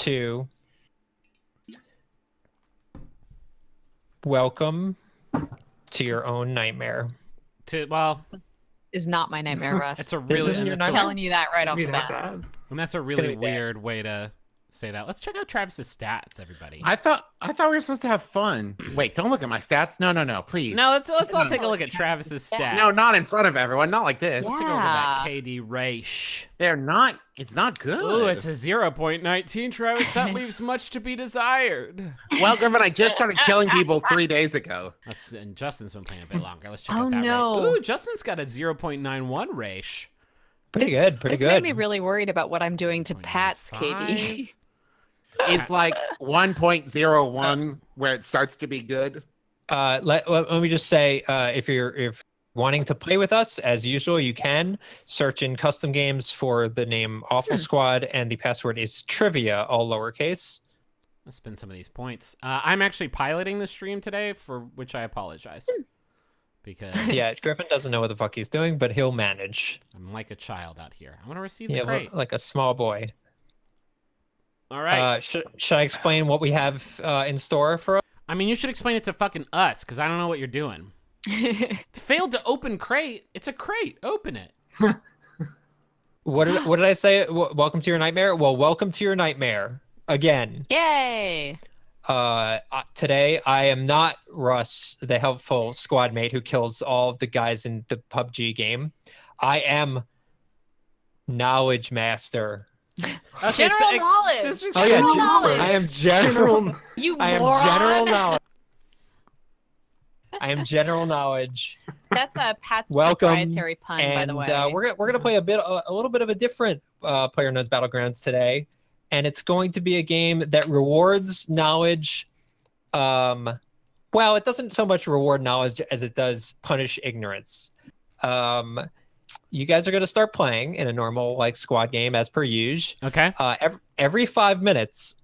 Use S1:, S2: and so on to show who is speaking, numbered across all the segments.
S1: to welcome to your own nightmare.
S2: To well,
S3: Is not my nightmare, Russ.
S2: it's a
S1: This
S2: really
S1: isn't your
S3: I'm telling you that right off the bat.
S4: bad.
S2: and that's a really
S1: be bad.
S2: weird way to say that. Let's check out Travis's stats, everybody.
S5: I thought I thought we were supposed to have fun. Wait, don't look at my stats. No, no, no, please.
S2: no, let's let's all take a look at Travis's stats.
S5: no, not in front of everyone. Not like this.
S2: Let's take a look at that
S3: Yeah.
S2: KD ratio.
S5: They're not. It's not good.
S2: Ooh, it's a 0.19, Travis. That leaves much to be desired.
S5: well, Griffin. I just started killing people three days ago.
S2: That's, and Justin's been playing a bit longer. Let's check
S3: Oh,
S2: out that.
S3: no.
S2: Rate. Ooh, Justin's got a 0.91 ratio.
S1: Pretty
S3: This-
S1: good, pretty
S3: this
S1: good.
S3: made me really worried about what I'm doing to
S2: Point
S3: Pat's,
S2: five.
S3: Katie.
S5: It's like 1.01 where it starts to be good.
S1: uh, let, let, let me just say, uh, if you're if wanting to play with us, as usual, you can search in custom games for the name Awful Squad, and the password is trivia, all lowercase.
S2: Let's spend some of these points. Uh, I'm actually piloting the stream today, for which I apologize. Because
S1: Yeah, Griffin doesn't know what the fuck he's doing, but he'll manage.
S2: I'm like a child out here. I want to receive the crate.
S1: like a small boy.
S2: All right.
S1: Uh, should should I explain what we have uh, in store for us?
S2: I mean, you should explain it to fucking us, because I don't know what you're doing. Failed to open crate. It's a crate. Open it.
S1: What did what did I say? W- welcome to your nightmare. Well, welcome to your nightmare again.
S3: Yay!
S1: Uh, uh, today I am not Russ, the helpful squad mate who kills all of the guys in the PUBG game. I am Knowledge Master.
S2: Okay,
S3: General
S2: so,
S3: knowledge.
S2: just
S1: Oh yeah,
S3: General
S1: gen-
S3: knowledge.
S1: I am general.
S4: General,
S3: You
S1: I am
S3: moron.
S1: general knowledge. I am general knowledge.
S3: That's a Pat's
S1: Welcome,
S3: proprietary pun, by the way.
S1: uh, we're gonna we're gonna play a bit a, a little bit of a different uh, PlayerUnknown's Battlegrounds today, and it's going to be a game that rewards knowledge. Um, well, it doesn't so much reward knowledge as it does punish ignorance. Um, you guys are gonna start playing in a normal like squad game as per usual.
S2: Okay.
S1: Uh, every, every five minutes,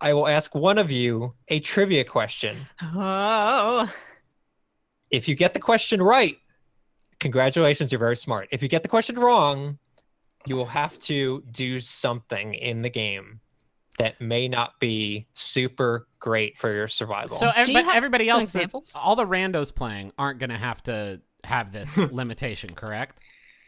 S1: I will ask one of you a trivia question.
S3: oh,
S1: If you get the question right, congratulations, you're very smart. If you get the question wrong, you will have to do something in the game that may not be super great for your survival.
S2: So, ev-
S3: you
S2: everybody else, that-
S3: examples?
S2: all the randos playing aren't going to have to have this limitation, correct?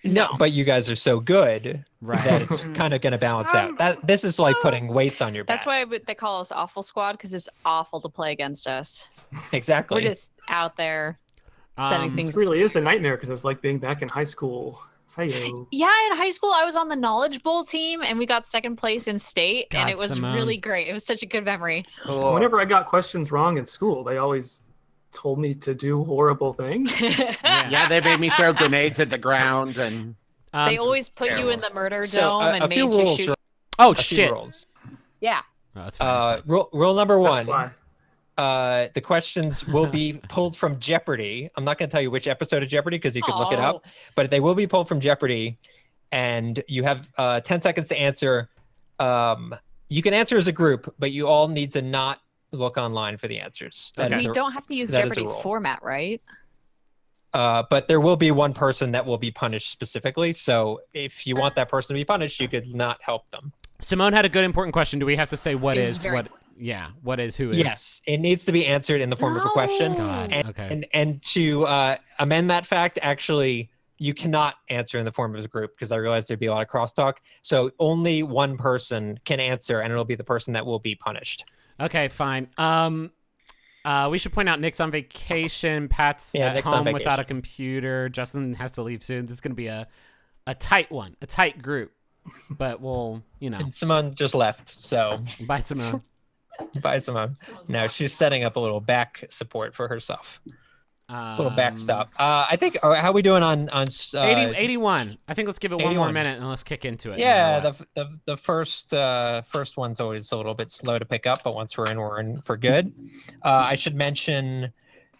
S1: No,
S3: no.
S1: but you guys are so good
S2: Right.
S1: that it's kind of going to balance out. That this is like putting weights on your back.
S3: that's why they call us Awful Squad because it's awful to play against us.
S1: exactly.
S3: We're just out there setting
S2: Um,
S3: things
S4: this really is a nightmare because it's like being back in high school. Hi
S3: Yeah, in high school, I was on the Knowledge Bowl team, and we got second place in state, and it was
S2: Simone.
S3: really great. It was such a good memory.
S5: Cool.
S4: Whenever I got questions wrong in school, they always told me to do horrible things.
S2: yeah.
S5: Yeah, they made me throw grenades at the ground and
S2: Um,
S3: they always put you in the murder
S1: So,
S3: dome
S1: uh,
S3: and
S1: a
S3: made
S1: few
S3: you
S1: rules.
S3: shoot.
S2: Oh
S1: a few
S2: shit!
S1: rules.
S3: Yeah.
S2: Oh, that's fine.
S1: Uh,
S2: that's fine.
S1: rule, rule number one. uh, the questions will be pulled from Jeopardy. I'm not going to tell you which episode of Jeopardy because you could look it
S3: Oh.
S1: up, but they will be pulled from Jeopardy, and you have uh, 10 seconds to answer. Um, you can answer as a group, but you all need to not look online for the answers. That
S2: Okay.
S3: We
S1: a-
S3: don't have to use
S1: that is
S3: Jeopardy format, right?
S1: uh, but there will be one person that will be punished specifically. So if you want that person to be punished, you could not help them.
S2: Simone had a good important question. Do we have to say what
S3: It was
S2: is
S3: very
S2: what? Yeah, what is who is?
S1: Yes, it needs to be answered in the form of a question.
S2: God.
S1: And,
S2: okay.
S1: and and to uh, amend that fact, actually, you cannot answer in the form of a group because I realize there'd be a lot of crosstalk. So only one person can answer, and it'll be the person that will be punished.
S2: Okay, fine. Um, uh, we should point out Nick's on vacation. Pat's
S1: Yeah,
S2: at
S1: Nick's
S2: home without a computer. Justin has to leave soon. This is gonna be a a tight one, a tight group. But we'll, you know,
S1: And Simone just left, so
S2: bye, Simone.
S1: bye, Simone. Now she's setting up a little back support for herself, a little
S2: Um,
S1: backstop. Uh, I think. Uh, how are we doing on on? Uh,
S2: 80, 81. I think let's give it one more minute and let's kick into it.
S1: Yeah,
S2: matter what.
S1: the, the the first uh, first one's always a little bit slow to pick up, but once we're in, we're in for good. Uh, I should mention,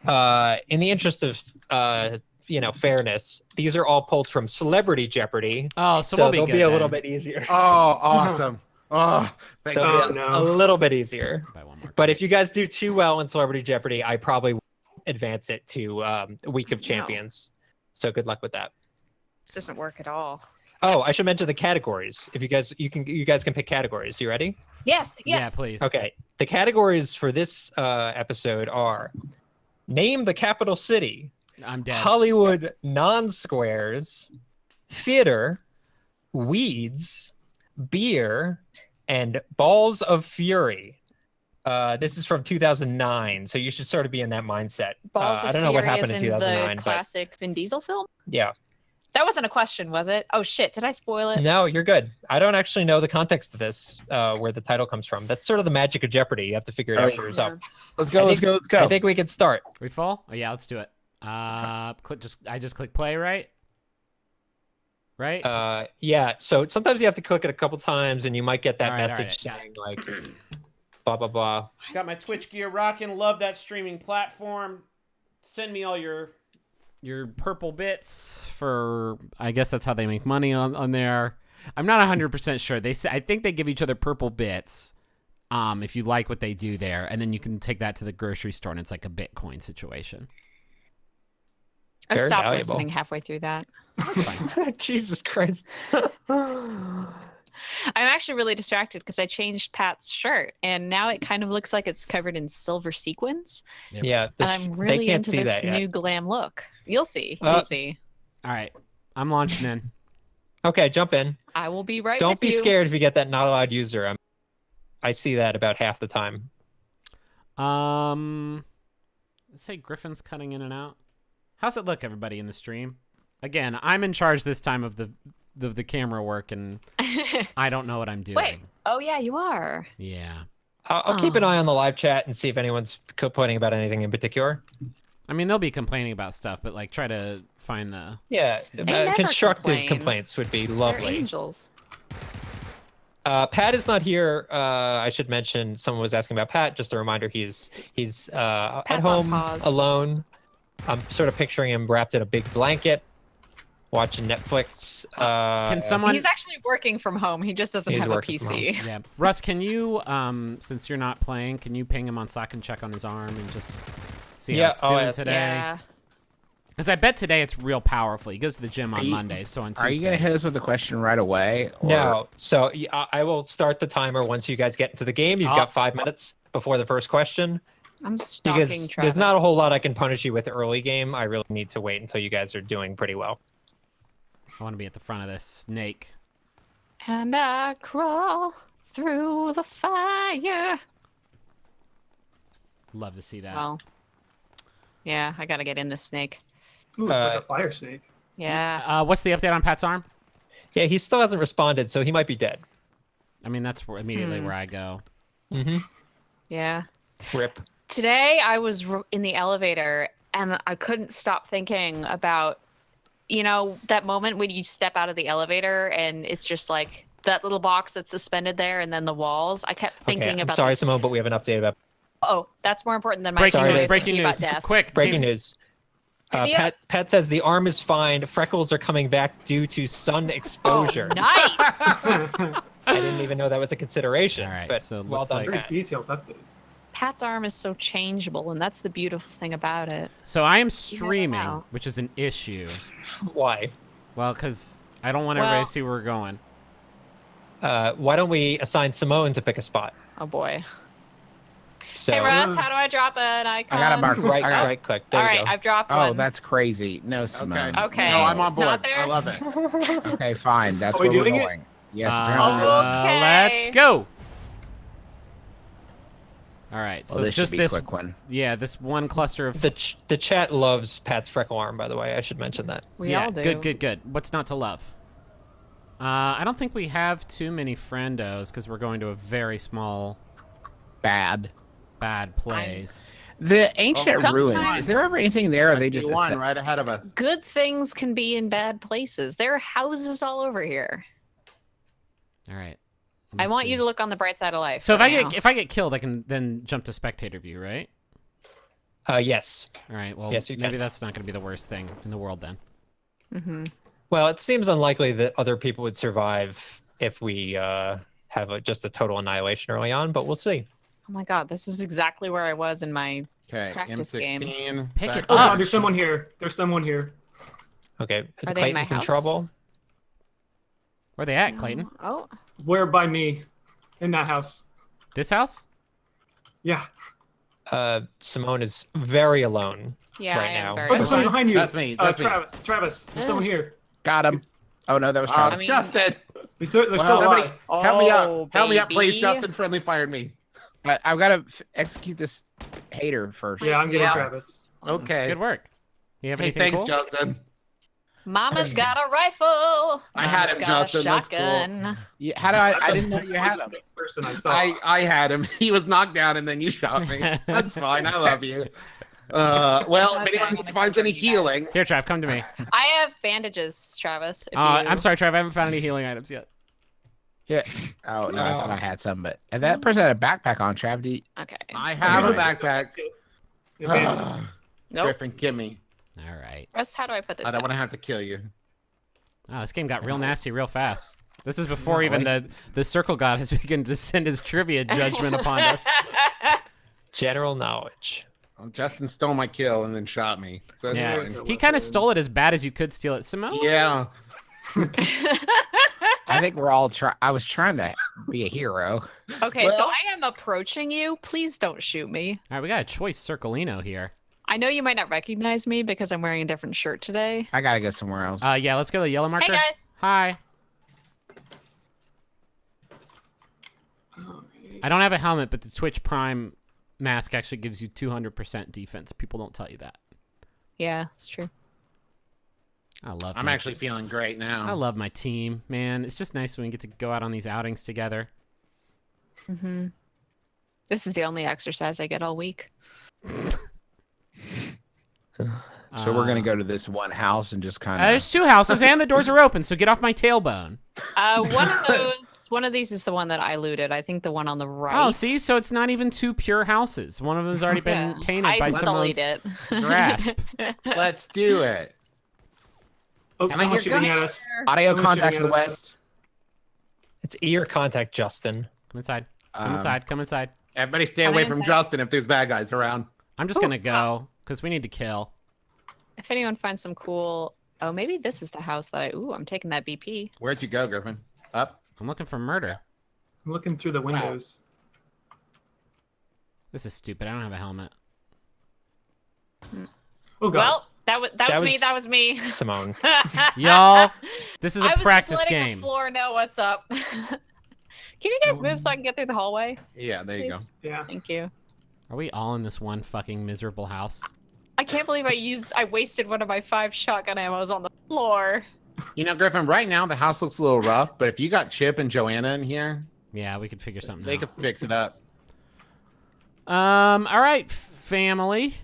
S1: uh, in the interest of uh, you know fairness, these are all pulled from Celebrity Jeopardy,
S2: oh, so,
S1: so,
S2: we'll be
S1: they'll
S2: good
S1: be a little
S2: then.
S1: bit easier.
S5: oh, awesome. Oh, thank
S1: They'll
S4: Oh,
S1: a,
S4: no.
S1: a little bit easier.
S2: One more.
S1: But if you guys do too well in Celebrity Jeopardy, I probably will advance it to um, Week of
S3: No.
S1: Champions. So good luck with that.
S3: This doesn't work at all.
S1: Oh, I should mention the categories. If you guys, you can, you guys can pick categories. You ready?
S3: Yes, Yes.
S2: Yeah, please.
S1: Okay. The categories for this uh, episode are: name the capital city,
S2: I'm dead.
S1: Hollywood non-squares, theater, weeds, beer, and balls of fury. Uh, this is from 2009, so you should sort of be in that mindset.
S3: Balls
S1: uh,
S3: of
S1: I don't know what
S3: Fury
S1: happened in
S3: in
S1: 2009,
S3: the
S1: but
S3: classic Vin Diesel film.
S1: yeah.
S3: That wasn't a question, was it? Oh shit! Did I spoil it?
S1: No, you're good. I don't actually know the context of this, uh, where the title comes from. That's sort of the magic of Jeopardy. You have to figure it
S5: Oh,
S1: out
S5: yeah.
S1: for yourself.
S5: Let's go.
S1: I
S5: Let's
S1: think-
S5: go. Let's go.
S1: I think we can start.
S2: We fall? Oh yeah, let's do it. Uh, click just I just click play, right? Right?
S1: Uh, yeah. So sometimes you have to click it a couple times, and you might get that
S2: All right, all
S1: message
S2: right,
S1: saying like, blah blah blah.
S2: Got my Twitch gear rocking. Love that streaming platform. Send me all your your purple bits for. I guess that's how they make money on on there. I'm not 100 percent sure. They say I think they give each other purple bits. Um, if you like what they do there, and then you can take that to the grocery store, and it's like a Bitcoin situation.
S3: I stopped
S1: valuable.
S3: listening halfway through that.
S1: Jesus Christ.
S3: I'm actually really distracted because I changed Pat's shirt and now it kind of looks like it's covered in silver sequins.
S2: Yep.
S1: yeah. the
S3: And
S1: sh-
S3: I'm really
S1: they can't
S3: into
S1: see
S3: this
S1: that
S3: new glam look. You'll see. You'll
S1: Uh,
S3: see.
S2: All right, I'm launching in.
S1: Okay, jump in.
S3: I will be right
S1: Don't
S3: with
S1: be
S3: you.
S1: scared if you get that not allowed user. I'm, I see that about half the time.
S2: Um, let's say Griffin's cutting in and out. How's it look, everybody in the stream? Again, I'm in charge this time of the of the camera work, and I don't know what I'm doing.
S3: Wait. oh yeah, you are.
S2: Yeah.
S1: I'll, I'll keep an eye on the live chat and see if anyone's complaining about anything in particular.
S2: I mean, they'll be complaining about stuff, but like, try to find the.
S1: Yeah, uh, constructive
S3: complain.
S1: complaints would be
S3: They're
S1: lovely.
S3: angels.
S1: Uh, Pat is not here. Uh, I should mention someone was asking about Pat. Just a reminder, he's he's uh, at home alone. I'm sort of picturing him wrapped in a big blanket, watching Netflix. Uh,
S2: Can someone?
S3: He's actually working from home. He just doesn't have a PC.
S2: Yeah, Russ, can you, um, since you're not playing, can you ping him on Slack and check on his arm and just see
S1: Yeah,
S2: how it's
S1: I'll
S2: doing
S1: ask him.
S2: today?
S3: Yeah.
S2: Because I bet today it's real powerful. He goes to the gym on
S5: Are you-
S2: Mondays, so on
S5: Are you gonna hit us with a question right away? or-
S1: No, so I will start the timer once you guys get into the game. You've
S2: Oh.
S1: got five minutes before the first question
S3: I'm stalking
S1: because
S3: Travis.
S1: there's not a whole lot I can punish you with early game. I really need to wait until you guys are doing pretty well.
S2: I want to be at the front of this snake.
S3: And I crawl through the fire.
S2: Love to see that.
S3: Well, yeah, I gotta get in this snake.
S4: Ooh, it's like
S1: Uh,
S4: a fire snake.
S3: Yeah.
S2: Uh, what's the update on Pat's arm?
S1: Yeah, he still hasn't responded, so he might be dead.
S2: I mean, that's immediately
S3: Hmm.
S2: where I go.
S1: Mm-hmm.
S3: Yeah.
S1: Rip.
S3: Today I was in the elevator and I couldn't stop thinking about, you know, that moment when you step out of the elevator and it's just like that little box that's suspended there and then the walls. I kept thinking
S1: okay, I'm
S3: about.
S1: sorry,
S3: the-
S1: Simone, but we have an update about
S3: oh, that's more important than my
S2: Breaking
S1: Sorry.
S2: news!
S3: story
S2: Breaking news! Quick!
S1: breaking
S2: games-
S1: news. Uh,
S3: Yeah.
S1: Pat, Pat says the arm is fine. Freckles are coming back due to sun exposure.
S3: Oh, nice.
S1: I didn't even know that was a consideration.
S2: All right,
S1: but
S2: so
S1: well
S2: looks
S1: done,
S2: like-
S4: Very
S1: Pat.
S4: detailed update.
S3: Pat's arm is so changeable, and that's the beautiful thing about it.
S2: So I am streaming,
S3: know.
S2: which is an issue.
S1: Why?
S2: Well, because I don't want everybody to see where we're going.
S1: Uh, why don't we assign Simone to pick a spot?
S3: Oh boy.
S1: So
S3: hey Russ, how do I drop an icon?
S5: I got a mark.
S1: right,
S5: I got-
S1: right click. There
S3: All
S1: you
S3: right,
S1: go.
S3: I've dropped
S5: Oh,
S3: one.
S5: that's crazy. No, Simone.
S3: Okay.
S5: okay.
S3: No,
S5: I'm on board.
S3: there?
S5: I love it. Okay, fine. That's
S4: Are we
S5: where we're
S4: doing it?
S5: going. Yes,
S2: Uh.
S3: Okay.
S2: Let's go. All right,
S5: well,
S2: so
S5: this
S2: just
S5: be
S2: this,
S5: quick one.
S2: yeah, this one cluster of
S1: The ch- the chat loves Pat's freckle arm, by the way. I should mention that.
S3: we
S2: yeah,
S3: all do.
S2: good, good, good. What's not to love? Uh, I don't think we have too many friendos because we're going to a very small,
S5: Bad.
S2: bad place.
S5: The ancient
S3: Sometimes-
S5: ruins. Is there ever anything there? Or are they just one aesthet- right ahead of us?
S3: Good things can be in bad places. There are houses all over here.
S2: All right.
S3: I want you to look on the bright side of life.
S2: So if I
S3: right
S2: get
S3: now.
S2: if I get killed, I can then jump to spectator view, right?
S1: Uh, yes.
S2: All right. Well,
S1: Yes, you
S2: maybe
S1: can.
S2: that's not going to be the worst thing in the world then.
S3: Mhm.
S1: Well, it seems unlikely that other people would survive if we uh, have a, just a total annihilation early on, but we'll see.
S3: Oh my god, this is exactly where I was in my.
S5: Okay,
S3: Practice
S5: M16.
S2: Pick it
S4: Oh
S2: up.
S4: god, there's someone here. There's someone here.
S1: Okay.
S3: Are they in my
S1: Clayton's in trouble.
S2: Where are they at, Clayton?
S3: Oh,
S4: Where by me? In that house.
S2: This house?
S4: Yeah.
S1: Uh, Simone is very alone.
S3: yeah,
S1: Right
S3: I
S1: now.
S3: very
S4: Oh, there's someone behind you.
S5: That's me,
S4: Uh,
S5: that's me.
S4: Travis. Travis. There's someone here.
S5: Got him. Oh no, that was Uh, Travis.
S3: I mean-
S5: Justin,
S4: They're still, they're
S5: Well,
S4: still
S5: somebody-
S4: alive.
S5: help me
S3: Oh,
S5: out. Help me out, please.
S3: baby.
S5: Justin friendly fired me.
S6: I, I've got to f- execute this hater first.
S4: Yeah, I'm getting
S5: Yeah.
S4: Travis.
S5: Okay.
S2: Good work. You have
S5: Hey,
S2: anything
S5: thanks,
S2: cool?
S5: Justin.
S3: Mama's got a rifle.
S5: I had
S3: Mama's
S5: him, Justin,
S3: A
S5: that's cool.
S3: shotgun.
S6: Yeah, how do I? I didn't know you had them.
S4: Next person I saw.
S5: I I had him. He was knocked down, and then you shot me. That's fine. I love you. Uh, well, if
S3: Okay,
S5: anyone needs-
S3: gonna
S5: finds any
S3: confirm you guys.
S5: healing,
S2: Here, Trav, come to me.
S3: I have bandages, Travis. If
S2: Uh,
S3: you...
S2: I'm sorry, Trav. I haven't found any healing items yet.
S6: Yeah. Oh no, I thought I had some, but and that person had a backpack on. Trav, do
S3: Okay.
S5: I have a backpack.
S4: Yeah,
S3: Nope.
S5: Griffin, give me.
S2: All right.
S3: Russ, how do I put this
S5: I don't
S3: down?
S5: want to have to kill you.
S2: Oh, this game got real nasty real fast. This is before even the the circle god has begun to send his trivia judgment upon us.
S1: General knowledge.
S5: Well, Justin stole my kill and then shot me. So
S2: Yeah,
S5: it's
S4: There's a
S2: he kind of stole it as bad as you could steal it. Simone.
S5: yeah.
S6: I think we're all try. I was trying to be a hero.
S3: okay, so I am approaching you. Please don't shoot me.
S2: All right, we got a choice Circolino here.
S3: I know you might not recognize me because I'm wearing a different shirt today.
S6: I gotta go somewhere else.
S2: Uh, yeah, let's go to the yellow marker.
S3: Hey guys.
S2: Hi. I don't have a helmet, but the Twitch Prime mask actually gives you 200% defense. People don't tell you that.
S3: Yeah, it's true.
S2: I love.
S5: I'm
S2: my-
S5: actually feeling great now.
S2: I love my team, man. It's just nice when we get to go out on these outings together.
S3: Mm-hmm. This is the only exercise I get all week.
S6: so we're gonna
S2: Uh,
S6: go to this one house and just kind
S2: Uh,
S6: of.
S2: there's two houses and the doors are open, so get off my tailbone.
S3: Uh, one of those, one of these is the one that I looted. I think the one on the right.
S2: Oh, see, so it's not even two pure houses. One of them's already been
S3: Yeah.
S2: tainted
S3: I
S2: by
S3: sullied
S2: someone's
S3: it.
S2: grasp.
S5: Let's do it.
S4: Oh,
S5: Am I
S4: someone's
S5: here?
S4: shooting at us.
S6: Audio
S4: Someone's
S6: contact to the west.
S1: It's ear contact, Justin.
S2: Come inside. Come
S6: Um,
S2: inside. Come inside.
S5: Everybody stay
S3: Come
S5: away
S3: inside.
S5: from Justin if there's bad guys around.
S2: I'm just gonna go because we need to kill.
S3: if anyone finds some cool, oh, maybe this is the house that I. Ooh, I'm taking that BP.
S5: Where'd you go, Griffin? Up?
S2: I'm looking for murder.
S4: I'm looking through the windows.
S2: This is stupid. I don't have a helmet. Hmm.
S4: Oh god.
S3: Well, that was that,
S1: That
S3: was, me. That was me.
S1: Simone.
S2: Y'all, this is
S3: I
S2: a
S3: was
S2: practice
S3: just letting
S2: game.
S3: the floor know what's up. Can you guys oh. move so I can get through the hallway?
S5: Yeah, there you go.
S4: Yeah.
S3: Thank you.
S2: Are we all in this one fucking miserable house?
S3: I can't believe I used I wasted one of my five shotgun ammos on the floor.
S5: You know, Griffin, right now the house looks a little rough, but if you got Chip and Joanna in here,
S2: Yeah, we could figure something
S5: they
S2: out.
S5: could fix it up.
S2: Um. All right, family.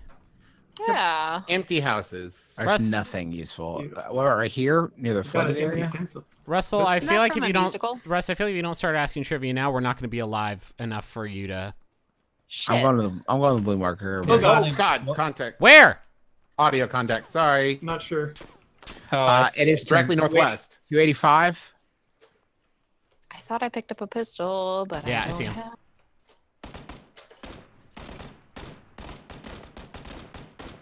S3: Yeah.
S5: Empty houses.
S6: There's
S2: Russ-
S6: nothing useful.
S4: Beautiful.
S6: Uh, well, right here near the flooded area.
S4: pencil.
S2: Russell,
S4: That's
S2: I feel like if
S3: a
S2: you don't. Russ, I feel like if you don't start asking trivia now, we're not going to be alive enough for you to.
S3: Shit.
S6: I'm going to the. I'm going to the blue marker.
S4: Oh, God.
S5: Oh God, contact,
S2: Where?
S5: audio contact. Sorry,
S4: Not sure.
S1: Oh,
S6: Uh, it is
S5: directly northwest.
S6: 285.
S3: I thought I picked up a pistol, but
S2: Yeah, I
S3: I,
S2: see him.
S3: have-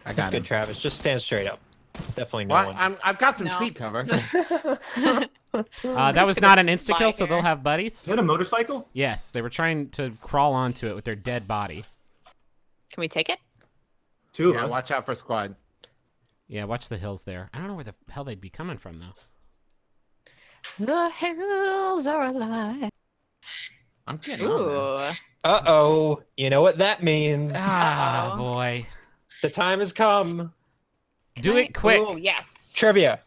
S6: I
S1: That's
S6: got
S1: good,
S6: him.
S1: Travis. Just stand straight up. It's definitely no
S5: Well,
S1: one.
S5: I'm, I've got some
S3: No.
S5: tweet cover.
S2: Uh, that was not an insta kill, so they'll have buddies.
S4: Is
S2: buddies.
S4: that a motorcycle?
S2: Yes, they were trying to crawl onto it with their dead body.
S3: Can we take it?
S4: Two of
S5: yeah,
S4: us.
S5: watch out for squad.
S2: Yeah, watch the hills there. I don't know where the hell they'd be coming from though.
S3: The hills are alive.
S5: I'm getting on
S1: Uh oh. You know what that means.
S2: Ah,
S3: Uh-oh.
S2: boy.
S1: The time has come.
S2: Do
S3: I-
S2: it quick.
S3: Ooh, yes.
S1: Trivia.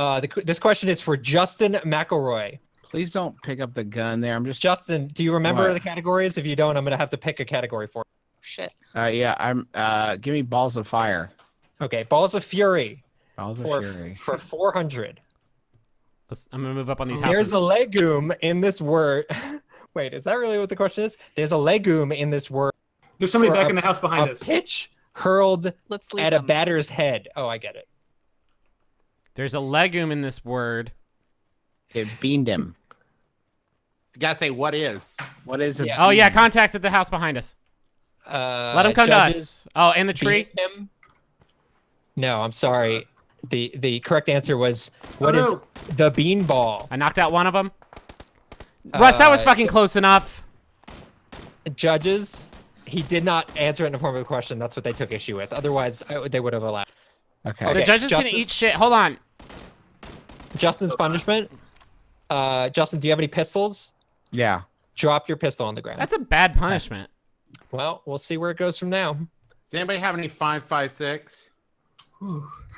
S1: Uh, the, this question is for Justin McElroy.
S6: Please don't pick up the gun there. I'm just.
S1: Justin, do you remember
S6: What?
S1: the categories? If you don't, I'm gonna have to pick a category for.
S3: Shit.
S6: Uh, yeah. I'm. Uh, give me balls of fire.
S1: Okay, Balls of Fury
S6: Balls of
S1: for
S6: fury.
S1: for 400.
S2: Let's, I'm gonna move up on these
S1: There's a legume in this word. Wait, is that really what the question is? There's a legume in this word.
S4: There's somebody back
S1: a-
S4: in the house behind
S1: A
S4: us.
S1: pitch hurled
S3: Let's leave
S1: at a batter's head. Oh, I get it.
S2: There's a legume in this word.
S6: It beamed him.
S5: You gotta say what is.
S6: What is it?
S1: Yeah.
S2: Oh yeah, contacted the house behind us.
S1: Uh,
S2: Let him come to us. Oh, in the tree.
S1: Him? No, I'm sorry. The the correct answer was what
S4: Oh,
S1: is
S4: no.
S1: the beanball?
S2: I knocked out one of them. Russ, that was
S1: Uh,
S2: fucking close enough.
S1: Judges, he did not answer it in the form of a question. That's what they took issue with. Otherwise, I, they would have allowed.
S6: Okay.
S1: Okay.
S2: the judges
S1: Justice-
S2: can eat shit. Hold on.
S1: Justin's punishment. Uh, Justin, do you have any pistols?
S6: Yeah.
S1: Drop your pistol on the ground.
S2: That's a bad punishment.
S1: Well, we'll see where it goes from now.
S5: Does anybody have any five five six?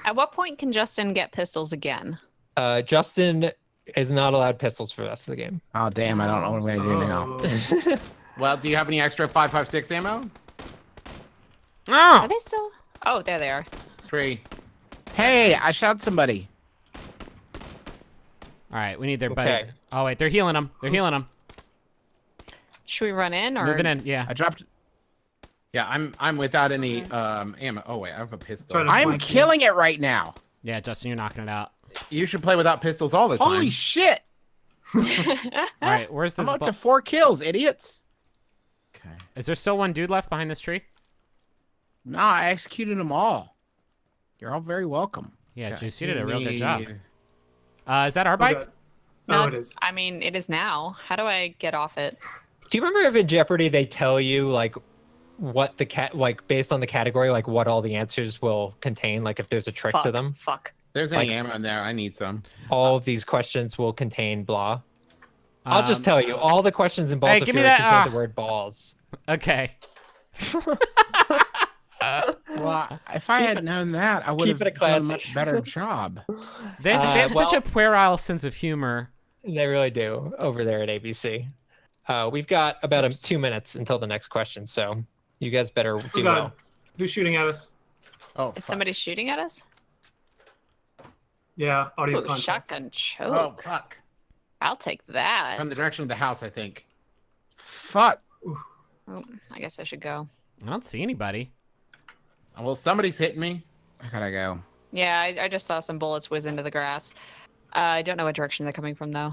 S3: At what point can Justin get pistols again?
S1: Uh, Justin is not allowed pistols for the rest of the game.
S6: Oh damn! I don't know what I'm gonna do now.
S5: Well, do you have any extra five five six ammo?
S3: Are
S2: Oh,
S3: they still? Oh, there they are.
S5: Three.
S6: Hey, I shot somebody.
S2: All right. We need their buddy.
S1: Okay.
S2: Oh wait, they're healing them. They're healing them.
S3: Should we run in or?
S2: Moving in. Yeah.
S6: I dropped.
S5: Yeah, I'm I'm without any um ammo. Oh wait, I have a pistol.
S6: I'm
S4: flank you.
S6: killing it right now.
S2: Yeah, Justin, you're knocking it out.
S5: You should play without pistols all the time.
S6: Holy shit!
S2: All right. Where's this?
S6: I'm up to four kills, idiots.
S5: okay.
S2: Is there still one dude left behind this tree?
S6: No, I executed them all. You're all very welcome.
S2: Yeah,
S5: Okay,
S2: Juice, you did a real good job.
S5: Me-
S2: Uh, is that our bike?
S4: Okay.
S3: no,
S4: Oh, it
S3: it's,
S4: is.
S3: I mean, it is now. How do I get off it?
S1: Do you remember if in Jeopardy they tell you like what the cat like based on the category like what all the answers will contain? Like if there's a trick
S3: Fuck.
S1: to them,
S3: Fuck.
S5: There's any
S1: Like-
S5: ammo in there? I need some.
S1: all of these questions will contain blah. I'll just
S2: Um,
S1: tell you, all the questions in Balls
S2: Hey,
S1: of
S2: give me that,
S1: contain
S2: uh,
S1: the word balls.
S2: Okay.
S6: Well, if I had known that, I would
S1: keep
S6: have done a much better job.
S2: They have,
S1: Uh,
S2: they have such a puerile sense of humor.
S1: They really do over there at ABC. Uh, we've got about um, two minutes until the next question, so you guys better
S4: Who's,
S1: do
S4: that?
S1: well.
S4: Who's shooting at us?
S5: Oh,
S3: Is
S5: fuck.
S3: somebody shooting at us?
S4: Yeah, audio
S3: Ooh,
S4: contact.
S3: shotgun choke.
S5: Oh fuck!
S3: I'll take that.
S5: From the direction of the house, I think.
S6: Fuck.
S3: Oh, I guess I should go.
S2: I don't see anybody.
S5: Oh, Well, somebody's hitting me.
S6: I gotta go.
S3: Yeah, I, I just saw some bullets whiz into the grass. Uh, I don't know what direction they're coming from though.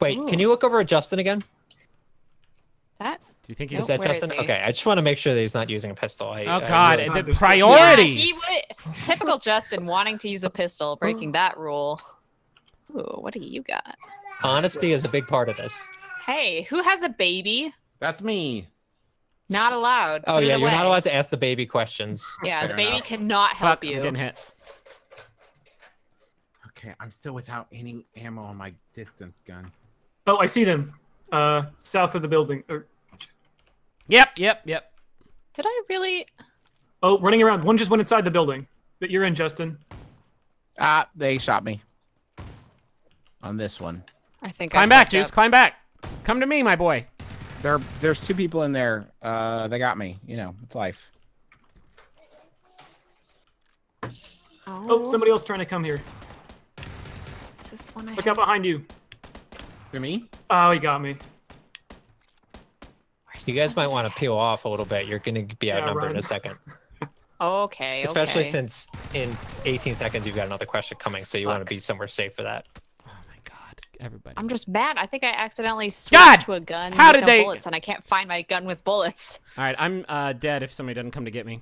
S1: Wait,
S3: Ooh.
S1: can you look over at Justin again?
S3: That?
S2: Do you think he's?
S1: Is that
S3: where is
S1: Justin?
S3: he?
S1: Okay, I just want to make sure that he's not using a pistol. I,
S2: Oh
S1: I
S2: God,
S1: really-
S4: Uh,
S2: the
S4: there's
S2: priorities.
S3: Yeah, he would. Typical Justin wanting to use a pistol, breaking that rule. Ooh, what do you got?
S1: honesty is a big part of this.
S3: Hey, who has a baby?
S5: That's me.
S3: Not allowed.
S1: Oh
S3: Put
S1: yeah, you're not allowed to ask the baby questions.
S3: Yeah, the baby
S5: enough.
S3: cannot help
S2: Fuck, I'm
S3: you.
S2: getting hit.
S5: Okay, I'm still without any ammo on my distance gun.
S4: Oh, I see them. Uh, south of the building. Or,
S2: Yep, yep, yep.
S3: Did I really?
S4: oh, running around. One just went inside the building that you're in, Justin.
S6: Ah, they shot me. On this one.
S3: I think.
S2: Climb
S3: I
S2: back, Juice.
S3: up.
S2: Climb back. Come to me, my boy.
S6: There, there's two people in there. Uh, they got me. You know, it's life.
S4: Oh, somebody else trying to come here.
S3: Is this one I
S4: Look out behind you.
S5: To me?
S4: Oh, he got me.
S3: Where's
S1: You guys might want to peel off a little bit. You're going to be
S4: Yeah,
S1: outnumbered in a second.
S3: Okay.
S1: Especially
S3: okay.
S1: since in 18 seconds you've got another question coming, so you want to be somewhere safe for that.
S2: My God, everybody.
S3: I'm just mad. I think I accidentally switched
S2: God!
S3: to a gun
S2: How
S3: with
S2: did
S3: no
S2: they-
S3: bullets, and I can't find my gun with bullets.
S2: All right, I'm uh, dead if somebody doesn't come to get me.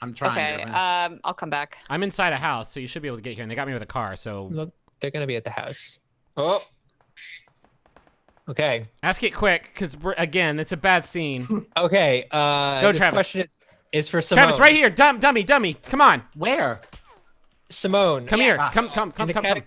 S5: I'm trying.
S3: okay, um, I'll come back.
S2: I'm inside a house, so you should be able to get here. And they got me with a car, so
S1: Look, they're going to be at the house. Oh. Okay.
S2: ask it quick, because again, it's a bad scene.
S1: Okay. Uh,
S2: Go,
S1: this
S2: Travis.
S1: question is, is for Simone.
S2: Travis, right here, dumb, dummy, dummy. Come on,
S5: Where?
S1: Simone.
S2: come
S3: Yes.
S2: here, come, come,
S1: in
S2: come,
S1: the,
S2: come, come.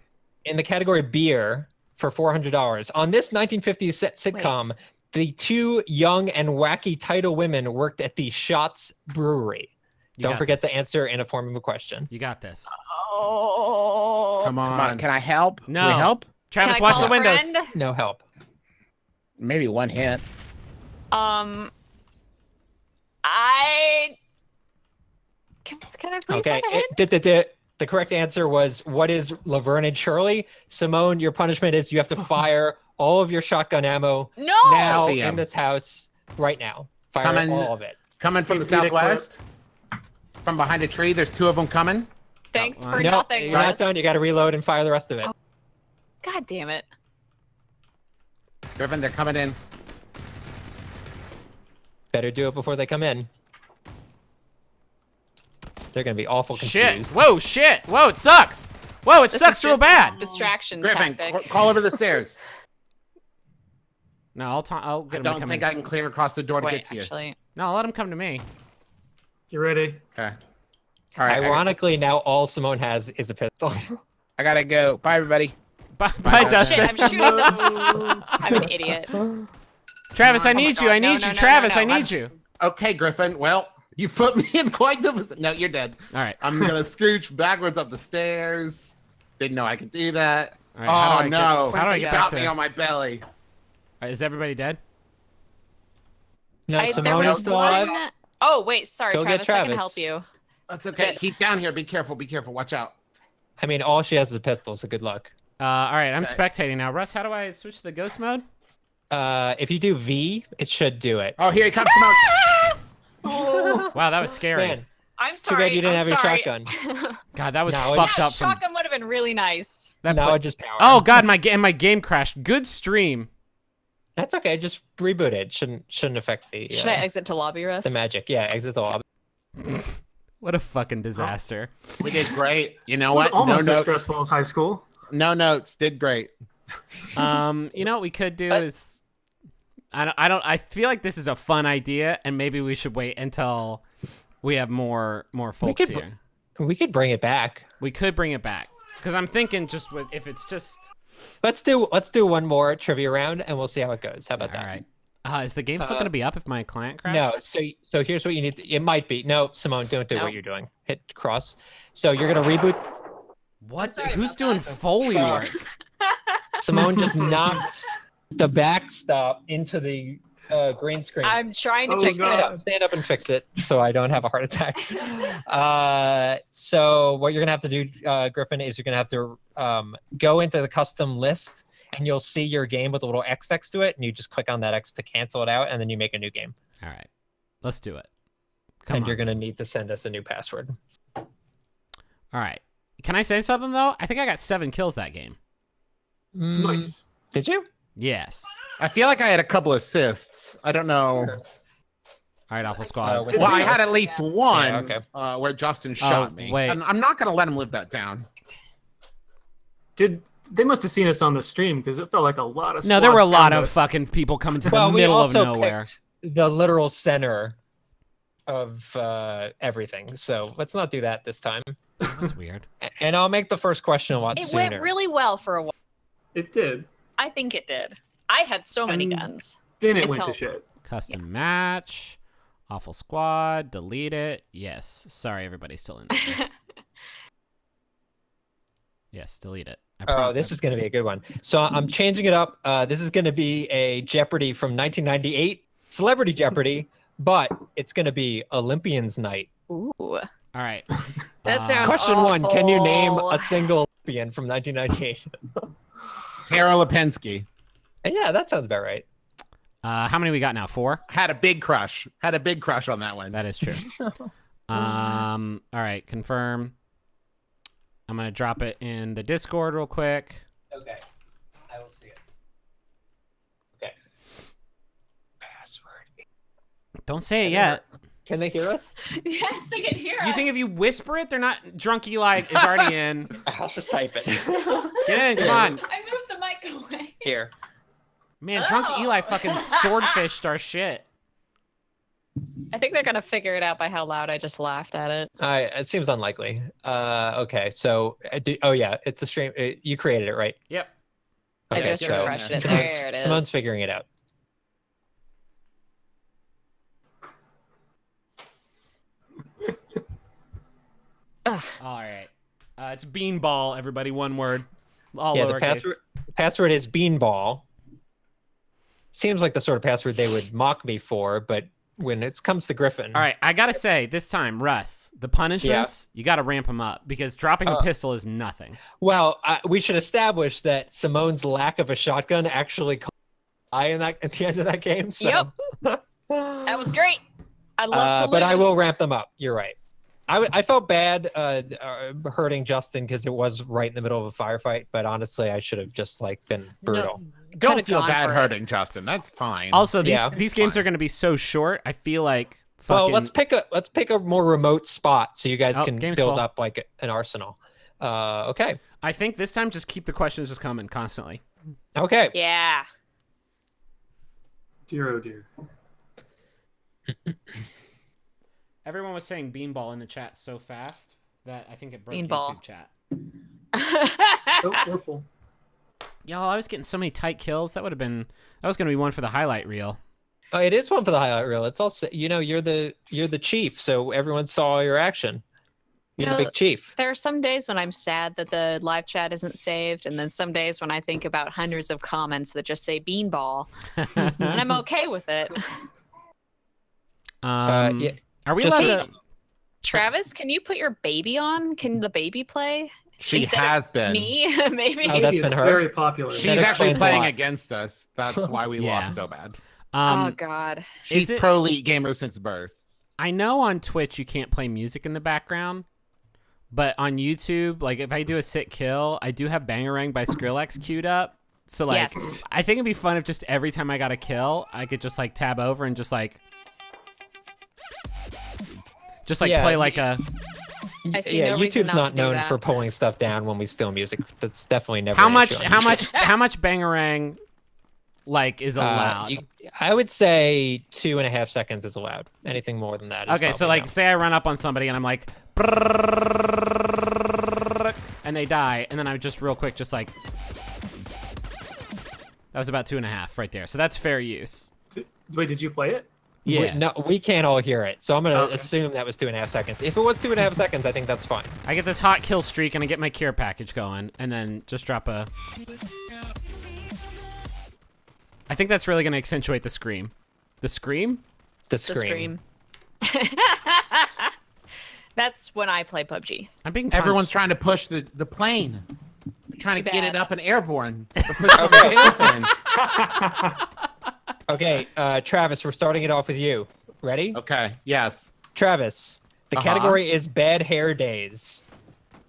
S1: in the category beer for $400. On this 1950s sit- sitcom, the two young and wacky title women worked at the Shotz Brewery.
S2: You
S1: Don't forget
S2: this.
S1: to answer in a form of a question.
S2: You got this.
S3: Oh.
S5: Come on.
S6: Come on, can I help? Can
S2: No.
S6: we help?
S2: Travis,
S3: Can I
S2: watch the windows.
S3: friend?
S1: No help.
S6: Maybe one hit.
S3: Um, I can, can I please
S1: Okay.
S3: have a hint?
S1: it- d- d- d- the correct answer was what is Laverne and Shirley? Simone, your punishment is you have to fire all of your shotgun ammo
S3: No.
S1: now in this house right now. Fire
S5: Coming.
S1: all of it.
S5: Coming from the
S4: Beat it, Clip.
S5: southwest. From behind a tree. There's two of them coming.
S3: Thanks for
S1: no,
S3: nothing.
S1: you're not done. You got to reload and fire the rest of it.
S3: Oh, God damn it.
S5: Griffin, they're coming in.
S1: Better do it before they come in. They're gonna be awful
S2: Shit.
S1: confused.
S2: Whoa, shit. Whoa, it sucks. Whoa, it
S3: This
S2: sucks real bad.
S3: Distraction
S5: Griffin,
S3: tactic.
S5: ca- call over the stairs.
S2: No, I'll, ta- I'll
S5: I
S2: get him to
S5: don't
S2: come
S5: think
S2: in.
S5: I can clear across the door to
S3: Wait,
S5: get to you.
S2: No, I'll let him come to me.
S4: You ready?
S5: Okay. All right. I-
S1: Ironically, now all Simone has is a pistol.
S6: I gotta go. Bye, everybody.
S2: Bye,
S5: Bye,
S2: bye
S5: Justin.
S2: Justin.
S3: shit, I'm shooting them. I'm an idiot.
S2: Travis, I
S3: Oh
S2: need you.
S3: God,
S2: I need
S3: no,
S2: you.
S3: no,
S2: Travis,
S3: no,
S2: I
S3: no.
S2: need you.
S5: Okay, Griffin. Well, you put me in quite the. posi- No, you're dead.
S2: All right.
S5: I'm gonna scooch backwards up the stairs. Didn't know I could do that.
S2: All right, how
S5: oh
S2: do I get-
S5: no!
S2: how do I
S5: He
S2: get
S5: got
S2: back
S5: me
S2: to-
S5: on my belly.
S2: Uh, Is everybody dead?
S1: No,
S3: I, there
S1: Simone
S3: was
S1: is still alive.
S3: one. Oh wait, sorry,
S1: Go get
S3: Travis, I can help you.
S5: That's okay.
S3: it-
S5: Keep down here. Be careful. Be careful. Watch out.
S1: I mean, all she has is a pistol, so good luck.
S2: Uh, all right, I'm
S5: Okay.
S2: spectating now. Russ, how do I switch to the ghost mode?
S1: Uh, if you do V, it should do it.
S5: Oh, here he comes. Simone.
S2: Wow, that was scary.
S1: Man,
S3: I'm
S1: too bad you didn't
S3: I'm
S1: have your shotgun.
S2: God, that was
S1: No,
S2: fucked
S3: yeah,
S2: up from
S3: shotgun would have been really nice.
S2: that.
S1: now
S2: pla-
S1: it just power.
S2: oh God, my game, my game crashed. Good stream.
S1: that's okay. Just reboot it. Shouldn't shouldn't affect the
S3: Should
S1: uh,
S3: I exit to lobby rest?
S1: the magic. Yeah, exit the lobby.
S2: What a fucking disaster.
S5: we did great. You know
S4: It was
S5: what? No
S4: almost as
S5: notes.
S4: stressful as high school.
S5: No notes. Did great.
S2: Um, you know what we could do
S1: But-
S2: is, I don't, I don't, I feel like this is a fun idea, and maybe we should wait until we have more more folks
S1: could
S2: here.
S1: We could bring it back.
S2: We could bring it back because I'm thinking just with if it's just
S1: Let's do let's do one more trivia round, and we'll see how it goes. How about
S2: all
S1: that?
S2: All right. Uh, is the game still
S1: Uh,
S2: gonna be up if my client crashes?
S1: No, so so here's what you need. To, it might be no, Simone. Don't do
S3: No.
S1: what you're doing. Hit cross. So you're gonna reboot.
S2: What? Who's doing
S3: that.
S2: Foley work?
S1: Simone just knocked the backstop into the uh, green screen.
S3: I'm trying to
S4: Oh,
S3: fix
S1: stand
S3: it.
S1: up, stand up and fix it so I don't have a heart attack. Uh, so what you're gonna have to do, uh, Griffin, is you're gonna have to um, go into the custom list, and you'll see your game with a little X next to it, and you just click on that X to cancel it out, and then you make a new game.
S2: All right, let's do it. Come
S1: and
S2: on.
S1: you're gonna need to send us a new password.
S2: All right. Can I say something though? I think I got seven kills that game.
S1: Mm,
S4: Nice.
S1: Did you?
S2: Yes.
S5: I feel like I had a couple assists. I don't know.
S1: Sure.
S2: All right, Awful Squad.
S1: Uh,
S5: Well, I had at least one
S1: Yeah, okay.
S5: uh, where Justin shot me.
S2: wait.
S5: And I'm not gonna let him live that down.
S4: Did they must have seen us on the stream because it felt like a lot of.
S2: no, there were a lot of
S4: us.
S2: fucking people coming to the
S1: Well, we
S2: middle of
S1: also
S2: nowhere.
S1: picked the literal center of uh, everything. So let's not do that this time.
S2: That's weird.
S1: And I'll make the first question a lot
S3: It
S1: sooner.
S3: went really well for a while.
S4: It did.
S3: I think it did. I had so many
S4: And-
S3: guns.
S4: Then it went to shit.
S2: Custom match. Awful Squad. Delete it. Yes. Sorry, everybody's still in. there. yes, delete it.
S1: Oh, this is going to be a good one. So I'm changing it up. Uh, this is going to be a Jeopardy from 1998, Celebrity Jeopardy, but it's going to be Olympians Night.
S3: Ooh.
S2: All right.
S3: That
S2: Uh,
S3: sounds
S1: Question one: Can you name a single Olympian from 1998?
S5: Tara Lipinski
S1: yeah, that sounds about right.
S2: Uh, how many we got now? Four.
S5: had a big crush. Had a big crush on that one.
S2: That is true. um. All right. Confirm. I'm gonna drop it in the Discord real quick.
S1: Okay, I will see it. Okay. Password.
S2: Don't say it yet.
S1: Can they hear us?
S3: yes, they can hear us.
S2: You think if you whisper it, they're not drunk. Eli is already in.
S1: I'll just type it.
S2: Get in. Come on,
S3: I moved the mic away.
S1: Here.
S2: man. Drunk
S3: Oh.
S2: Eli fucking swordfished our shit.
S3: I think they're gonna figure it out by how loud I just laughed at it.
S1: I it seems unlikely. Uh, okay, so uh, do, oh yeah, it's the stream. Uh, you created it, right?
S2: Yep.
S3: I just
S1: so
S3: refreshed it.
S1: Simone's,
S3: There it is.
S1: Simone's figuring it out.
S2: All right. Uh, it's beanball. Everybody, one word. All
S1: yeah, the
S2: lowercase.
S1: password password is beanball. Seems like the sort of password they would mock me for, but when it comes to Griffin,
S2: All right, I gotta say this time, Russ, the punishments you gotta ramp them up because dropping a
S1: Uh,
S2: pistol is nothing.
S1: Well, uh, we should establish that Simone's lack of a shotgun actually caught I in that at the end of that game. So.
S3: Yep. That was great. I love
S1: Uh, but I will ramp them up. You're right. I, w- I felt bad uh, uh, hurting Justin because it was right in the middle of a firefight. But honestly, I should have just like been brutal.
S5: Don't feel bad
S3: for it.
S5: hurting Justin. That's fine.
S2: Also, these
S1: Yeah.
S2: these games are gonna be so short. I feel like fucking...
S1: Well, let's pick a let's pick a more remote spot so you guys
S2: Oh,
S1: can build
S2: full.
S1: up like an arsenal. Uh, okay,
S2: I think this time just keep the questions just coming constantly.
S1: okay.
S3: Yeah.
S4: Dear oh dear.
S2: Everyone was saying beanball in the chat so fast that I think it broke
S3: Beanball.
S2: YouTube chat.
S4: Oh, we're.
S2: Y'all, I was getting so many tight kills. That would have been that was gonna be one for the highlight reel.
S1: Oh, it is one for the highlight reel. It's also you know you're the you're the chief, so everyone saw your action. You're the big chief.
S3: There are some days when I'm sad that the live chat isn't saved, and then some days when I think about hundreds of comments that just say beanball, and I'm okay with it.
S2: Um,
S1: Uh, yeah,
S2: are we
S1: just-
S2: allowed to?
S3: Travis, can you put your baby on? Can the baby play?
S5: She
S3: Instead
S5: has been.
S3: Me, maybe.
S1: Oh, that's
S4: He is
S1: been her?
S4: very popular.
S5: She's
S1: That
S5: actually
S1: explains a
S5: playing
S1: lot.
S5: against us. That's why we
S2: Yeah.
S5: lost so bad.
S2: Um,
S3: oh God.
S5: She's
S2: it-
S5: pro elite gamer since birth.
S2: I know on Twitch you can't play music in the background, but on YouTube, like if I do a sit kill, I do have Bangarang by Skrillex queued up. So like,
S3: Yes.
S2: I think it'd be fun if just every time I got a kill, I could just like tab over and just like, just like
S1: Yeah,
S2: play like a.
S3: I see
S1: yeah,
S3: no
S1: YouTube's
S3: not
S1: not known
S3: that.
S1: for pulling stuff down when we steal music. That's definitely never.
S2: How much? How much? How much Bangarang, like, is
S1: Uh,
S2: allowed?
S1: you- I would say two and a half seconds is allowed. Anything more than that. Is
S2: Okay, so like,
S1: no.
S2: say I run up on somebody and I'm like, and they die, and then I'm just real quick, just like, that was about two and a half right there. So that's fair use.
S4: Wait, did you play it?
S2: Yeah.
S1: We, no, we can't all hear it. So I'm gonna
S4: Okay.
S1: assume that was two and a half seconds. If it was two and a half seconds, I think that's fine.
S2: I get this hot kill streak and I get my cure package going, and then just drop a. I think that's really gonna accentuate the scream. The scream?
S1: The scream.
S3: The
S1: scream.
S3: scream. That's when I play PUBG.
S2: I'm being.
S5: Everyone's trying to push the, the plane. They're trying
S3: Too
S5: to get it up and airborne. They're pushing airplane.
S1: Okay, uh, Travis, we're starting it off with you. Ready?
S5: Okay, yes.
S1: Travis, the
S5: Uh-huh.
S1: category is bad hair days.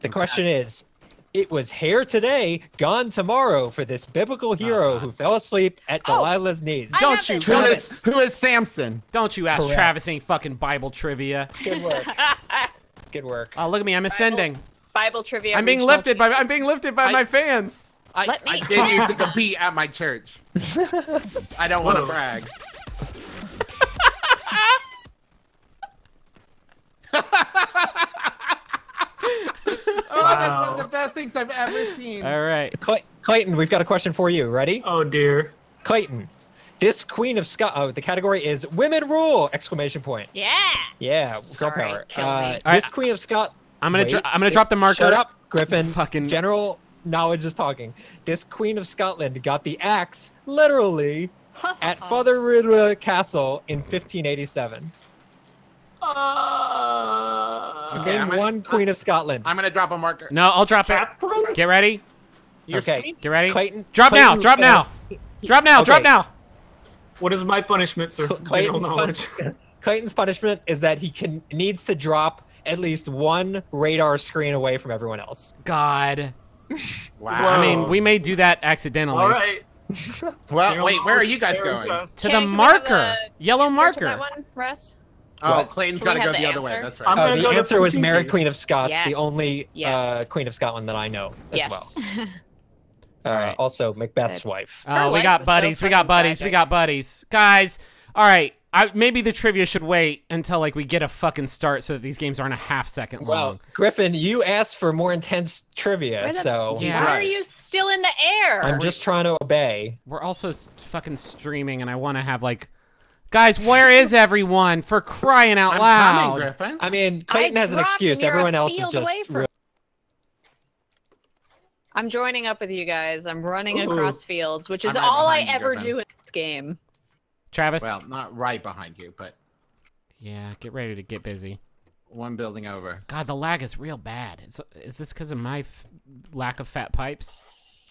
S1: The question is, it was hair today, gone tomorrow for this biblical hero
S5: God.
S1: who fell asleep at
S3: Oh,
S1: Delilah's knees.
S3: I
S2: Don't you
S3: this.
S1: Travis.
S5: is, who is Samson?
S2: Don't you ask
S1: Correct.
S2: Travis any fucking Bible trivia.
S1: Good work. Good work.
S2: Oh, look at me! I'm ascending.
S3: Bible trivia.
S2: I'm being lifted by. I'm being lifted by
S5: I-
S2: my fans.
S5: I,
S3: Let me-
S5: I did used to compete at my church. I don't want to brag. oh, that's one of the best things I've ever seen.
S2: All right.
S1: Clay- Clayton, we've got a question for you. Ready?
S4: Oh dear.
S1: Clayton, this Queen of Scott. Oh, the category is Women Rule! Exclamation point.
S3: Yeah.
S1: Yeah, girl power.
S3: kill.
S1: Uh, this
S2: right,
S1: Queen of Scott.
S2: I'm gonna.
S1: Wait,
S2: I'm gonna drop the marker.
S1: Shut up, Griffin.
S2: Fucking-
S1: General knowledge just talking. This Queen of Scotland got the axe literally at Fotheringhay Castle in 1587.
S4: Uh,
S5: Okay,
S1: Name
S5: gonna-
S1: one Queen of Scotland.
S5: I'm gonna drop a marker.
S2: No, I'll drop it. Get ready.
S5: Your
S1: okay.
S5: stream?
S2: Get ready.
S1: Clayton.
S2: Drop now, drop now. Drop now. Drop now.
S4: What is my punishment, sir?
S1: Clayton's,
S4: knowledge.
S1: pun- Clayton's punishment is that he can needs to drop at least one radar screen away from everyone else.
S2: God.
S5: Wow.
S2: I mean, we may do that accidentally.
S4: All right.
S5: Well,
S4: General
S5: wait, where are you guys going?
S4: fast.
S2: To
S3: Can-
S2: the
S3: can we have
S2: marker.
S3: the
S2: Yellow marker.
S3: that one, Russ?
S5: Oh,
S1: What?
S5: Clayton's
S3: Can
S5: got to go the,
S3: the
S5: other way.
S3: answer?
S5: That's right.
S4: I'm
S1: Uh,
S4: gonna
S1: the
S4: go to
S1: answer was Mary Queen of Scots,
S3: Yes,
S1: the only uh. Queen of Scotland that I know as
S3: yes.
S1: well. Uh,
S2: Alright.
S1: Also, Macbeth's
S3: Good.
S1: wife.
S2: Oh, we
S3: life
S2: got
S3: was so
S2: buddies. we got
S3: fucking
S2: buddies. We got buddies. Guys, all right. I, maybe the trivia should wait until like we get a fucking start so that these games aren't a half second long.
S1: Well,
S2: long.
S1: Griffin, you asked for more intense trivia,
S3: the-
S1: so
S2: Yeah.
S3: Why are you still in the air?
S1: I'm just trying to obey.
S2: We're also fucking streaming, and I want to have like, guys, where is everyone for crying out
S5: I'm
S2: loud?
S5: coming, Griffin.
S1: I mean,
S3: I
S1: Clayton has an excuse.
S3: and you're a
S1: Everyone else is just.
S3: from-
S1: real-
S3: I'm joining up with you guys. I'm running
S4: Ooh.
S3: across fields, which is all I ever
S5: Griffin.
S3: do in this game.
S2: Travis.
S5: Well, not right behind you, but
S2: yeah, get ready to get busy.
S5: one building over.
S2: God, the lag is real bad. Is, is this because of my f- lack of fat pipes?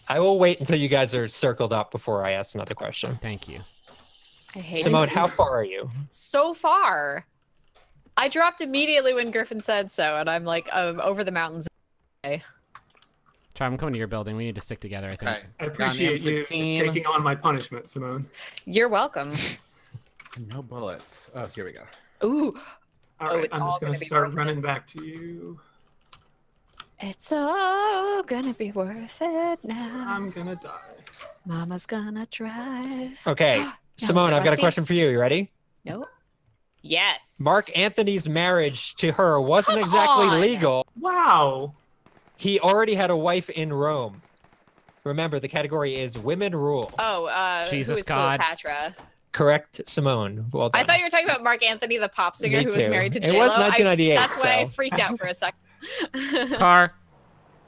S1: I will wait until you guys are circled up before I ask another question.
S2: Thank you.
S3: I hate
S1: Simone,
S3: this.
S1: how far are you?
S3: so far. I dropped immediately when Griffin said so, and I'm like um, over the mountains.
S2: Try, I'm coming to your building. We need to stick together. I think.
S5: Okay.
S4: I appreciate you taking on my punishment, Simone.
S3: You're welcome.
S5: No bullets. Oh, here we go.
S3: Ooh,
S4: All
S3: Oh,
S4: I'm
S3: all
S4: just gonna
S3: gonna
S4: start
S3: worth it.
S4: running back to you.
S3: it's all gonna be worth it now.
S4: I'm gonna die.
S3: Mama's gonna drive.
S1: Okay, Simone, I've got a question for you. You ready?
S3: Nope. Yes.
S1: Mark Anthony's marriage to her wasn't
S3: Come
S1: exactly
S3: on.
S1: legal.
S4: Wow.
S1: He already had a wife in Rome. Remember, the category is women rule.
S3: Oh, uh,
S2: Jesus
S3: who is
S2: God.
S3: Cleopatra?
S1: Correct, Simone. Well done.
S3: I thought you were talking about Marc Anthony, the pop singer
S1: Me
S3: who was married to
S1: It
S3: J-Lo.
S1: It was
S3: I-
S1: 1998,
S3: That's why I freaked out for a second.
S2: Car.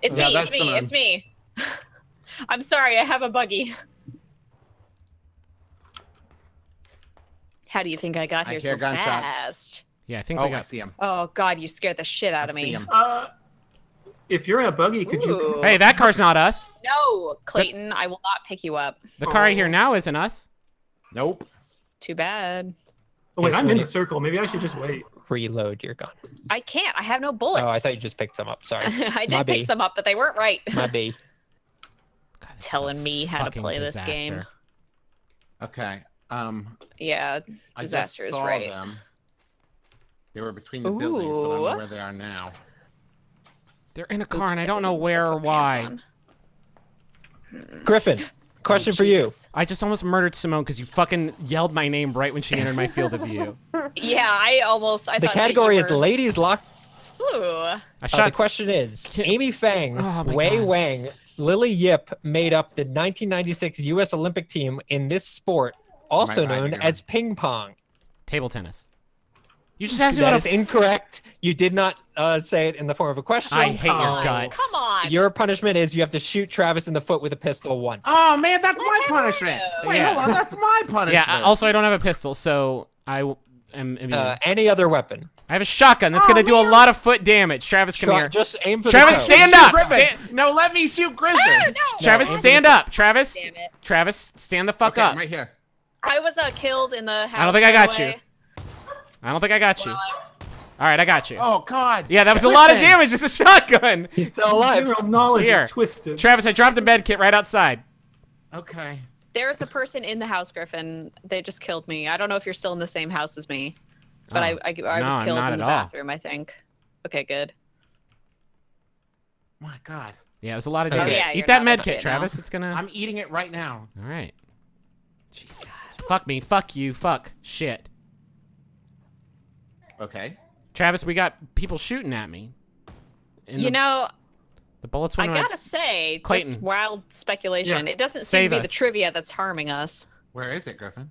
S3: it's
S5: Yeah,
S3: me. It's me.
S5: Simone.
S3: It's me. I'm sorry. I have a buggy. How do you think I got
S5: I
S3: here
S5: hear
S3: so
S5: gunshots.
S3: fast?
S2: Yeah, I think
S5: Oh,
S2: we
S5: I
S2: got.
S5: see him.
S3: Oh God, you scared the shit out
S5: I
S3: of
S5: see
S3: me.
S5: him.
S4: Uh, if you're in a buggy, could you?
S2: Hey, that car's not us.
S3: No, Clayton, I will not pick you up.
S2: The car I
S4: Oh.
S2: hear now isn't us.
S5: Nope.
S3: Too bad.
S4: Oh, wait, I'm in
S1: wait.
S4: the circle. Maybe I should just wait.
S1: Reload your gun.
S3: I can't. I have no bullets.
S1: Oh, I thought you just picked some up. Sorry.
S3: I
S1: My
S3: did pick
S1: B.
S3: some up, but they weren't right.
S1: My B.
S2: God, this is a
S3: Telling me how to
S2: fucking
S3: play this game.
S5: Okay. Um,
S3: Yeah,
S5: I just
S3: disaster is
S5: saw
S3: right.
S5: them. They were between the buildings, but I don't know where they are now.
S2: They're in a car,
S3: Oops,
S2: and I don't
S3: didn't
S2: know where or why.
S1: Griffin, question
S3: Oh,
S1: for you.
S2: I just almost murdered Simone because you fucking yelled my name right when she entered my field of view.
S3: Yeah, I almost. I
S1: The
S3: thought
S1: category is ladies lock.
S3: Ooh.
S2: I
S1: Uh,
S2: shot.
S1: the question is
S2: Can-
S1: Amy Fang,
S2: Oh
S1: Wei
S2: God.
S1: Wang, Lily Yip made up the 1996 U.S. Olympic team in this sport, also
S5: right
S1: known
S5: here?
S1: as ping pong.
S2: table tennis. You just asked me
S1: That
S2: what
S1: is
S2: a.
S1: incorrect. You did not uh, say it in the form of a question.
S2: I hate your
S4: Oh.
S2: guts.
S3: Come on.
S1: Your punishment is you have to shoot Travis in the foot with a pistol once.
S5: Oh man, that's
S3: What
S5: my punishment. Wait,
S2: Yeah.
S5: hold on, that's my punishment.
S2: Yeah. Also, I don't have a pistol, so I am. immune.
S1: Uh, any other weapon.
S2: I have a shotgun that's
S5: Oh,
S2: gonna do a lot of foot damage. Travis, come
S1: Shot-
S2: here.
S1: Just aim for
S2: Travis,
S1: the
S2: stand up.
S5: Griffin.
S2: Stand-
S5: No, let me shoot Griffin.
S3: Ah, no.
S2: Travis,
S1: aim for
S2: stand
S1: the-
S2: up. Travis,
S3: Damn it.
S2: Travis, stand the fuck
S5: okay,
S2: up.
S5: I'm right here.
S3: I was uh, killed in the house.
S2: I don't think I got
S3: the
S2: you.
S3: Way.
S2: I don't think I got you. All right, I got you.
S5: Oh God.
S2: Yeah, that was a lot of damage. It's a shotgun.
S1: He's still alive.
S4: Zero knowledge
S2: Here.
S4: is twisted.
S2: Travis, I dropped a med kit right outside.
S5: Okay.
S3: There's a person in the house, Griffin. They just killed me. I don't know if you're still in the same house as me, but
S2: Oh.
S3: I, I, I
S2: No,
S3: was killed in the
S2: at all.
S3: bathroom. I think. Okay, good.
S5: My God.
S2: Yeah, it was a lot of
S1: Oh,
S2: damage.
S3: yeah,
S2: Eat that
S3: not
S2: med kit,
S3: it now.
S2: Travis. It's gonna.
S5: I'm eating it right now.
S2: All right. Oh Jesus. Fuck me. Fuck you. Fuck. Shit.
S5: Okay.
S2: Travis, we got people shooting at me. And
S3: you
S2: the,
S3: know,
S2: the bullets
S3: I
S2: went. in my-
S3: gotta say, just
S2: Clayton.
S3: wild speculation.
S4: Yeah.
S3: It doesn't seem to be
S2: us.
S3: the trivia that's harming us.
S5: Where is it, Griffin?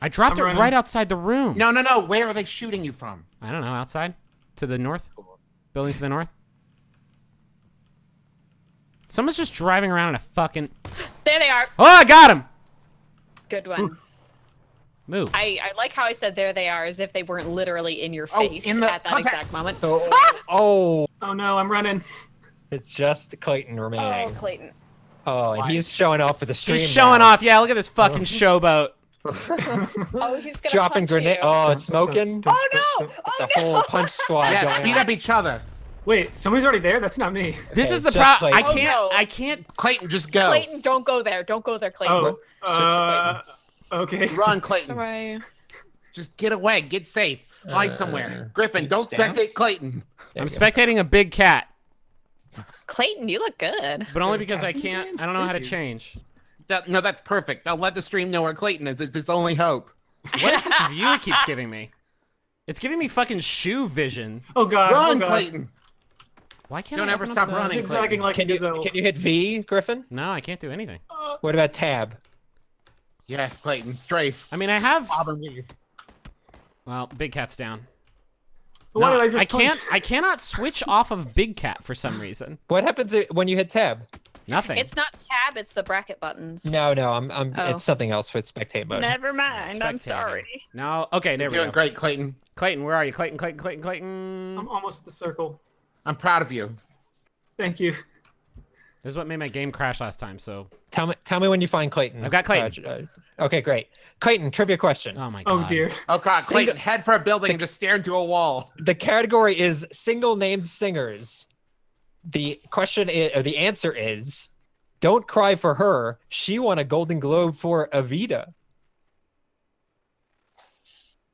S2: I dropped
S4: I'm
S2: it
S4: running.
S2: right outside the room.
S5: No, no, no. Where are they shooting you from?
S2: I don't know. Outside, to the north, building to the north. Someone's just driving around in a fucking.
S3: There they are.
S2: Oh, I got him.
S3: Good one.
S2: Move.
S3: I, I like how I said there they are as if they weren't literally in your
S5: Oh,
S3: face
S5: in the
S3: at that
S5: contact-
S3: exact moment.
S1: Oh, oh,
S4: Oh no, I'm running.
S1: it's just Clayton remaining. Oh.
S3: Clayton.
S1: Oh, and
S5: Why?
S1: he's showing off for the stream.
S2: He's showing
S1: now.
S2: off. Yeah, look at this fucking showboat.
S3: Oh, he's gonna
S1: Dropping grenade.
S3: you.
S1: Oh, smoking.
S3: Oh no!
S1: It's
S3: Oh
S1: a
S3: no!
S1: whole punch squad
S5: Yeah,
S1: going
S5: speed
S1: on.
S5: up each other.
S4: Wait, somebody's already there. That's not me.
S2: This
S1: Okay,
S2: is the problem. I
S3: Oh,
S2: can't.
S3: no.
S2: I can't.
S5: Clayton, just go.
S3: Clayton, don't go there. Don't go there, Clayton.
S4: Oh, uh, okay.
S5: Run, Clayton.
S3: Bye.
S5: Just get away. Get safe. Hide
S1: Uh,
S5: somewhere. Griffin, don't
S1: down?
S5: spectate Clayton.
S1: There
S2: I'm
S1: you go.
S2: spectating a big cat,
S3: Clayton, you look good.
S2: but only because I can't. I don't know how to change.
S5: That, no, that's perfect. I'll let the stream know where Clayton is. It's its only hope.
S2: What is this view it keeps giving me? It's giving me fucking shoe vision.
S4: Oh god.
S5: Run,
S4: oh, god.
S5: Clayton.
S2: Why can't
S5: Don't
S2: I
S5: ever stop running,
S4: Zigzagging
S5: Clayton.
S4: like
S1: Can you can you hit V, Griffin?
S2: No, I can't do anything.
S4: Uh,
S1: What about tab?
S5: Yes, Clayton. Strafe.
S2: I mean, I have.
S5: Bob and.
S2: Well, Big Cat's down.
S4: why
S2: No,
S4: did I just
S2: I can't. I cannot switch off of Big Cat for some reason.
S1: What happens when you hit tab?
S2: Nothing.
S3: It's not tab, it's the bracket buttons.
S1: No, no, I'm, I'm.
S3: Oh.
S1: It's something else with spectate mode.
S3: Never mind. I'm sorry.
S2: No. Okay, there we
S5: Doing
S2: go.
S5: great, Clayton.
S2: Clayton, where are you? Clayton, Clayton, Clayton, Clayton.
S4: I'm almost at the circle.
S5: I'm proud of you.
S4: Thank you.
S2: This is what made my game crash last time. So.
S1: Tell me, tell me when you find Clayton.
S2: I've got Clayton.
S1: Uh, uh, okay, great. Clayton, trivia question.
S2: Oh my god.
S4: Oh dear.
S5: Oh God,
S1: Single-
S5: Clayton, head for a building and just stare into a wall.
S1: The category is single named singers. The question is, or the answer is, "Don't cry for her." She won a Golden Globe for Evita.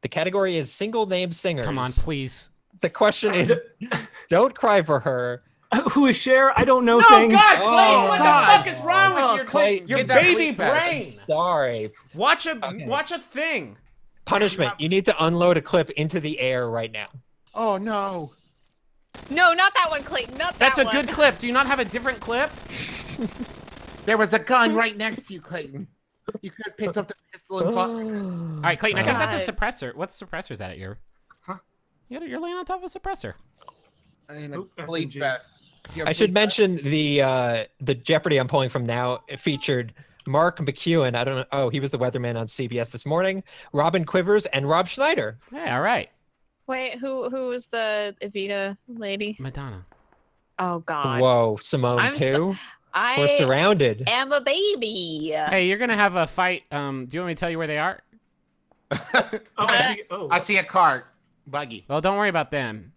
S1: The category is single name singers.
S2: Come on, please.
S1: The question is, don't cry for her.
S4: Who is Cher? I don't know
S2: No,
S4: things.
S2: Oh, God,
S1: Oh,
S2: Clayton, what
S5: God.
S2: the fuck is wrong with
S5: Oh,
S2: your
S5: Clayton,
S2: your baby
S5: sleep back.
S2: brain?
S1: Sorry.
S2: Watch a
S1: Okay.
S2: watch a thing.
S1: Punishment. You need to unload a clip into the air right now.
S5: Oh no.
S3: no, not that one, Clayton. Not that
S2: That's a
S3: one.
S2: good clip. Do you not have a different clip?
S5: There was a gun right next to you, Clayton. You could have picked up the pistol and fought.
S2: All right, Clayton. I think that's a
S3: God.
S2: suppressor. What suppressor is that at your?
S4: Huh?
S2: You gotta- You're laying on top of a suppressor.
S5: In a
S4: Oop,
S5: police
S4: SMG.
S5: vest. Do
S1: I should
S5: police
S1: mention the uh, the Jeopardy I'm pulling from now it featured Mark McEwen. I don't know. Oh, he was the weatherman on CBS this morning. Robin Quivers and Rob Schneider.
S2: Hey, all right,
S3: Wait, who who was the Evita lady?
S2: Madonna.
S3: Oh God,
S1: Whoa, Simone
S3: I'm
S1: too.
S3: so- I
S1: We're surrounded.
S3: I'm a baby.
S2: Hey, you're gonna have a fight. Um, do you want me to tell you where they are?
S4: Oh, I see, oh.
S5: I see a car. Buggy.
S2: Well, don't worry about them.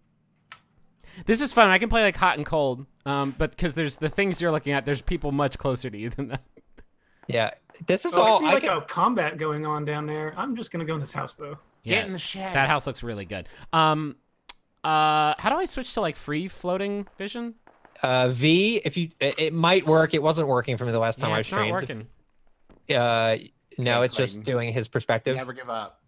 S2: This is fun. I can play like hot and cold. Um, but because there's the things you're looking at, there's people much closer to you than that.
S1: Yeah, this is
S4: Oh, I
S1: all.
S4: see
S1: I
S4: like
S1: can-
S4: a combat going on down there. I'm just gonna go in this house though.
S5: Yeah, Get in the shed.
S2: that house looks really good. Um, uh, how do I switch to like free floating vision?
S1: uh, V. If you, it, it might work. It wasn't working for me the last time
S2: yeah,
S1: I
S2: it's not
S1: streamed.
S2: working.
S1: Uh, no,
S5: Okay,
S1: it's just doing his perspective.
S5: Never give up.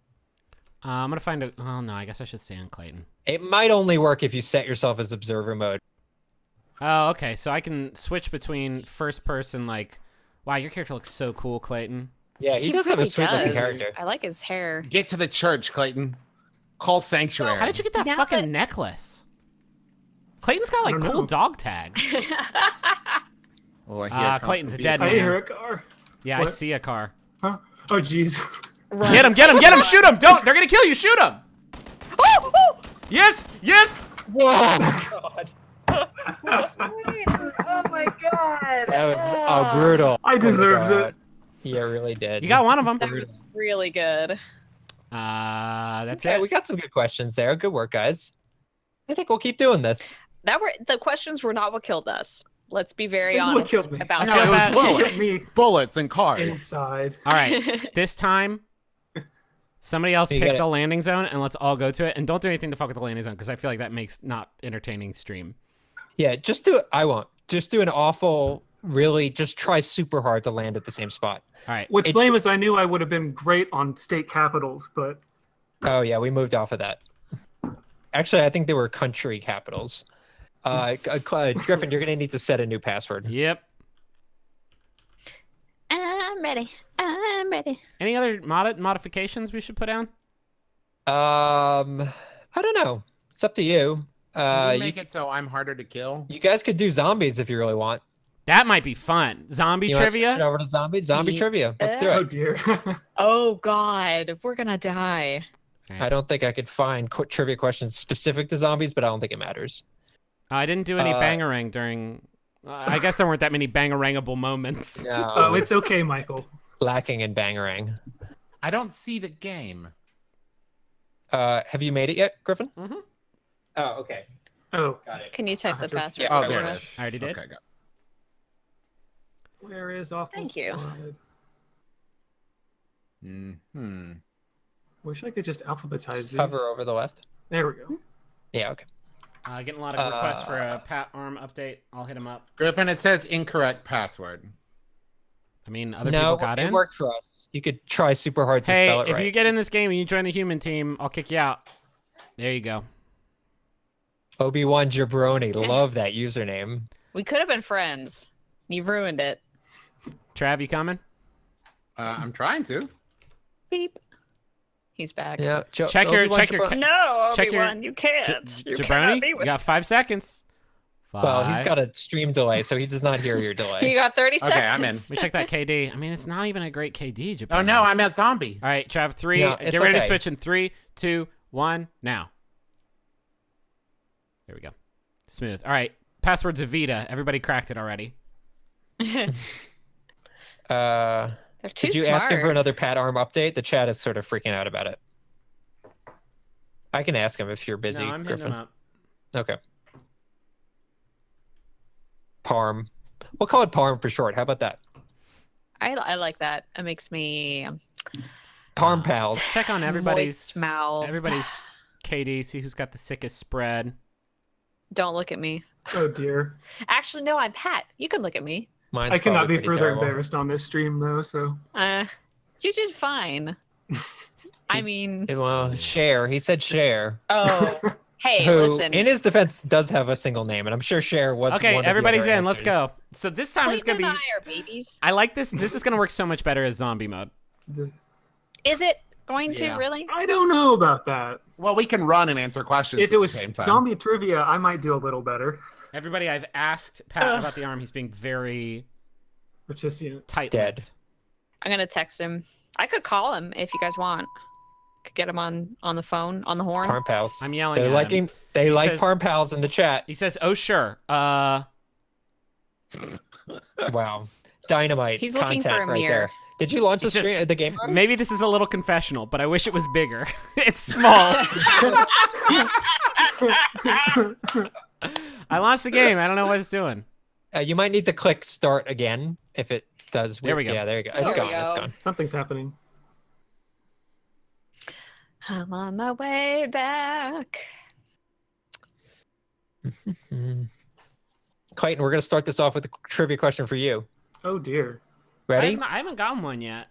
S2: Uh, I'm gonna find a. Oh no, I guess I should stay on Clayton.
S1: It might only work if you set yourself as observer mode.
S2: Oh, okay. So I can switch between first person, like, wow, your character looks so cool, Clayton.
S1: Yeah, he, does have a
S3: really
S1: sweet looking character.
S3: I like his hair.
S5: Get to the church, Clayton. Call sanctuary.
S2: How did you get that
S3: Now
S2: fucking
S3: that-
S2: necklace? Clayton's got like cool
S4: know.
S2: dog tags.
S5: Oh, here
S2: Ah, Clayton's a dead
S4: I
S2: man.
S4: hear a car.
S2: Yeah, I see a car.
S4: Huh? Oh jeez.
S2: Get him! Get him! Get him! Shoot him! Don't! They're gonna kill you! Shoot him!
S3: oh, oh!
S2: Yes! Yes!
S1: God.
S3: oh my God!
S1: That was oh, brutal.
S4: I
S1: Oh
S4: deserved
S1: God.
S4: it.
S1: Yeah, really did.
S2: You got one of them.
S3: That was really good.
S2: Uh, that's
S1: Okay,
S2: it.
S1: we got some good questions there. Good work, guys. I think we'll keep doing this.
S3: That were the questions were not what killed us. Let's be very
S4: This what
S3: honest
S4: killed me.
S3: about
S2: I
S5: No, it was bullets. Bullets and cars.
S4: inside.
S2: All right. This time, somebody else
S1: You
S2: pick the landing zone, and let's all go to it. And don't do anything to fuck with the landing zone, because I feel like that makes not entertaining stream.
S1: Yeah, just do it. I won't. Just do an awful, really, just try super hard to land at the same spot.
S2: All right.
S4: What's
S1: It-
S4: lame is I knew I would have been great on state capitals, but
S1: Oh, yeah, we moved off of that. Actually, I think they were country capitals. Uh, uh, Griffin, you're going to need to set a new password.
S2: Yep.
S3: I'm ready. I'm ready.
S2: Any other mod- modifications we should put down?
S1: Um, I don't know. It's up to you.
S5: Can
S1: Uh,
S5: we
S1: you,
S5: make it so I'm harder to kill?
S1: you guys could do zombies if you really want.
S2: That might be fun. Zombie
S1: You wanna switch it
S2: trivia.
S1: over to zombie zombie
S3: Ye-
S1: trivia. Let's do it.
S4: oh dear.
S3: Oh God, we're gonna die.
S1: I don't think I could find trivia questions specific to zombies, but I don't think it matters.
S2: I didn't do any
S1: Uh,
S2: bangarang during. Uh, I guess there weren't that many bangarangable moments.
S1: No,
S4: oh, it's okay, Michael.
S1: lacking in bangarang.
S5: I don't see the game.
S1: Uh, have you made it yet, Griffin?
S2: Mhm.
S1: Oh, okay.
S4: Oh,
S1: Got it.
S3: Can you type the
S4: have to-
S3: password?
S5: Oh, there it
S3: us?
S5: is.
S2: I already did.
S5: Okay, go.
S4: where is awful?
S3: Thank you.
S4: Squad?
S5: Hmm.
S4: Wish I could just alphabetize these.
S1: Cover over the left.
S4: There we go.
S1: Yeah, okay.
S2: Uh, getting a lot of requests for a Pat Arm update. I'll hit him up.
S5: Griffin, it says incorrect password.
S2: I mean, other
S1: no,
S2: people got
S1: it
S2: in.
S1: worked for us. You could try super hard to
S2: Hey,
S1: spell it
S2: if
S1: right.
S2: you get in this game and you join the human team, I'll kick you out. There you go.
S1: Obi Wan Jabroni, love that username.
S3: We could have been friends. You've ruined it.
S2: Trav, you coming?
S5: Uh, I'm trying to.
S3: Beep. He's back.
S1: Yeah, jo-
S2: Check your-
S1: Obi-Wan
S2: check your
S1: Jabro-
S3: No,
S2: Check your-
S3: Obi-Wan, you can't.
S2: J-
S3: you
S2: Jabroni,
S3: cannot be
S2: you got five seconds. Five.
S1: Well, he's got a stream delay, so he does not hear your delay.
S3: You got 30
S5: Okay,
S3: seconds.
S5: I'm in.
S2: Let me check that KD. I mean, it's not even a great KD, Jabroni.
S5: Oh no, I'm a zombie.
S2: All right, Trav, three.
S1: No,
S2: get
S1: it's
S2: ready to switch in three, two, one, now. There we go. Smooth. All right, password's Evita. Everybody cracked it already.
S1: Uh,
S3: They're too
S1: did you
S3: smart.
S1: ask him for another Pat Arm update? The chat is sort of freaking out about it. I can ask him if you're busy,
S2: no, I'm
S1: Griffin.
S2: him up.
S1: Okay. Parm. We'll call it Parm for short. How about that?
S3: I, I like that. It makes me um,
S1: Parm pals.
S2: Check on everybody's
S3: Moist mouth.
S2: everybody's KD. See who's got the sickest spread.
S3: Don't look at me.
S4: Oh dear.
S3: Actually, no, I'm Pat. You can look at me.
S1: Mine's
S4: I cannot be further
S1: terrible.
S4: embarrassed on this stream though. So
S3: Uh, you did fine. I mean,
S1: Well, share. He said share.
S3: oh, hey,
S1: who,
S3: listen.
S1: in his defense, does have a single name, and I'm sure share was.
S2: Okay,
S1: one of the
S2: everybody's
S1: other
S2: in. Let's go. So this time it's gonna
S3: Clayton
S2: be.
S3: and I are babies.
S2: I like this. This is gonna work so much better as zombie mode.
S3: Is it going to really?
S4: I don't know about that.
S5: Well, we can run and answer questions
S4: If
S5: at
S4: it was
S5: the same time.
S4: zombie trivia, I might do a little better.
S2: Everybody, I've asked Pat about the arm. He's being very
S4: Participant.
S2: tight.
S1: Dead.
S3: I'm gonna text him. I could call him if you guys want. Could get him on on the phone on the horn.
S1: Parm pals.
S2: I'm yelling
S1: They're
S2: at
S1: liking.
S2: him.
S1: They
S2: He
S1: like
S2: says-
S1: Parm pals in the chat.
S2: He says, "Oh sure." Uh,
S1: Wow, dynamite.
S3: He's looking for a
S1: right
S3: mirror.
S1: there. Did you launch the
S2: He's just-
S1: stream the game?
S2: maybe this is a little confessional, but I wish it was bigger. it's small. I lost the game. I don't know what it's doing.
S1: Uh, you might need to click start again if it does.
S2: There we go.
S1: Yeah, there you go. It's
S3: There we
S1: gone. It's
S3: go.
S1: gone.
S4: Something's happening.
S3: I'm on my way back.
S1: Clayton, we're gonna start this off with a trivia question for you.
S4: Oh dear.
S2: I
S1: Ready?
S2: haven't, I haven't gotten one yet.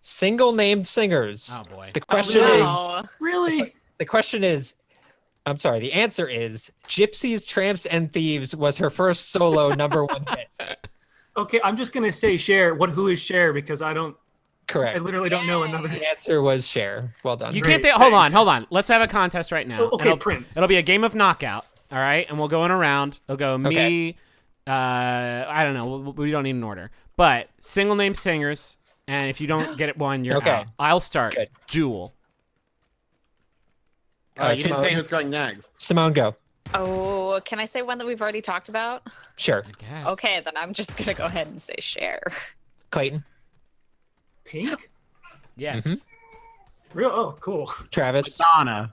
S1: Single named singers.
S2: Oh boy.
S1: The question
S3: no.
S1: is.
S4: Really?
S1: The question is. I'm sorry. The answer is "Gypsies, Tramps, and Thieves" was her first solo number one hit.
S4: Okay, I'm just gonna say share. What? Who is share? Because I don't.
S1: Correct.
S4: I literally don't know another.
S1: The answer was Cher. Well done.
S2: You
S4: Great,
S2: can't. Th- hold on, hold on. Let's have a contest right now.
S4: Oh, okay,
S2: it'll,
S4: Prince.
S2: It'll be a game of knockout. All right, and we'll go in a round. It'll go me.
S1: Okay.
S2: Uh, I don't know. We, we don't need an order, but single name singers. And if you don't get it one, you're
S1: Okay.
S2: out. I'll start.
S1: Good.
S2: Jewel.
S5: Uh,
S1: Uh,
S5: you didn't say who's going next.
S1: Simone, go.
S3: Oh, can I say one that we've already talked about?
S1: Sure.
S2: I guess.
S3: Okay, then I'm just gonna go ahead and say share.
S1: Clayton,
S4: Pink.
S2: Yes.
S1: Mhm.
S4: Real. Oh, cool.
S1: Travis,
S7: Madonna.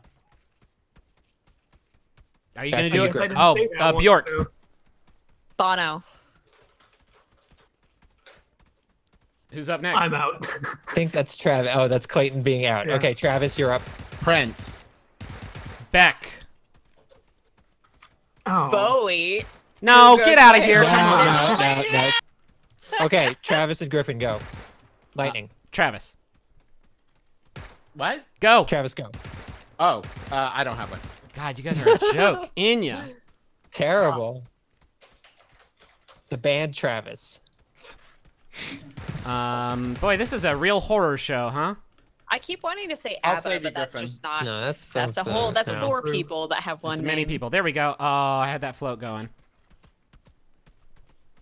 S2: Are you
S1: Back
S2: gonna do it?
S4: Guess
S2: Oh,
S4: say
S2: uh, Bjork.
S4: so-
S3: Bono.
S2: Who's up next?
S4: I'm out.
S1: I think that's Travis. Oh, that's Clayton being out.
S4: Yeah.
S1: Okay, Travis, you're up.
S5: Prince.
S2: Beck.
S4: oh.
S3: Bowie.
S2: No,
S3: Who
S2: get out of here.
S1: No, no, no, no. Okay, Travis and Griffin, go. Lightning.
S2: Travis.
S5: What?
S2: Go.
S1: Travis, go.
S5: Oh, uh, I don't have one.
S2: God, you guys are a joke. Enya.
S1: Terrible. The band Travis.
S2: Um, boy, this is a real horror show, huh?
S3: I keep wanting to say
S5: I'll
S3: ABBA, but that's
S5: Griffin.
S3: just not.
S1: No, that's
S3: that's a whole. That's
S1: no.
S3: four people that have one
S2: It's
S3: name.
S2: many people. There we go. Oh, I had that float going.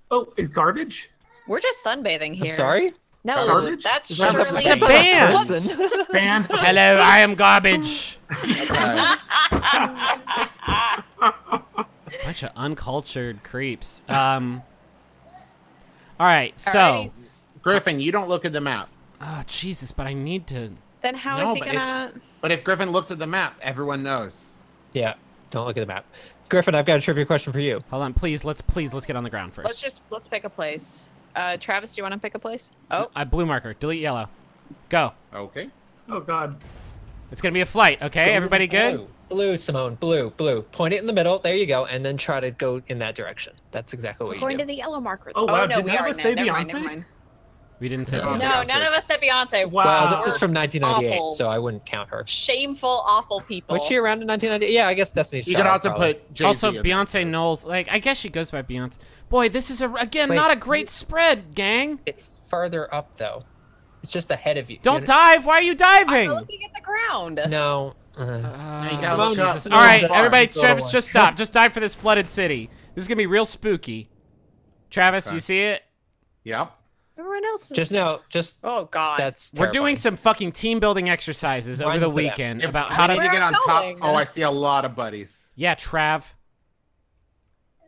S4: Oh, is garbage?
S3: We're just sunbathing here.
S1: I'm sorry?
S3: No,
S4: Garbage?
S3: that's
S4: Is that a-
S3: surely.
S2: It's a band.
S1: Person.
S4: Band.
S2: Hello, I am garbage.
S5: Okay.
S2: Bunch of uncultured creeps. Um. All right, so.
S3: Alright,
S5: Griffin, you don't look at the map.
S2: Oh Jesus! But I need to.
S3: Then how is
S5: No,
S3: he
S5: but
S3: gonna?
S5: But if Griffin looks at the map, everyone knows.
S1: yeah, don't look at the map. Griffin, I've got a trivia question for you.
S2: Hold on, please. Let's please let's get on the ground 1st
S3: Let's just let's pick a place. Uh, Travis, do you want to pick a place? Oh,
S2: Uh, blue marker. Delete yellow. Go.
S5: Okay.
S4: Oh God.
S2: It's gonna be a flight. Okay,
S1: Go
S2: everybody
S1: the
S2: good?
S1: Blue. Blue, Simone, blue, blue. Point it in the middle. There you go, and then try to go in that direction. That's exactly what
S3: we're
S1: you
S3: going
S1: do.
S3: to the yellow marker.
S4: Oh, wow,
S3: no,
S4: did
S3: we
S4: none of
S3: are
S4: us
S3: now.
S4: say
S3: Never mind, never
S4: Beyonce?
S3: mind.
S2: We didn't say.
S5: No.
S3: No,
S5: Beyonce.
S3: none of us said Beyonce.
S4: Wow.
S1: Well, this is from 1998,
S3: Awful.
S1: so I wouldn't count her.
S3: Shameful, awful people.
S1: Was she around in 1998? Yeah, I guess Destiny's
S5: You
S1: Child.
S5: could also
S1: probably.
S5: put Jay-Z
S2: Also. Beyonce Knowles. Like, I guess she goes by Beyonce. Boy, this is a again
S1: Wait.
S2: not a great spread, gang.
S1: It's farther up though. It's just ahead of you.
S2: Don't
S1: You're-
S2: dive. Why are you
S3: I'm
S2: diving?
S3: looking at the ground.
S1: No. uh,
S2: Uh,
S5: you gotta
S1: Simone,
S5: look up.
S1: Jesus.
S2: All right, everybody. Travis, just stop. Just dive for this flooded city. This is gonna be real spooky. Travis,
S5: Okay.
S2: you see it?
S5: Yep.
S3: Everyone else is.
S1: just no. Just
S3: Oh God.
S1: that's.
S2: We're doing some fucking team building exercises over the
S1: to them.
S2: weekend about how
S5: need
S2: to.
S5: to get
S3: I'm
S5: on top. Oh, I see a lot of buddies.
S2: Yeah, Trav.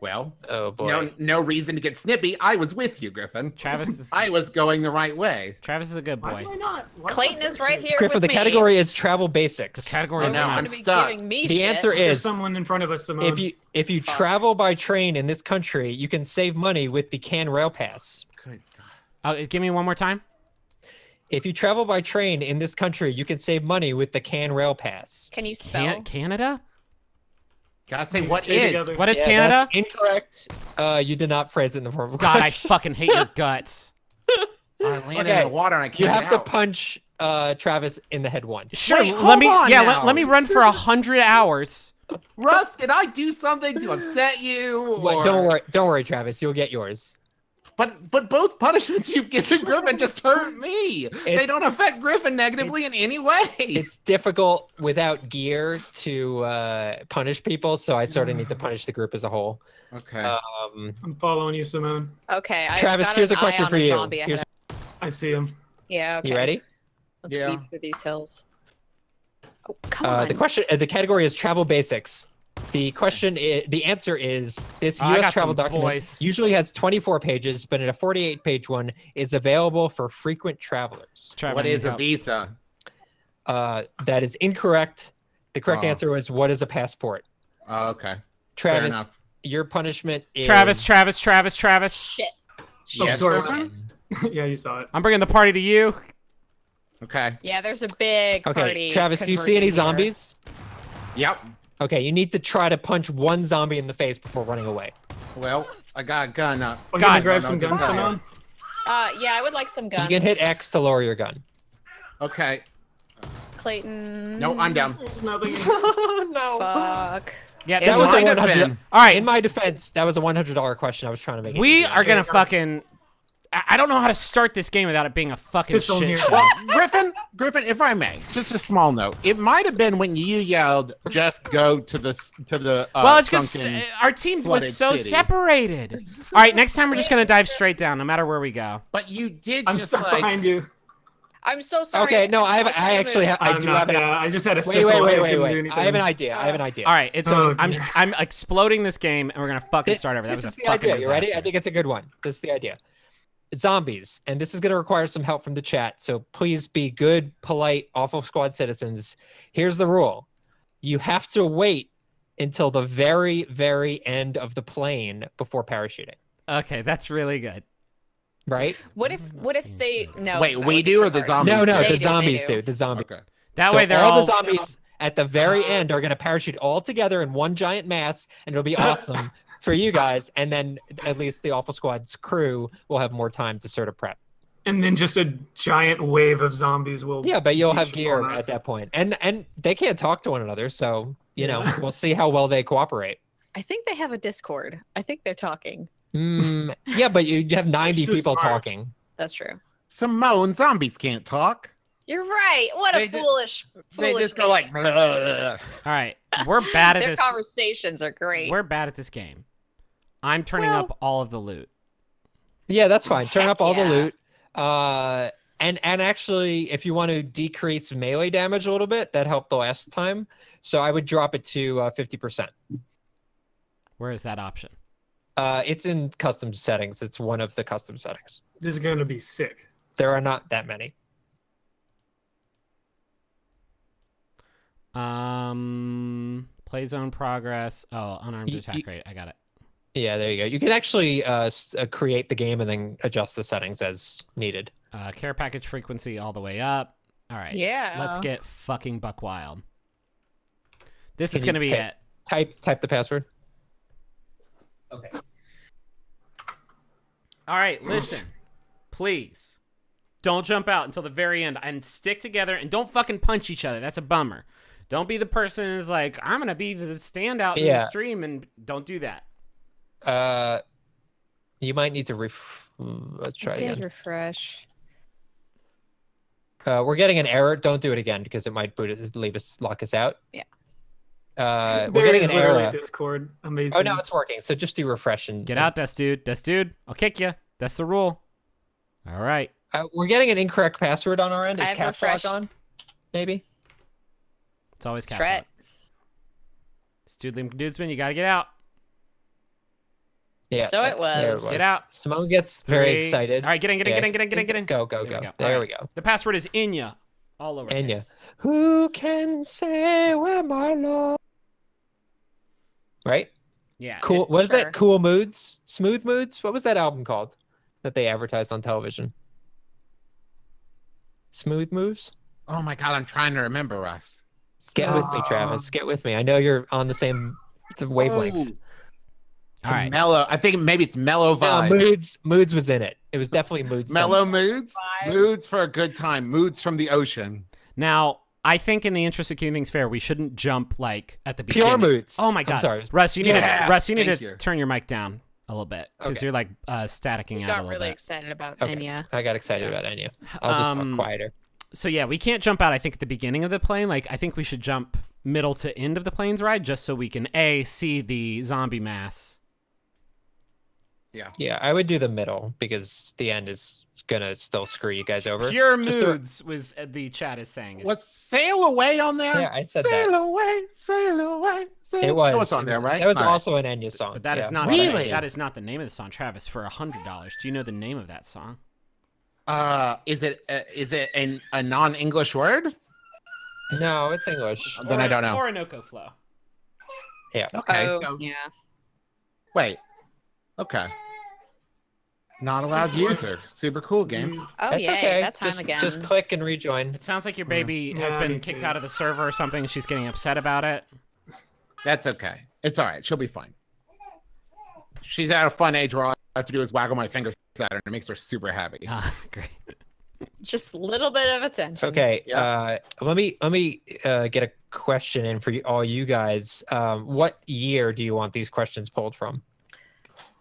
S5: Well,
S1: Oh boy.
S5: no, no reason to get snippy. I was with you, Griffin.
S2: Travis is.
S5: I was going the right way.
S2: Travis is a good boy.
S4: am I not? Why
S3: Clayton is right here.
S1: Griffin,
S3: with
S1: the
S3: me.
S1: category is travel basics.
S2: The category
S5: I
S2: is
S5: know. I'm
S3: Supposed to be
S5: stuck.
S3: me
S1: The
S3: shit.
S1: answer
S4: There's
S1: is
S4: someone in front of us, Simone.
S1: if you if you
S3: Fuck.
S1: travel by train in this country, you can save money with the Can Rail Pass.
S5: Good God.
S2: Uh, give me one more time.
S1: If you travel by train in this country, you can save money with the Can Rail Pass.
S3: Can you spell?
S2: Can- Canada?
S5: Gotta say what
S4: Stay
S5: is.
S4: together.
S2: What is
S1: Yeah,
S2: Canada?
S1: that's incorrect. Uh, you did not phrase it in the form of
S2: God, I fucking hate your guts.
S5: I landed
S1: Okay,
S5: in the water and I can't
S1: You
S5: get
S1: have to punch uh, Travis in the head once.
S2: Sure,
S5: Wait,
S2: let me.
S5: on
S2: Yeah, let, let me run for a hundred hours.
S5: Russ, did I do something to upset you?
S1: What-
S5: or-
S1: Don't worry, don't worry, Travis. You'll get yours.
S5: But but both punishments you've given Griffin just hurt me. they don't affect Griffin negatively in any way.
S1: It's difficult without gear to uh, punish people, so I sort of need to punish the group as a whole.
S5: Okay.
S1: Um,
S4: I'm following you, Simone.
S3: Okay, I
S1: Travis,
S3: got
S1: here's a question for
S3: a
S1: you. Here's-
S4: I see him.
S3: Yeah. Okay.
S1: You ready?
S3: Let's
S5: Yeah.
S3: weave through these hills. Oh, come
S1: Uh,
S3: on.
S1: the question, uh, the category is travel basics. The question, is, the answer is this
S2: Oh,
S1: U.S. travel document
S2: boys.
S1: usually has 24 pages, but in a 48-page one is available for frequent travelers.
S2: Trevor,
S5: what
S2: I
S5: is
S2: need
S5: a
S2: help.
S5: visa?
S1: Uh, that is incorrect. The correct
S5: Oh.
S1: answer was what is a passport?
S5: Oh, okay.
S1: Travis, your punishment is
S2: Travis, Travis, Travis, Travis.
S3: Shit.
S4: Oh,
S5: Yes,
S4: yeah, you saw it.
S2: I'm bringing the party to you.
S5: Okay.
S3: Yeah, there's a big
S1: Okay,
S3: party.
S1: Travis, do you see any
S3: here.
S1: zombies?
S5: Yep.
S1: Okay, you need to try to punch one zombie in the face before running away.
S5: Well, I got a gun up.
S4: You
S2: God,
S4: gonna grab some guns, someone.
S3: Uh, yeah, I would like some guns.
S1: You can hit X to lower your gun.
S5: Okay.
S3: Clayton.
S5: No, I'm down.
S4: There's nothing.
S1: oh no!
S3: Fuck.
S2: Yeah,
S1: That
S2: this was
S1: was a
S5: might
S2: a
S5: have
S1: 100.
S2: All right,
S1: In my defense, that was a $100 question. I was trying to make
S2: we are gonna
S4: guys.
S2: fucking. I I don't know how to start this game without it being a fucking shit
S4: here.
S2: show.
S5: Well, Griffin, Griffin, if I may, just a small note. It might have been when you yelled, "Just go to the to the." Uh,
S2: well, it's because
S5: sunken-"
S2: our team was so
S5: city.
S2: separated. All right, next time we're just gonna dive straight down, no matter where we go.
S5: But you did
S4: I'm
S5: just
S4: stuck
S5: like.
S4: behind you.
S3: I'm so sorry.
S1: Okay, no, I have. I actually have. I do
S4: not,
S1: have an.
S4: yeah, I just had a
S1: Wait, wait, wait, wait, wait. I have an idea. I have an idea.
S2: All right, it's
S4: Oh,
S2: I'm
S4: dear.
S2: I'm exploding this game, and we're gonna fucking
S1: Thi-
S2: start over. That
S1: this
S2: was
S1: is
S2: a
S1: the
S2: fucking
S1: idea. You ready? I think it's a good one. This is the idea. Zombies, and this is going to require some help from the chat. So please be good, polite, awful squad citizens. Here's the rule: you have to wait until the very, very end of the plane before parachuting.
S2: Okay, that's really good.
S1: Right?
S3: What if? Oh, what if they? No.
S5: Wait, we do or the zombies
S1: No, no,
S3: They
S1: the
S3: do,
S1: zombies
S3: do.
S1: do. The zombies.
S5: Okay.
S2: That
S1: So
S2: way they're
S1: all,
S2: all,
S1: the zombies at the very oh. end are going to parachute all together in one giant mass, and it'll be awesome for you guys. And then at least the Awful Squad's crew will have more time to sort of prep.
S4: And then just a giant wave of zombies will.
S1: Yeah, but you'll have gear at that point, and and they can't talk to one another, so you know
S4: Yeah.
S1: we'll see how well they cooperate.
S3: I think they have a Discord. I think they're talking.
S1: Mm, yeah, but you have ninety
S4: too
S1: people
S4: smart.
S1: talking.
S3: That's true.
S5: Simone, zombies can't talk.
S3: You're right. What a
S5: They ju-
S3: foolish,
S5: They
S3: foolish.
S5: just go like.
S3: thing.
S5: "Bleh."
S2: All right, we're bad at
S3: Their
S2: this.
S3: conversations are great.
S2: We're bad at this game. I'm turning
S3: Well-
S2: up all of the loot.
S1: Yeah, that's fine. Turn
S3: Heck
S1: up all
S3: yeah.
S1: the loot. Uh, and and actually, if you want to decrease melee damage a little bit, that helped the last time. So I would drop it to uh, fifty percent.
S2: Where is that option?
S1: Uh, it's in custom settings. It's one of the custom settings.
S4: This is gonna be sick.
S1: There are not that many.
S2: Um, play zone progress. Oh, unarmed
S1: Y-
S2: attack
S1: y-
S2: rate. I got it.
S1: Yeah, there you go. You can actually uh, uh, create the game and then adjust the settings as needed.
S2: Uh, care package frequency all the way up. All right.
S3: yeah.
S2: Let's get fucking buck wild. This
S1: Can
S2: is gonna be
S1: pick-
S2: it.
S1: Type type the password. Okay.
S2: All right, listen. Please. Don't jump out until the very end and stick together and don't fucking punch each other. That's a bummer. Don't be the person who's like, I'm gonna be the standout in the stream and don't do that.
S1: Uh, you might need to ref. Let's try
S3: Did
S1: again.
S3: refresh.
S1: Uh, we're getting an error. Don't do it again because it might boot us, leave us, lock us out.
S3: Yeah.
S1: Uh, we're
S4: There
S1: getting
S4: is
S1: an
S4: literally
S1: error.
S4: Discord. Amazing.
S1: Oh no, it's working. So just do refresh and
S2: Get out, Dust Dude. Dust Dude, I'll kick you. That's the rule. All right.
S1: Uh, we're getting an incorrect password on our end.
S3: I
S1: Is
S3: have
S1: caps lock
S3: refreshed.
S1: on? Maybe.
S2: It's always caps
S3: Stret.
S2: lock. Studley Dudesman, you gotta get out.
S1: Yeah.
S3: So it
S1: uh, there
S3: was.
S2: Get out.
S1: Simone gets very excited.
S2: All right, get in, get in,
S1: Yeah,
S2: get in, get in, get in, get in.
S1: Go, go,
S2: There
S1: go.
S2: we go.
S1: There
S2: All
S1: we go.
S2: The password is Enya. All over.
S1: Enya. Who can say where my love? Right.
S2: Yeah.
S1: Cool.
S2: it-
S1: what is
S3: Sure.
S1: that? Cool moods. Smooth moods. What was that album called? That they advertised on television. Smooth moves.
S5: Oh my god, I'm trying to remember, Russ.
S1: Get with me,
S4: Ah.
S1: Travis. Get with me. I know you're on the same wavelength.
S5: Oh,
S2: All right.
S5: Mellow. I think maybe it's mellow
S1: No,
S5: vibes.
S1: moods. Moods was in it. It was definitely moods.
S5: Mellow moods.
S3: Vibes.
S5: Moods for a good time. Moods from the ocean.
S2: Now, I think in the interest of keeping things fair, we shouldn't jump like at the beginning.
S1: Pure moods.
S2: Oh my
S1: I'm
S2: god,
S1: sorry.
S2: Russ, you need
S5: Yeah,
S2: to Russ, you need
S5: thank
S2: to
S5: you.
S2: turn your mic down a little bit because
S1: Okay.
S2: you're like uh, staticking
S3: We
S2: out a
S3: got
S2: little
S3: really
S2: bit.
S3: excited about
S1: Okay.
S3: Enya.
S1: I got excited about Enya. I'll just
S2: Um,
S1: talk quieter.
S2: So yeah, we can't jump out. I think at the beginning of the plane. Like I think we should jump middle to end of the plane's ride just so we can a see the zombie mass.
S1: Yeah, Yeah, I would do the middle because the end is gonna still screw you guys over.
S2: Pure
S1: Just to-
S2: moods was uh, the chat is saying. Is-
S5: What's sail away on there?
S1: Yeah, I said
S5: sail
S1: that.
S5: away, sail away. Sail.
S1: It was.
S5: That was on
S1: it
S5: there,
S1: was-
S5: right?
S1: That was
S5: All right.
S1: also an Enya song.
S2: but that is
S1: yeah.
S2: not
S5: Really?
S2: that is not the name of the song, Travis. For a hundred dollars, do you know the name of that song?
S5: Uh, is it uh, is it an, a non-English word?
S1: No, it's English.
S5: Then I don't know.
S2: Orinoco Flow.
S1: Yeah.
S5: Okay.
S3: oh,
S5: so
S3: yeah.
S5: wait. Okay. Not allowed user. Super cool game.
S3: Oh,
S1: That's
S3: yeah.
S1: okay.
S3: That time
S1: just,
S3: again.
S1: just click and rejoin.
S2: It sounds like your baby has
S4: Yeah,
S2: been kicked
S4: too.
S2: out of the server or something. She's getting upset about it.
S5: That's okay. It's all right. She'll be fine. She's at a fun age where all I have to do is waggle my fingers at her, and it makes her super happy.
S2: Ah, great.
S3: Just a little bit of attention.
S1: Okay.
S5: Yeah.
S1: Uh, let me let me uh, get a question in for you, all you guys. Um, what year do you want these questions pulled from?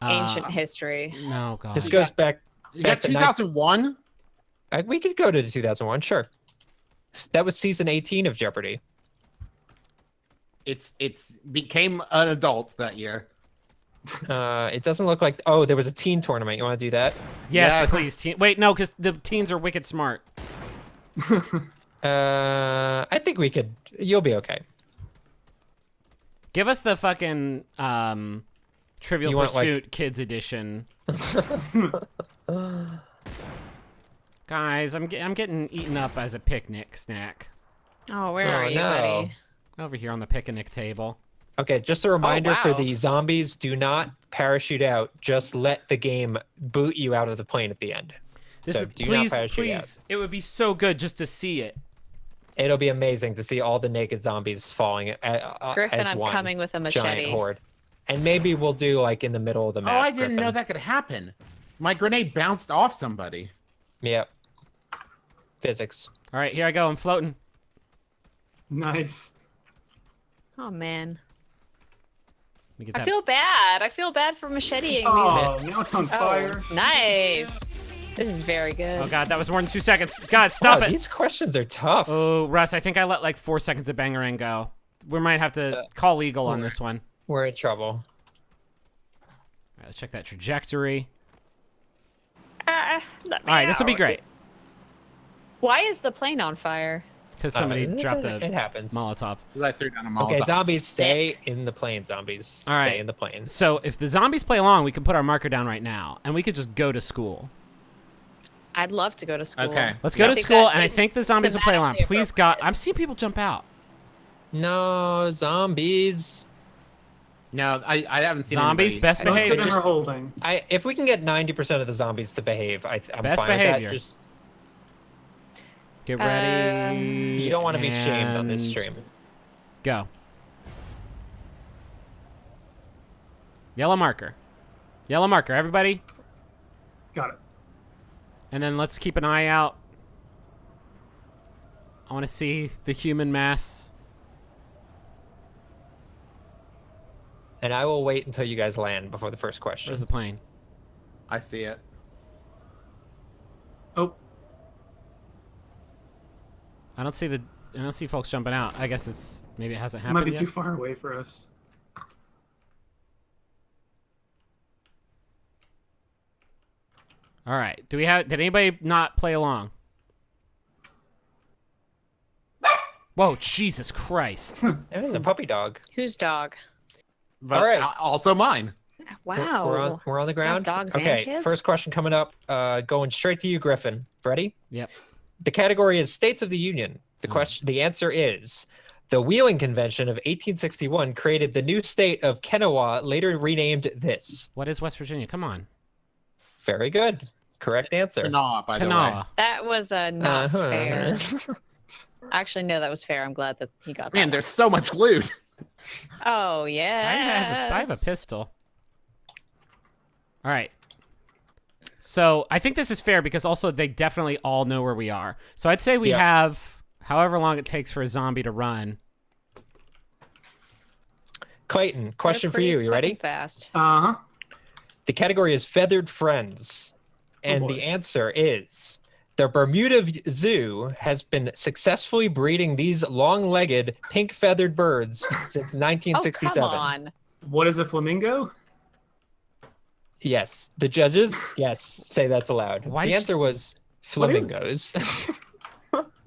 S3: Ancient
S2: Uh,
S3: history.
S2: no, God.
S1: This goes back.
S5: You got
S1: Back to nine-
S5: 2001.
S1: I, we could go to 2001. Sure. That was season 18 of Jeopardy.
S5: It's it's became an adult that year.
S1: Uh, it doesn't look like. Oh, there was a teen tournament. You want to do that?
S2: Yes,
S5: Yes.
S2: please. Teen- Wait, no, because the teens are wicked smart.
S1: Uh, I think we could. You'll be okay.
S2: Give us the fucking um, Trivial
S1: You want, like-
S2: Pursuit Kids Edition. Guys, I'm ge- I'm getting eaten up as a picnic snack
S3: Oh, where
S1: Oh,
S3: are you,
S1: no.
S3: buddy?
S2: over here on the picnic table.
S1: Okay, just a reminder for
S3: wow.
S1: the zombies: do not parachute out. Just let the game boot you out of the plane at the end.
S2: This
S1: so
S2: is
S1: do
S2: please,
S1: not parachute out.
S2: please. It would be so good just to see it.
S1: It'll be amazing to see all the naked zombies falling uh, uh,
S3: Griffin, I'm coming with a
S1: giant
S3: machete.
S1: horde. And maybe we'll do like in the middle of the map. Oh.
S5: I didn't know that could happen. My grenade bounced off somebody.
S1: Yep. Physics.
S2: All right, here I go. I'm floating.
S4: Nice.
S3: Oh, man.
S2: Let me get
S3: I feel bad. I feel bad for macheteing
S4: Oh, now it's on
S3: these. Oh,
S4: fire.
S3: nice. This is very good.
S2: Oh god, that was more than two seconds. God, stop
S1: Wow,
S2: it.
S1: These questions are tough.
S2: Oh, Russ, I think I let like four seconds of bangarang go. We might have to
S1: Uh,
S2: call legal on this one.
S1: We're in trouble.
S2: All right, let's check that trajectory.
S3: Ah, let me
S2: All right, this will be great
S3: Why is the plane on fire?
S2: because somebody
S1: Uh,
S2: dropped
S1: is-
S2: a
S1: It happens.
S2: Molotov.
S5: I threw down a Molotov.
S1: Okay, zombies,
S3: Sick.
S1: stay in the plane. Zombies,
S2: All
S1: stay in the plane.
S2: So if the zombies play along, we can put our marker down right now, and we could just go to school.
S3: I'd love to go to school.
S5: Okay.
S2: Let's go
S3: I
S2: to school, and I think the zombies will play along. Please, God. I'm seeing people jump out.
S1: No zombies.
S5: No, I, I haven't seen
S2: Zombies,
S5: anybody-
S2: best
S1: I
S4: Most of
S2: behavior.
S4: them are holding.
S1: I if we can get ninety percent of the zombies to behave, I, I'm
S2: Best
S1: fine
S2: behavior.
S1: with that. Just,
S2: Get ready.
S1: you don't want to be shamed on this stream.
S2: Go. Yellow marker. Yellow marker, everybody.
S4: Got it.
S2: And then let's keep an eye out. I want to see the human mass.
S1: And I will wait until you guys land before the first question.
S2: Where's the plane?
S5: I see it.
S4: Oh,
S2: I don't see the. I don't see folks jumping out. I guess it's maybe it hasn't happened.
S4: it
S2: happened
S4: might be
S2: yet.
S4: too far away for us.
S2: All right. Do we have? Did anybody not play along? Whoa, Jesus Christ!
S1: It is a puppy dog.
S3: Whose dog?
S5: But
S1: All right.
S5: also mine.
S1: We're-
S3: Wow.
S1: We're on, we're on the ground.
S3: dogs and
S1: okay,
S3: kids?
S1: first question coming up. Uh, going straight to you, Griffin. Ready?
S2: Yep.
S1: The category is States of the Union. The
S2: Oh.
S1: question, the answer is, the Wheeling Convention of 1861 created the new state of Kanawha, later renamed this.
S2: What is West Virginia? Come on.
S1: Very good. Correct answer.
S5: Kanaw, by the way.
S3: That was uh, not
S1: Uh-huh.
S3: fair. Actually, no, that was fair. I'm glad that he got that.
S5: Man, there's so much loot.
S3: Oh yeah.
S2: I, a, I have a pistol. All right. So I think this is fair because also they definitely all know where we are. So I'd say we
S1: Yeah.
S2: have however long it takes for a zombie to run.
S1: Clayton, question for you. You ready?
S3: Fast.
S4: Uh huh.
S1: The category is feathered friends, and
S4: boy.
S1: the answer is the Bermuda Zoo has been successfully breeding these long-legged, pink-feathered birds since 1967.
S3: Oh
S1: 1967.
S3: come on.
S4: What is a flamingo?
S1: Yes, the judges, yes, say that's allowed.
S2: Why
S1: the
S2: did you-
S1: answer was
S4: What is-
S1: flamingos.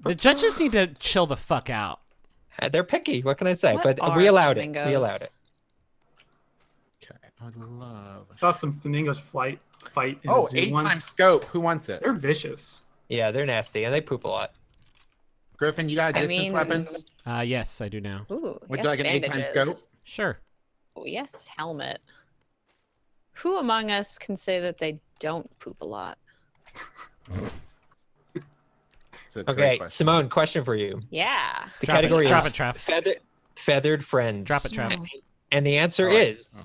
S2: The judges need to chill the fuck out.
S1: Uh, They're picky. What can I say?
S3: What
S1: but we allowed it. We allowed it.
S5: Okay, I love.
S4: I saw some flamingos flight fight in
S5: Oh,
S4: a zoo
S5: eight
S4: once.
S5: times scope. Who wants it?
S4: They're vicious.
S1: Yeah, they're nasty and they poop a lot.
S5: Griffin, you got a
S3: I
S5: distance
S3: mean-
S5: weapon?
S2: Uh, yes, I do now.
S3: Ooh.
S5: Would you like an eight times scope?
S2: Sure.
S3: Oh, yes, helmet. Who among us can say that they don't poop a lot?
S5: It's a great
S1: Okay,
S5: question.
S1: Simone, question for you.
S3: Yeah.
S1: The
S2: Drop it,
S1: category
S2: drop
S1: is
S2: it, Trav.
S1: feathered feathered friends.
S2: Drop it, Trav.
S1: And, and the answer
S5: All right.
S1: is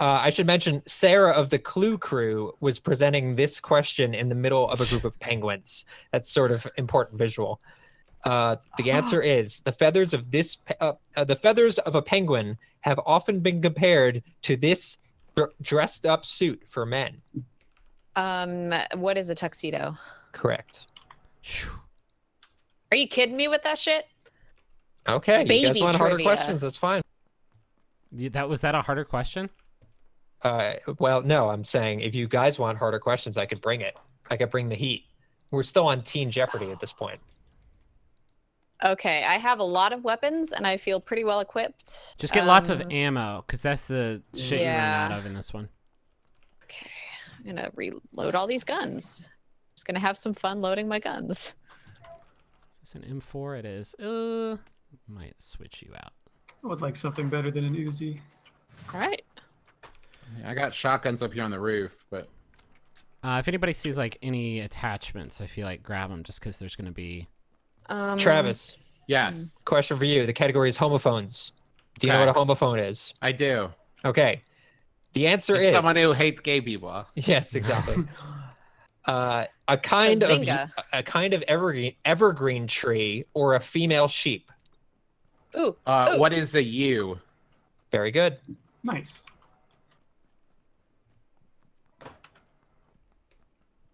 S1: uh, I should mention Sarah of the Clue Crew was presenting this question in the middle of a group of penguins. That's sort of important visual. Uh, the answer is the feathers of this pe- uh, uh, the feathers of a penguin have often been compared to this dr- dressed up suit for men.
S3: Um, what is a tuxedo?
S1: Correct.
S3: Are you kidding me with that shit?
S1: Okay, you guys
S3: Baby
S1: want harder questions? That's fine.
S2: That was that a harder question?
S1: Uh, well, no, I'm saying if you guys want harder questions, I could bring it. I could bring the heat. We're still on Teen Jeopardy at this point.
S3: Okay, I have a lot of weapons and I feel pretty well equipped.
S2: Just get lots of
S3: Um,
S2: ammo, because that's the shit you
S3: yeah.
S2: run out of in this one.
S3: Okay, I'm gonna reload all these guns. Just gonna have some fun loading my guns.
S2: Is this an M4? It is. Uh, might switch you out.
S4: I would like something better than an Uzi.
S3: All right.
S5: I got shotguns up here on the roof, but
S2: Uh, if anybody sees like any attachments, I feel like grab them just because there's gonna be.
S3: Um,
S1: Travis,
S5: yes,
S1: question for you. The category is homophones. Do you know what a homophone is?
S5: I do.
S1: Okay. The answer
S5: It's
S1: is
S5: someone who hates gay people.
S1: Yes, exactly. uh, a kind of a kind of evergreen evergreen tree or a female sheep.
S3: Ooh.
S5: Uh,
S3: Ooh.
S5: what is a ewe?
S1: Very good.
S4: Nice.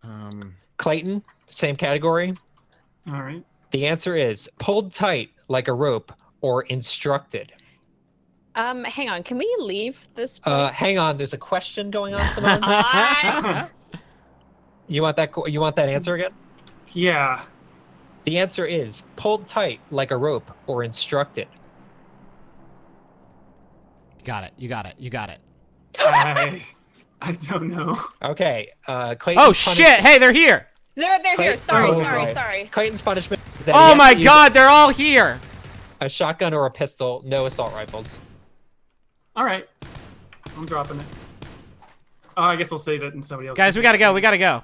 S5: Um,
S1: Clayton, same category.
S4: All right.
S1: The answer is pulled tight like a rope or instructed.
S3: Um, hang on. Can we leave this place?
S1: Uh, hang on, there's a question going on, Simone. You want that? You want that answer again?
S4: Yeah.
S1: The answer is pulled tight like a rope or instructed.
S2: You got it. You got it. You got it.
S4: I I don't know.
S1: Okay. Uh, Clayton's
S2: Oh shit! Hey, they're here.
S3: They're, they're here. Sorry,
S1: oh,
S3: sorry,
S1: boy.
S3: sorry.
S1: Clayton's punishment is that
S2: Oh my god, they're all here.
S1: A shotgun or a pistol, no assault rifles.
S4: All right. I'm dropping it. Oh, I guess I'll save it and somebody else.
S2: Guys, we gotta go. We gotta go.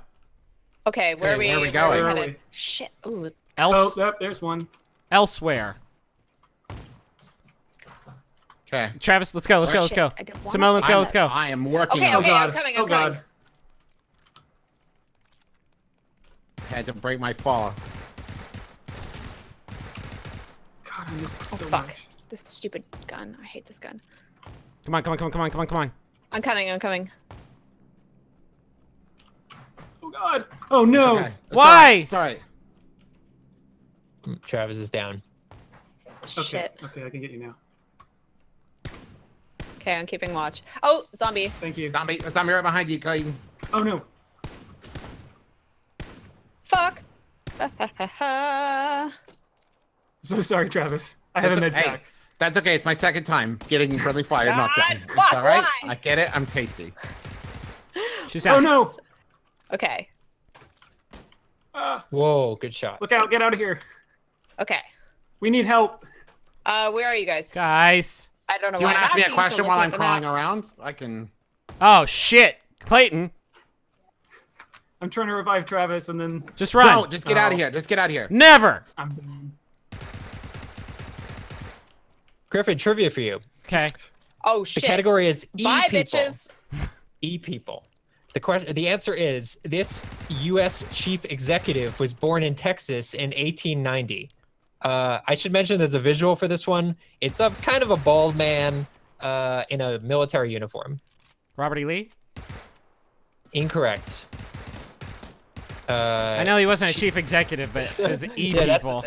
S3: Okay, where
S5: Okay,
S3: are we?
S5: where are we
S3: where
S5: going?
S4: Where are we?
S3: Shit. Ooh.
S4: Oh,
S2: Else,
S4: yep, there's one.
S2: elsewhere.
S5: Okay.
S2: Travis, let's go. Let's go. Let's
S3: Shit,
S2: go.
S3: I
S2: Simone, let's go.
S5: I'm-
S2: Let's go.
S5: I am working
S3: Okay,
S5: on
S3: okay,
S5: it.
S4: oh
S3: I'm coming,
S4: oh
S3: I'm coming.
S4: god.
S5: Had to break my fall.
S4: God, I missed it
S3: Oh
S4: so
S3: fuck.
S4: much.
S3: This stupid gun. I hate this gun.
S2: Come on, come on, come on, come on, come on, come on.
S3: I'm coming. I'm coming.
S4: Oh god. Oh no.
S5: Okay. It's
S2: Why?
S5: all right. It's all right.
S1: Mm, Travis is down.
S4: Okay.
S3: Shit.
S4: Okay, I can get you now.
S3: Okay, I'm keeping watch. Oh, zombie.
S4: Thank you.
S5: Zombie, zombie right behind you, Clayton.
S4: Oh no.
S3: Fuck.
S4: So sorry, Travis. I have
S5: That's
S4: a med
S5: hey,
S4: pack.
S5: That's okay. It's my second time getting friendly fire knocked
S3: God,
S5: down. It's all right.
S3: why?
S5: I get it. I'm tasty.
S2: She's
S4: out.
S2: Oh
S4: no.
S3: okay.
S4: Ah,
S1: Whoa, good shot.
S4: look out! Get out of here.
S3: Okay.
S4: We need help.
S3: Uh, where are you guys?
S2: Guys.
S3: I don't know
S5: Do you want to ask me a
S3: asking, so
S5: question while I'm crawling
S3: map.
S5: around? I can.
S2: Oh shit, Clayton.
S4: I'm trying to revive Travis, and then
S2: Just run.
S5: Don't just get out
S4: Oh.
S5: of here. Just get out of here.
S2: Never.
S4: I'm down.
S1: Griffin, trivia for you.
S2: Okay.
S3: Oh shit.
S1: The category is E
S3: Bye,
S1: people.
S3: bitches.
S1: E people. The question, the answer is this U.S. chief executive was born in Texas in 1890. Uh, I should mention there's a visual for this one. It's of kind of a bald man uh, in a military uniform.
S2: Robert E. Lee.
S1: Incorrect. Uh,
S2: I know he wasn't a chief executive, but it was E
S1: Yeah,
S2: people.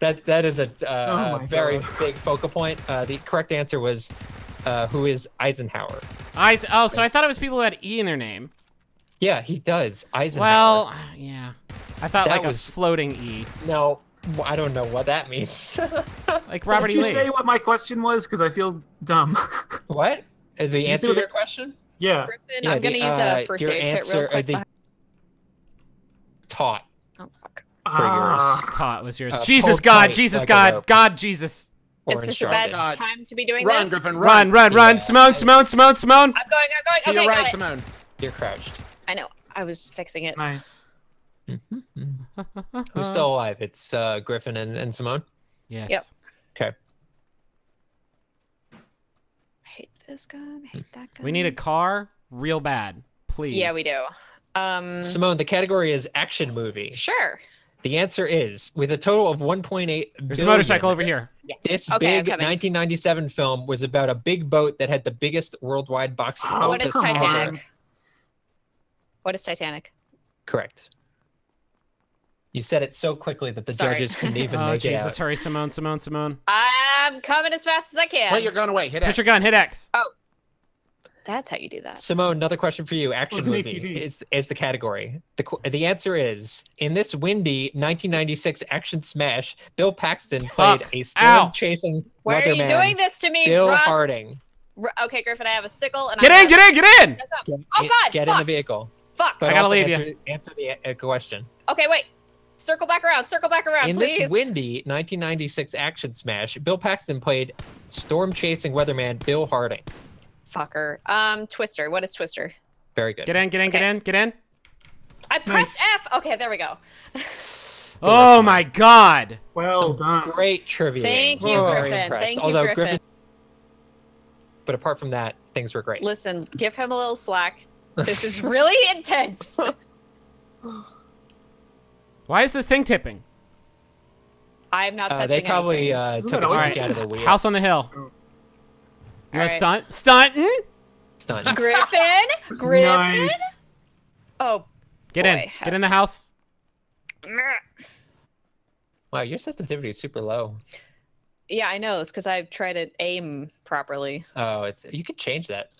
S1: That that is a
S4: Oh
S1: uh,
S4: my
S1: very
S4: God.
S1: big focal point. Uh, the correct answer was uh, who is Eisenhower.
S2: I oh, so I thought it was people who had E in their name.
S1: Yeah, he does. Eisenhower.
S2: Well, yeah. I thought
S1: That
S2: like
S1: was-
S2: a floating E,
S1: no, I don't know what that means.
S2: like Robert
S4: Did
S2: E.
S4: you
S2: Lee.
S4: say what my question was? Because I feel dumb.
S1: what? Uh, The
S4: you
S1: answer to your question?
S4: yeah.
S3: Griffin,
S1: Yeah,
S3: I'm gonna
S1: the,
S3: use
S1: uh,
S3: a first
S1: your
S3: aid
S1: answer,
S3: kit real
S1: uh,
S3: quick.
S1: the-
S3: behind-
S1: Taught.
S3: Oh fuck!
S4: Ah,
S2: Taught was yours.
S1: Uh,
S2: Jesus
S1: pulled
S2: God,
S1: tight
S2: Jesus
S1: like a
S2: God. God Jesus.
S1: Or
S3: Is this a bad.
S5: God.
S3: time to be doing
S5: Run,
S3: this?
S5: Griffin,
S2: Run,
S5: run.
S2: run, run.
S1: Yeah.
S2: Simone, Simone, Simone, Simone.
S3: I'm going. I'm
S5: To
S3: going.
S5: your
S3: Okay,
S5: right,
S3: got it.
S5: Simone.
S1: You're crouched.
S3: I know. I was fixing it.
S4: nice.
S1: Who's still alive? It's uh, Griffin and, and Simone.
S2: Yes.
S3: Yep.
S1: Okay.
S3: I hate this gun. I hate that gun.
S2: We need a car real bad, please.
S3: Yeah, we do. Um,
S1: Simone, the category is action movie.
S3: sure.
S1: The answer is with a total of 1.8
S2: There's a motorcycle over here.
S1: This
S3: Okay,
S1: big 1997 film was about a big boat that had the biggest worldwide box
S4: Oh,
S3: What is
S1: office.
S4: come.
S3: Titanic? What is Titanic?
S1: Correct. You said it so quickly that the
S3: Sorry.
S1: judges couldn't even
S2: Oh
S1: make it
S2: Jesus! Hurry, Simone, Simone, Simone.
S3: I'm coming as fast as I can.
S5: Wait, you're going away. Hit X.
S2: Put
S5: X.
S2: your gun. Hit X. Oh.
S3: That's how you do that.
S1: Simone, another question for you. Action movie
S4: ATV?
S1: is, is the category. The, the answer is in this windy 1996 action smash, Bill Paxton played
S2: Fuck.
S1: a
S2: Ow.
S1: storm chasing
S3: Why are you
S1: weatherman,
S3: doing this to me,
S1: Bill
S3: Russ?
S1: Harding.
S3: R- okay, Griffin, I have a sickle and
S2: Get
S3: I
S2: in, get in, get in.
S3: Get up.
S1: Get,
S3: Oh, God,
S1: Get in the vehicle.
S3: Fuck.
S1: But
S2: I gotta
S1: also
S2: leave you.
S1: answer, answer the uh, question.
S3: Okay, wait. Circle back around. Circle back around,
S1: In
S3: please.
S1: this windy 1996 action smash, Bill Paxton played storm chasing weatherman Bill Harding.
S3: Fucker. Um, Twister. What is Twister?
S1: Very good.
S2: Get in, get in, get
S3: Okay.
S2: in, get in.
S3: I pressed F. Okay, there we go.
S2: Oh my God.
S4: Well
S1: Some
S4: done.
S1: great trivia.
S3: Thank
S1: I'm
S3: you,
S1: very
S3: Griffin.
S1: impressed.
S3: Thank you,
S1: Although
S3: Griffin.
S1: But apart from that, things were great.
S3: Listen, give him a little slack. This is really intense.
S2: Why is this thing tipping?
S3: I'm not
S1: Uh,
S3: touching
S1: they probably uh, took a
S4: always-
S1: chunk out of the wheel.
S2: House on the hill.
S4: Oh.
S2: You want
S3: Alright.
S2: stunt? Stunting?
S1: Stunned.
S3: Griffin. Griffin.
S4: Nice.
S3: Oh.
S2: Get in. Get in the house.
S1: Wow, your sensitivity is super low.
S3: Yeah, I know. It's because I've tried to aim properly.
S1: Oh, it's you could change that.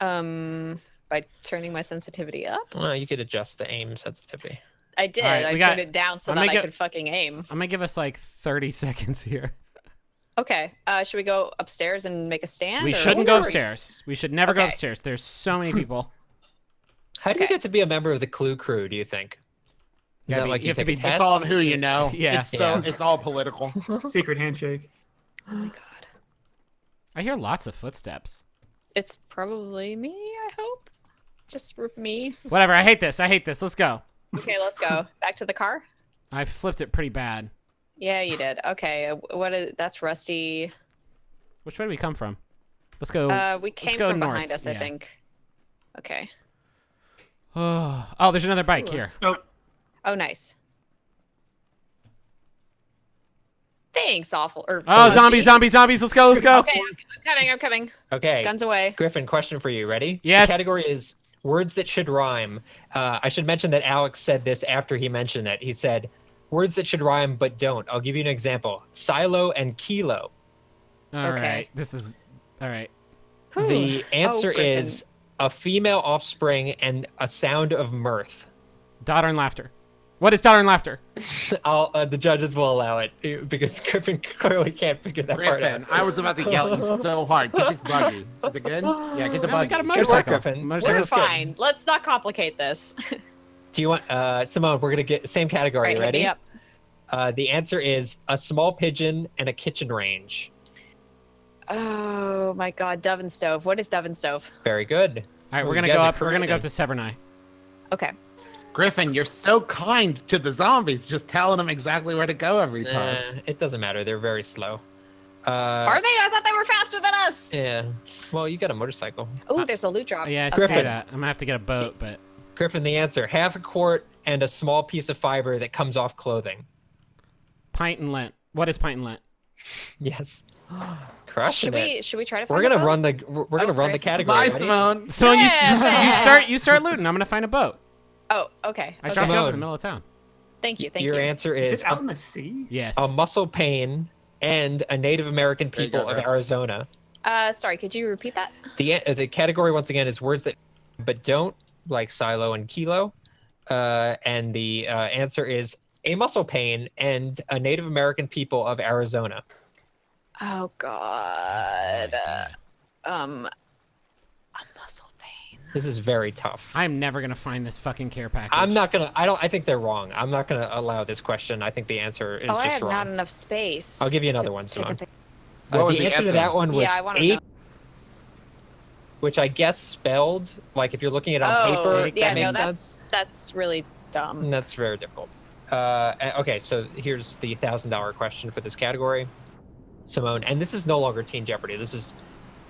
S3: Um, by turning my sensitivity up.
S1: Well, you could adjust the aim sensitivity.
S3: I did.
S2: Alright,
S3: I
S2: we got-
S3: turned it down so
S2: I'm
S3: that I
S2: get-
S3: could fucking aim.
S2: I'm gonna give us like 30 seconds here.
S3: Okay. Uh, should we go upstairs and make a stand?
S2: We
S3: or-
S2: shouldn't go upstairs. We should never go upstairs. There's so many people.
S1: How do you get to be a member of the Clue Crew? Do you think? Is that
S2: be-
S1: like
S2: you have to be-
S5: It's all who you know.
S2: Yeah.
S5: It's so
S1: Yeah.
S5: it's all political.
S4: Secret handshake.
S3: Oh my god.
S2: I hear lots of footsteps.
S3: It's probably me. I hope. Just me.
S2: Whatever. I hate this. I hate this. Let's go.
S3: Okay, let's go back to the car.
S2: I flipped it pretty bad.
S3: Yeah, you did. Okay. uh, What is that's Rusty?
S2: Which way do we come from? Let's go.
S3: Uh, we came
S2: go
S3: from behind
S2: north,
S3: us, I
S2: yeah.
S3: think. Okay.
S2: oh, oh, there's another bike
S3: Ooh.
S2: here.
S4: Oh,
S3: Oh, nice. Thanks, awful. Or
S2: Oh,
S3: Rusty.
S2: zombies, zombies, zombies. Let's go. Let's go.
S3: Okay, I'm, I'm coming. I'm coming.
S1: Okay.
S3: Guns away.
S1: Griffin, question for you. Ready?
S2: Yes.
S1: The category is words that should rhyme. Uh, I should mention that Alex said this after he mentioned it. He said words that should rhyme but don't. I'll give you an example: silo and kilo.
S2: All right.
S3: Okay.
S2: This is. All right.
S3: Whew.
S1: The
S3: Oh,
S1: answer
S3: Griffin.
S1: is a female offspring and a sound of mirth.
S2: Daughter and laughter. What is daughter and laughter?
S1: I'll, uh, the judges will allow it uh, because Griffin clearly can't figure that part out.
S5: I was about to yell at you so hard. Get this buggy. Is it good? Yeah, get the
S2: Yeah, we
S5: buggy.
S2: got a
S1: Good work,
S2: motorcycle.
S1: Griffin.
S3: We're
S2: Motorcycle's good.
S3: fine. Let's not complicate this.
S1: Do you want, uh, Simone? We're gonna get same category.
S3: Right, hit
S1: ready?
S3: me up.
S1: Uh, the answer is a small pigeon and a kitchen range.
S3: Oh my God, Dove and Stove. What is Dove and Stove?
S1: Very good.
S2: All right,
S1: Oh,
S2: we're gonna go
S1: are
S2: up. We're gonna go up to
S1: cruising.
S2: Severnaya.
S3: Okay.
S5: Griffin, you're so kind to the zombies, just telling them exactly where to go every time.
S1: Eh, it doesn't matter. They're very slow. Uh,
S3: Are they? I thought they were faster than us.
S1: Yeah. Well, you got a motorcycle.
S3: Oh, there's a loot drop.
S2: Yeah, I see
S1: Griffin.
S2: that. I'm gonna have to get a boat, but
S1: Griffin, the answer: half a quart and a small piece of fiber that comes off clothing.
S2: pint and lint. What is pint and lint?
S1: Yes. Crushing
S3: Should
S1: it.
S3: we? Should we try to?
S1: We're
S3: Find
S1: gonna
S3: a
S1: run the we're we're gonna
S3: Oh,
S1: run the category.
S5: Bye, Simone.
S2: So you, you, you start you start looting. I'm gonna find a boat.
S3: Oh, okay.
S2: I
S3: okay.
S2: dropped you in the middle of town.
S3: Thank you. Thank
S1: Your
S3: you.
S1: Your answer
S4: Is
S1: is
S4: it out
S1: a,
S4: in the sea?
S2: Yes.
S1: a muscle pain and a Native American people
S5: go,
S1: of
S5: Griffin.
S1: Arizona.
S3: Uh, sorry. Could you repeat that?
S1: The uh, the category once again is words that but don't like silo and kilo. Uh, and the uh, answer is a muscle pain and a Native American people of Arizona.
S3: Oh God. Uh, um, a muscle pain.
S1: This is very tough.
S2: I'm never gonna find this fucking care package.
S1: I'm not gonna. I don't. I think they're wrong. I'm not gonna allow this question. I think the answer is
S3: oh, I
S1: just
S3: have
S1: wrong.
S3: not enough space.
S1: I'll give you another one,
S3: take a
S1: Uh,
S5: What was
S1: the,
S5: the
S1: answer, to that one was
S3: Yeah, I want to
S1: eight,
S3: know.
S1: which I guess spelled like if you're looking at it on
S3: Oh,
S1: paper.
S2: it
S3: yeah.
S1: that
S3: No, that's
S1: sense.
S3: that's really dumb.
S1: And that's very difficult. Uh, okay, so here's the thousand dollar question for this category, Simone. And this is no longer Teen Jeopardy. This is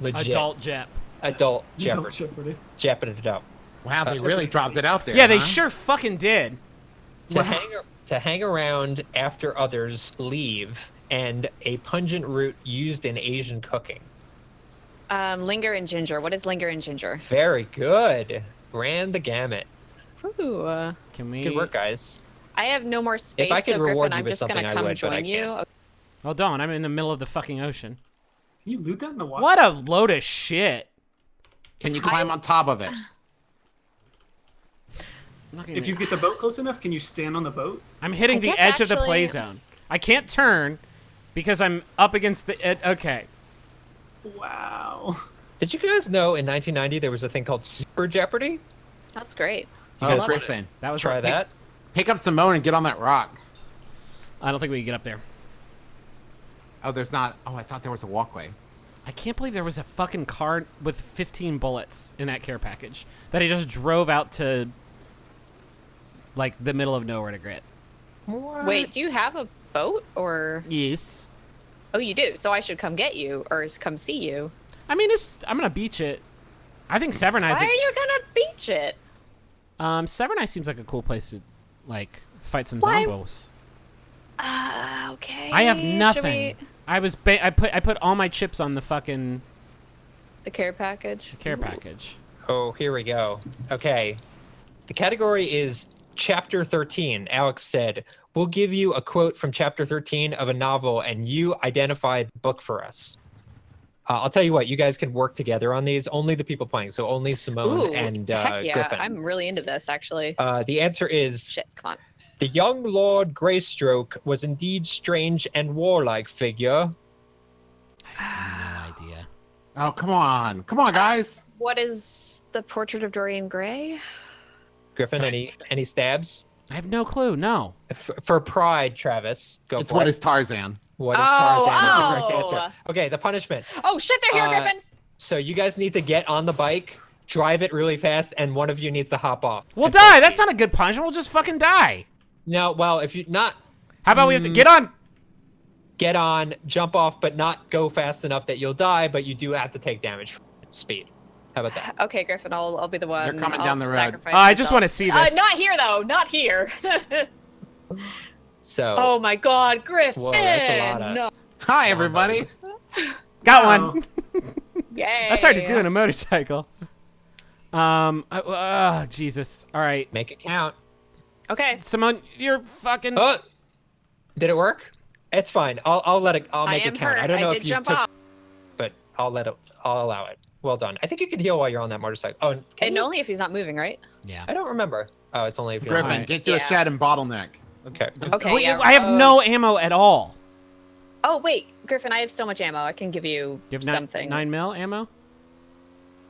S1: legit
S2: adult Jep.
S1: Adult
S4: Double
S1: Jeopardy.
S4: Jeopardy.
S1: Jeopardy it up.
S5: Wow, they really dropped it out there.
S2: Yeah, they
S5: huh?
S2: sure fucking did.
S1: To
S4: Wow.
S1: hang to hang around after others leave, and a pungent root used in Asian cooking.
S3: Um, linger and ginger. What is linger and ginger?
S1: Very good. Ran the gamut.
S3: Ooh. uh,
S2: Can we?
S1: Good work, guys.
S3: I have no more space, if
S1: I could
S3: so
S1: reward
S3: Griffin,
S1: you
S3: I'm
S1: with
S3: just gonna
S1: something, I
S3: come
S1: would,
S3: join you.
S1: can't.
S2: Well, don't. I'm in the middle of the fucking ocean.
S4: Can you loot that in the water?
S2: What a load of shit.
S5: Can you climb on top of it?
S2: I'm, not gonna
S4: If you get the boat close enough, can you stand on the boat?
S2: I'm hitting
S3: I
S2: the
S3: guess
S2: edge of the play zone. I can't turn because I'm up against the. Ed- okay.
S4: Wow.
S1: Did you guys know in 1990 there was a thing called Super Jeopardy?
S3: That's great.
S1: You
S5: Oh,
S1: guys wanna
S5: Griffin.
S2: That was
S1: try that?
S5: Pick up Simone and get on that rock.
S2: I don't think we can get up there.
S5: Oh, there's not. Oh, I thought there was a walkway.
S2: I can't believe there was a fucking car with 15 bullets in that care package that he just drove out to like the middle of nowhere to grit.
S3: Wait, do you have a boat or?
S2: Yes.
S3: Oh, you do. So I should come get you or come see you.
S2: I mean, it's I'm gonna beach it. I think Severn
S3: Why are you gonna beach it?
S2: Um, Severn Isaac seems like a cool place to like fight some
S3: Why-
S2: zombos.
S3: Uh, okay.
S2: I have
S3: should
S2: nothing.
S3: we-
S2: I was ba- I put I put all my chips on the fucking
S3: The care package.
S2: The care package.
S1: Oh, here we go. Okay. The category is chapter 13. Alex said, We'll give you a quote from chapter 13 of a novel, and you identify the book for us. Uh, I'll tell you what, you guys can work together on these. Only the people playing, so only Simone
S3: Ooh,
S1: and uh,
S3: heck yeah!
S1: Griffin.
S3: I'm really into this actually.
S1: Uh, the answer is
S3: Shit, come on.
S1: The young Lord Greystoke was indeed strange and warlike figure.
S2: No idea.
S5: Oh, come on. Come on, guys.
S3: What is the portrait of Dorian Gray?
S1: Griffin, any any stabs?
S2: I have no clue. No.
S1: F- for pride, Travis, go
S5: It's
S1: for
S5: what
S1: it.
S5: is Tarzan?
S1: What is
S3: Oh,
S1: Tarzan? That's the correct
S3: oh.
S1: answer. Okay, the punishment.
S3: Oh shit! They're here,
S1: Uh,
S3: Griffin.
S1: So you guys need to get on the bike, drive it really fast, and one of you needs to hop off.
S2: We'll die. That's not a good punishment. We'll just fucking die.
S1: No, well, if you not
S2: How about we have to
S1: Mm.
S2: get on?
S1: get on, jump off, but not go fast enough that you'll die, but you do have to take damage from speed. How about that?
S3: Okay, Griffin. I'll I'll be the one.
S5: coming
S3: I'll
S5: down the road.
S3: sacrifice
S2: Uh, I just want to see
S3: Uh,
S2: this.
S3: not here though. Not here.
S1: So
S3: oh my God, Griffin!
S1: Whoa, that's a lot of-
S3: No.
S5: Hi, everybody.
S2: Got
S4: Oh.
S2: one.
S3: Yay!
S2: That's hard to do in a motorcycle. Um. uh, uh, Jesus. All right.
S1: make it count.
S3: Okay.
S2: Simone, you're fucking.
S1: Oh, did it work? It's fine. I'll I'll let it. I'll make it count.
S3: hurt.
S1: I don't know
S3: I
S1: if
S3: did
S1: you
S3: jump
S1: took,
S3: off.
S1: but I'll let it. I'll allow it. Well done. I think you can heal while you're on that motorcycle. Oh, can
S3: And
S1: you?
S3: only if he's not moving, right?
S2: Yeah.
S1: I don't remember. Oh, it's only if you're.
S5: Griffin,
S2: Alright.
S5: get to a shed and bottleneck. Let's-
S1: Okay.
S5: there's-
S3: Okay.
S2: Wait,
S3: yeah,
S2: I have no ammo at all.
S3: Oh wait, Griffin, I have so much ammo. I can give you,
S2: You have ni-
S3: something.
S2: nine mil ammo.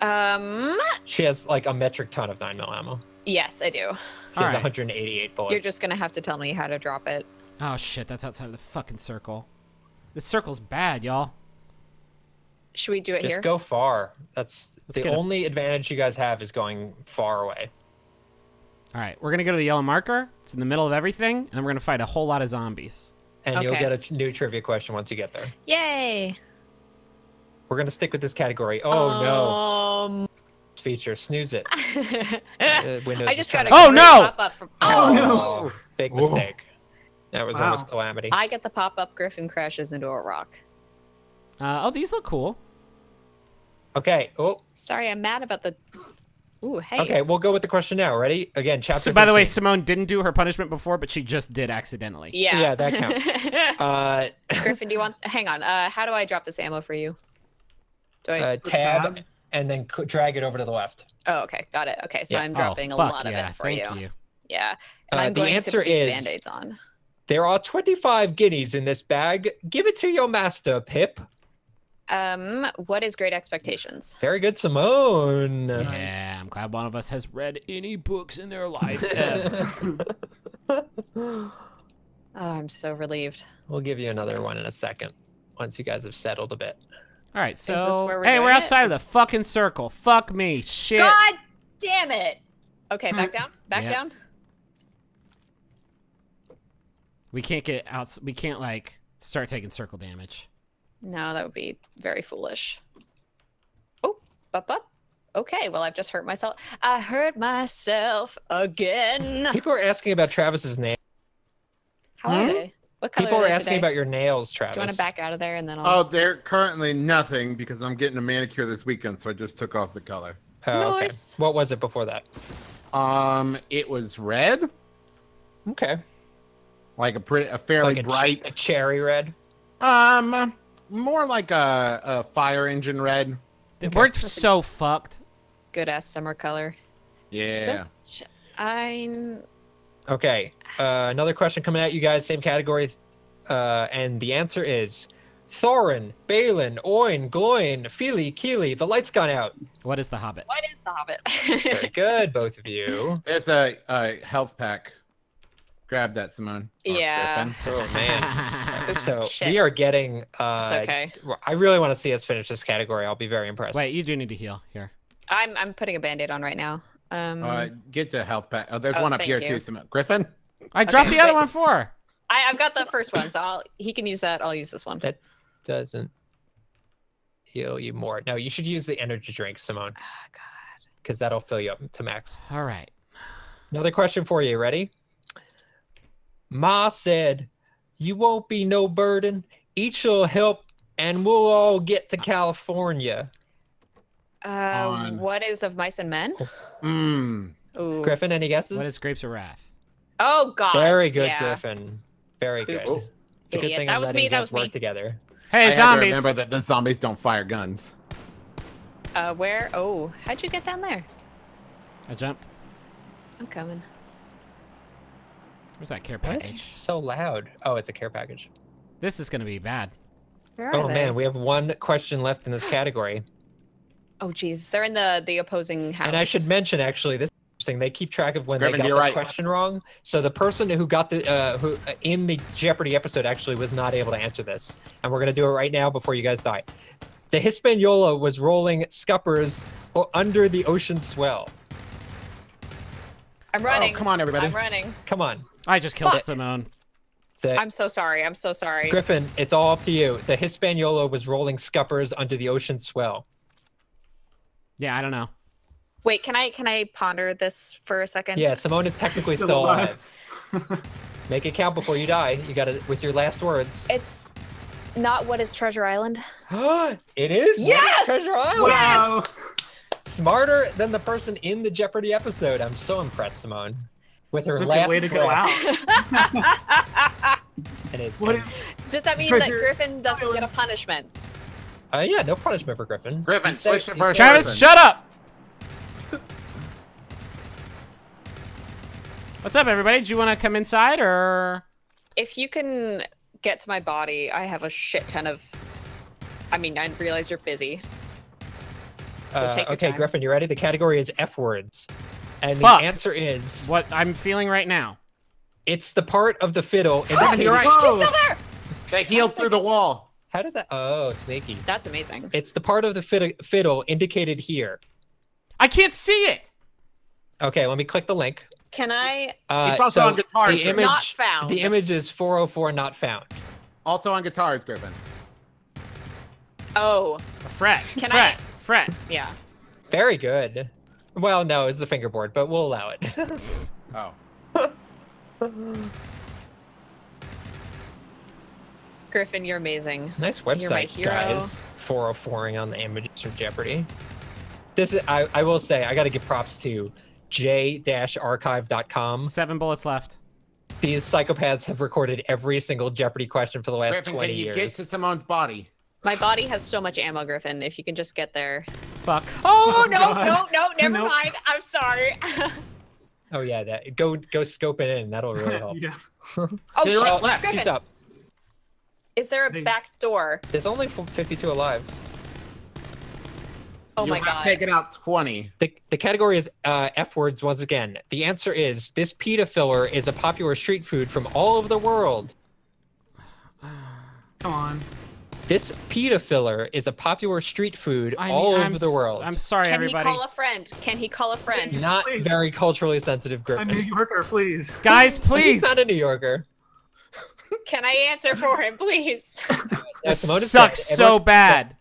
S3: Um.
S1: She has like a metric ton of nine mil ammo.
S3: Yes, I do.
S1: She
S2: All
S1: has
S2: right.
S1: 188 bullets.
S3: You're just gonna have to tell me how to drop it.
S2: Oh shit, that's outside of the fucking circle. This circle's bad, y'all.
S3: Should we do it
S1: Just
S3: here?
S1: go far. That's
S2: Let's
S1: the
S2: get a-
S1: only advantage you guys have is going far away.
S2: All right, we're gonna go to the yellow marker. It's in the middle of everything, and then we're gonna fight a whole lot of zombies.
S1: And you'll get a new trivia question once you get there.
S3: Yay!
S1: We're gonna stick with this category. Oh no,
S3: Um,
S1: feature snooze it. Uh, Windows
S3: I just
S1: trying
S3: got a
S1: to-
S2: Oh, no!
S3: pop-up from.
S1: Oh,
S3: Oh,
S1: no, big
S5: Whoa.
S1: mistake. That was
S4: Wow.
S1: almost calamity.
S3: I get the pop-up. Griffin crashes into a rock.
S2: Uh, oh, these look cool.
S1: Okay. Oh,
S3: Sorry, I'm mad about the. Ooh, hey.
S1: okay. We'll go with the question now. Ready? Again, chapter.
S2: So, by the way, Simone didn't do her punishment before, but she just did accidentally.
S3: Yeah.
S1: Yeah, that counts. uh,
S3: Griffin, do you want? Hang on. Uh, how do I drop this ammo for you? Do I?
S1: uh,
S4: The
S1: tab,
S4: tab.
S1: And then c- drag it over to the left.
S3: oh, okay, got it. Okay, so
S1: yeah.
S3: I'm
S2: Oh,
S3: dropping a
S2: fuck
S3: lot of it for
S2: thank
S3: you.
S2: you.
S3: Yeah, and
S1: Uh,
S3: I'm
S1: the
S3: going
S1: answer
S3: to put these
S1: is-
S3: band-aids on.
S1: There are 25 guineas in this bag. Give it to your master, Pip.
S3: Um, what is Great Expectations?
S1: Very good, Simone.
S2: Yeah, I'm glad one of us has read any books in their life ever.
S3: Oh, I'm so relieved.
S1: we'll give you another one in a second once you guys have settled a bit.
S2: All right, so
S3: we're
S2: hey, we're
S3: doing it?
S2: outside of the fucking circle. Fuck me, shit.
S3: God damn it! Okay, back hmm. down. Back
S2: Yeah.
S3: down.
S2: We can't get out. We can't like start taking circle damage.
S3: No, that would be very foolish. Oh, up, up. Okay, well, I've just hurt myself. I hurt myself again.
S1: People are asking about Travis's name.
S3: How are hmm? they? What color
S1: People
S3: are
S1: are asking
S3: today?
S1: about your nails, Travis.
S3: Do you want to back out of there and then
S5: Oh,
S3: I'll.
S5: Oh, they're currently nothing because I'm getting a manicure this weekend, so I just took off the color.
S1: Oh, okay.
S3: Nice.
S1: What was it before that?
S5: Um, it was red,
S1: Okay.
S5: like a pretty, a fairly
S1: Like a, ch-
S5: bright.
S1: a cherry red.
S5: um, more like a, a fire engine red.
S2: We're so fucked.
S3: Good ass summer color.
S5: Yeah.
S3: Just, I.
S1: Okay. Uh, another question coming at you guys, same category. Uh, and the answer is Thorin, Balin, Oin, Gloin, Fili, Kili. The light's gone out.
S2: What is the Hobbit?
S3: What is the
S1: Very
S3: Hobbit?
S1: good, both of you.
S5: There's a, a health pack. Grab that, Simone. Or
S3: Yeah.
S5: Griffin.
S1: Oh man. So
S3: shit.
S1: we are getting. Uh,
S3: it's okay.
S1: I really want to see us finish this category. I'll be very impressed.
S2: Wait, you do need to heal here.
S3: I'm I'm putting a band-aid on right now. Um,
S5: Uh, get to health pack. Oh, there's
S3: Oh,
S5: one up here
S3: you.
S5: too. Simone. Griffin.
S2: I dropped the other
S3: wait.
S2: one for her.
S3: I I've got the first one, so I'll he can use that. I'll use this one.
S1: That doesn't heal you more. No, you should use the energy drink, Simone,
S3: Oh, God.
S1: because that'll fill you up to max.
S2: All right.
S1: Another question for you. Ready? Ma said, "You won't be no burden. Each will help, and we'll all get to California."
S3: Uh,
S5: On.
S3: what is of mice and men?
S5: Mmm.
S3: Ooh.
S1: Griffin, any guesses?
S2: What is Grapes of Wrath?
S3: Oh God.
S1: Very good,
S3: yeah.
S1: Griffin. Very good.
S3: Oops.
S1: It's a good
S3: Idiot.
S1: thing
S3: That
S1: I'm
S3: was
S1: letting
S3: me, that was
S1: work
S3: me.
S1: together.
S2: Hey,
S5: I had to
S2: zombies!
S5: remember that the zombies don't fire guns.
S3: Uh, where? Oh, how'd you get down there?
S2: I jumped.
S3: I'm coming.
S2: Where's that care package?
S1: so loud? Oh, it's a care package.
S2: This is gonna be bad.
S3: Where are
S1: Oh
S3: they?
S1: man, we have one question left in this category.
S3: Oh geez, they're in the the opposing house.
S1: And I should mention, actually, this is interesting. They keep track of when
S5: Griffin,
S1: they got
S5: you're
S1: the
S5: right.
S1: question wrong. So the person who got the uh, who uh, in the Jeopardy episode actually was not able to answer this, and we're gonna do it right now before you guys die. The Hispaniola was rolling scuppers under the ocean swell.
S3: I'm running.
S5: Oh, come on, everybody.
S3: I'm running.
S1: Come on,
S2: I just killed
S3: Fuck.
S2: Simone.
S1: the,
S3: I'm so sorry. I'm so sorry.
S1: Griffin. It's all up to you. The Hispaniola was rolling scuppers under the ocean swell.
S2: Yeah, I don't know.
S3: Wait, can I can I ponder this for a second?
S1: Yeah, Simone is technically
S4: Still
S1: still,
S4: alive.
S1: alive. Make it count before you die. You got it with your last words.
S3: It's not what is Treasure Island.
S1: it is. What is
S3: Yes!
S1: Treasure Island.
S4: Wow.
S1: Smarter than the person in the Jeopardy episode. I'm so impressed, Simone. With her
S4: Such a
S1: last
S4: way to go out.
S1: And it,
S4: What?
S3: Does that mean
S4: Treasure
S3: that Griffin doesn't get a punishment?
S1: Uh, yeah, no punishment for Griffin.
S5: Griffin,
S1: say-
S5: switch to first
S2: Travis,
S5: Griffin.
S2: shut up! What's up, everybody? Do you want to come inside or?
S3: If you can get to my body, I have a shit ton of. I mean, I realize you're busy. So
S1: Uh,
S3: take your
S1: okay,
S3: time.
S1: Griffin, you ready? The category is F words. And
S2: Fuck.
S1: the answer is
S2: What I'm feeling right now.
S1: it's the part of the fiddle.
S5: Griffin, you're right.
S4: Whoa.
S3: She's still there.
S5: They healed through the wall.
S1: How did that? Oh, sneaky.
S3: That's amazing.
S1: It's the part of the fiddle, fiddle indicated here.
S2: I can't see it.
S1: Okay, let me click the link.
S3: Can I
S1: Uh,
S5: It's also
S1: so
S5: on guitars,
S1: The image,
S3: not found?
S1: the image is 404 not found.
S5: Also on guitars, Griffin.
S3: oh,
S2: A fret.
S3: Can
S2: fret.
S3: I-
S2: Fret.
S3: yeah.
S1: Very good. Well, no, it's the fingerboard, but we'll allow it.
S5: Oh.
S3: Griffin, you're amazing.
S1: nice website,
S3: hero.
S1: guys. 404ing on the images from Jeopardy. This is, I, I will say, I got to give props to j-archive.com.
S2: Seven bullets left.
S1: These psychopaths have recorded every single Jeopardy question for the last
S5: Griffin,
S1: 20
S5: can you
S1: years.
S5: get to Simone's body?
S3: My body has so much ammo, Griffin. If you can just get there.
S2: Fuck.
S3: Oh, oh no,
S4: God.
S3: no, no, never
S4: Nope.
S3: mind. I'm sorry.
S1: Oh yeah, that go go scope it in. That'll really help.
S4: yeah.
S3: oh,
S5: To
S3: shit.
S5: left,
S1: She's up.
S3: Is there a
S4: Hey.
S3: back door?
S1: There's only 52 alive.
S3: Oh
S5: you
S3: my god.
S5: Taking out 20.
S1: The, the category is uh, F words once again. The answer is this pita filler is a popular street food from all over the world.
S4: Come on.
S1: This pita filler is a popular street food
S2: I
S1: all
S2: mean,
S1: over
S2: I'm
S1: the world.
S2: I'm sorry,
S3: Can
S2: everybody.
S3: Can he call a friend? Can he call a friend?
S1: Not
S4: Please.
S1: very culturally sensitive,
S4: A
S1: Griffin.
S4: New Yorker, please.
S2: Guys,
S1: He's
S2: please.
S1: not a New Yorker.
S3: Can I answer for him, please?
S1: Yeah,
S2: This
S1: Simone
S2: sucks
S1: dead.
S2: so bad.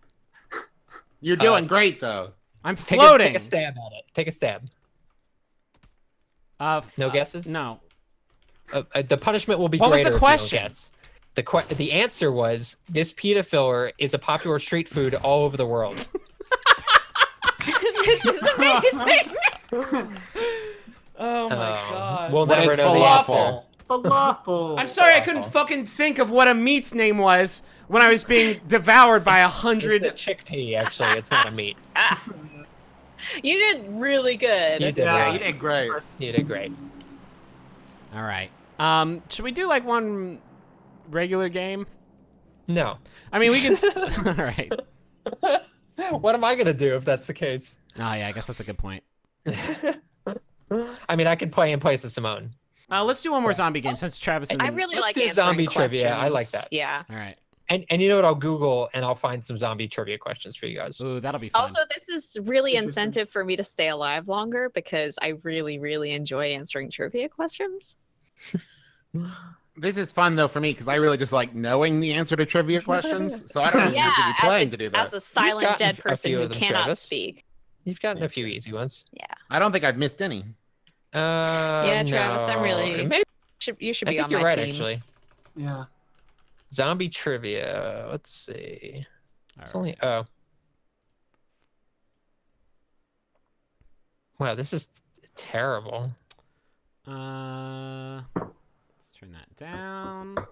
S5: You're doing great, though.
S2: I'm
S1: Take a,
S2: floating.
S1: take a stab at it. Take a stab.
S2: Uh,
S1: No
S2: uh,
S1: guesses?
S2: No.
S1: Uh, uh, the punishment will be
S2: What was
S1: greater
S2: the
S1: if you don't
S2: question?
S1: guess. The que- the answer was this pita filler is a popular street food all over the world.
S3: this is amazing.
S2: Oh my
S1: Um,
S2: god.
S1: We'll
S5: What
S1: never
S5: is
S1: know the answer.
S4: Falafel.
S2: I'm sorry I couldn't fucking think of what a meat's name was when I was being devoured by a
S1: It's a
S2: hundred.
S1: chickpea, actually. It's not a meat.
S3: you did really good.
S1: You did
S4: Yeah,
S5: Yeah, you did great.
S1: You did great.
S2: All right. Um, should we do like one regular game?
S1: No.
S2: I mean, we can. All right.
S1: What am I gonna do if that's the case?
S2: Oh yeah, I guess that's a good point.
S1: I mean, I could play in place of Simone.
S2: Uh, let's do one more zombie game since Travis.
S3: And I
S2: and-
S3: really
S1: Let's
S3: like
S1: do
S3: answering
S1: zombie trivia. I like that.
S3: Yeah.
S2: All right.
S1: And and you know what? I'll Google and I'll find some zombie trivia questions for you guys.
S2: Ooh, that'll be fun.
S3: Also, this is really incentive for me to stay alive longer because I really, really enjoy answering trivia questions.
S5: This is fun, though, for me, because I really just like knowing the answer to trivia questions. So I don't even
S3: Yeah,
S5: have to be playing
S3: a-
S5: to do that.
S3: As a silent dead person
S1: few
S3: who
S1: of
S3: cannot
S1: Travis.
S3: speak.
S1: You've gotten
S2: Yeah,
S1: a few easy ones. Yeah.
S5: I don't think I've missed any.
S1: Uh,
S3: Yeah, Travis, I'm really-
S1: Maybe,
S3: Should, you should
S1: I
S3: be
S1: think
S3: on
S1: you're
S3: my
S1: right,
S3: team.
S1: actually.
S4: Yeah.
S1: Zombie trivia. Let's see.
S2: All
S1: It's
S2: right.
S1: only oh. Wow, this is terrible.
S2: Uh, let's turn that down. Let's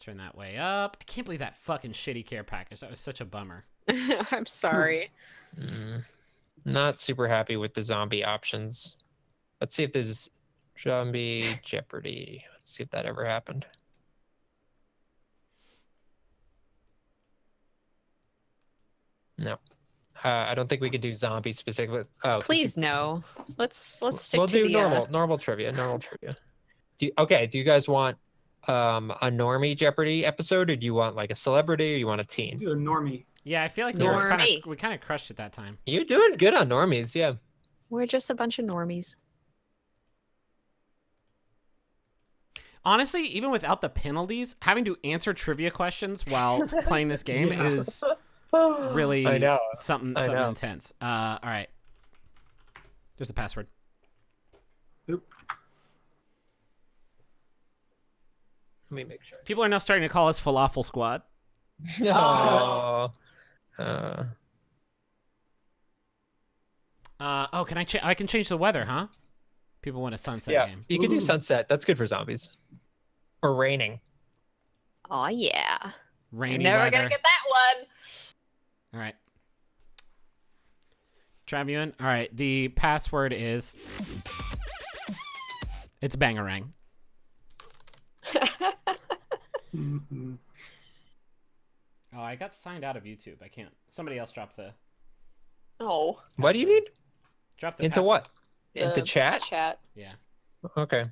S2: turn that way up. I can't believe that fucking shitty care package. That was such a bummer.
S3: I'm sorry.
S1: Mm, not super happy with the zombie options. Let's see if there's zombie Jeopardy. Let's see if that ever happened. No. Uh, I don't think we could do zombie specific. Oh,
S3: Please no. Let's let's stick
S1: we'll
S3: to
S1: do
S3: the uh,
S1: normal normal trivia. Normal trivia. Do you, okay? Do you guys want um a normie Jeopardy episode, or do you want like a celebrity, or you want a teen?
S4: Do a normie.
S2: Yeah, I feel like we were kind of we kind of crushed it that time.
S1: You're doing good on normies, yeah.
S3: We're just a bunch of normies.
S2: Honestly, even without the penalties, having to answer trivia questions while playing this game
S4: Yeah.
S2: is really
S1: I know.
S2: something
S1: I
S2: something
S1: know.
S2: intense. Uh, all right. There's the password.
S4: Oop.
S1: Let me make sure.
S2: People are now starting to call us Falafel Squad.
S1: No. Uh,
S2: Uh, oh, can I? Cha- I can change the weather, huh? People want a sunset
S1: yeah,
S2: game.
S1: you can do sunset. That's good for zombies. Or raining.
S3: Oh yeah.
S2: Rainy
S3: Never
S2: weather.
S3: gonna get that one.
S2: All right. Travian. All right. The password is. It's bangarang.
S4: Mhm.
S2: Oh, I got signed out of YouTube. I can't. Somebody else drop the.
S3: Oh.
S1: What do you need?
S2: Drop the.
S1: Into
S2: password.
S1: what? Into
S3: the
S1: chat?
S3: Chat.
S2: Yeah.
S1: Okay.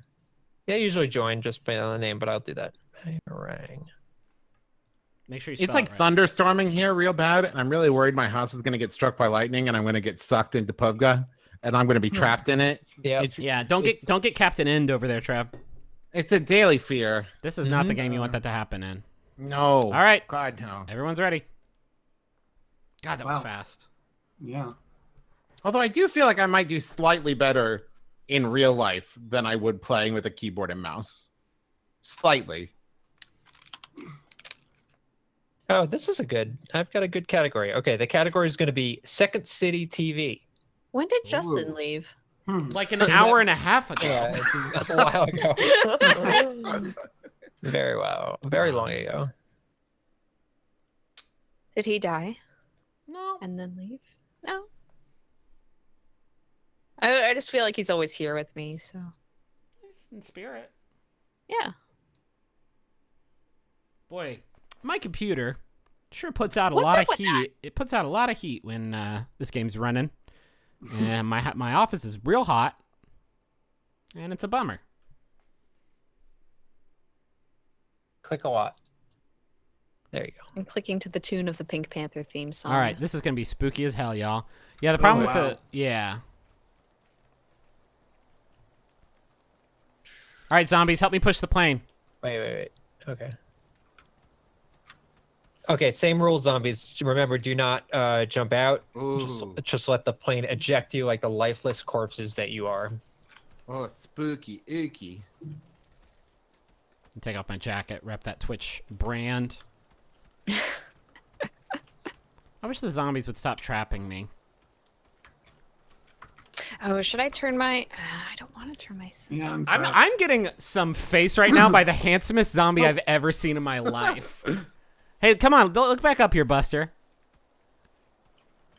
S1: Yeah, I usually join just by the name, but I'll do that. Bangarang.
S2: Make sure you.
S5: It's like
S2: it right.
S5: thunderstorming here real bad, and I'm really worried my house is going to get struck by lightning and I'm going to get sucked into PUBG. and I'm going to be trapped in it.
S1: Yeah.
S2: Yeah, don't get don't get Captain End over there, Trev.
S5: it's a daily fear.
S2: This is not the
S1: Mhm.
S2: game you want that to happen in.
S5: No.
S2: All right,
S5: God no.
S2: everyone's ready. God, that was fast.
S4: Yeah.
S5: Although I do feel like I might do slightly better in real life than I would playing with a keyboard and mouse. Slightly.
S1: Oh, this is a good. I've got a good category. Okay, the category is going to be Second City TV.
S3: When did Justin
S5: Ooh.
S3: leave?
S4: Hmm.
S2: Like an hour and a half ago.
S1: Yeah, a while ago. very well, very long ago.
S3: Did he die
S2: No.
S3: and then leave? No. I, I just feel like he's always here with me, so
S2: It's in spirit.
S3: yeah.
S2: Boy, my computer sure puts out a
S3: What's
S2: lot of heat.
S3: that?
S2: It puts out a lot of heat when uh, this game's running. and my my office is real hot. And it's a bummer.
S1: Click a lot. There you go.
S3: I'm clicking to the tune of the Pink Panther theme song.
S2: All right, this is gonna be spooky as hell, y'all. Yeah, the problem with
S4: wow.
S2: the yeah. All right, zombies, help me push the plane.
S1: Wait, wait, wait. Okay. Okay, same rules, zombies. Remember, do not uh, jump out. Just,
S5: Ooh.
S1: just let the plane eject you like the lifeless corpses that you are.
S5: Oh, spooky, ooky.
S2: Take off my jacket, rep that Twitch brand. I wish the zombies would stop trapping me.
S3: Oh, should I turn my? Uh, I don't want to turn my.
S4: Yeah, I'm,
S2: I'm. I'm getting some face right now by the handsomest zombie I've ever seen in my life. Hey, come on, look back up here, Buster.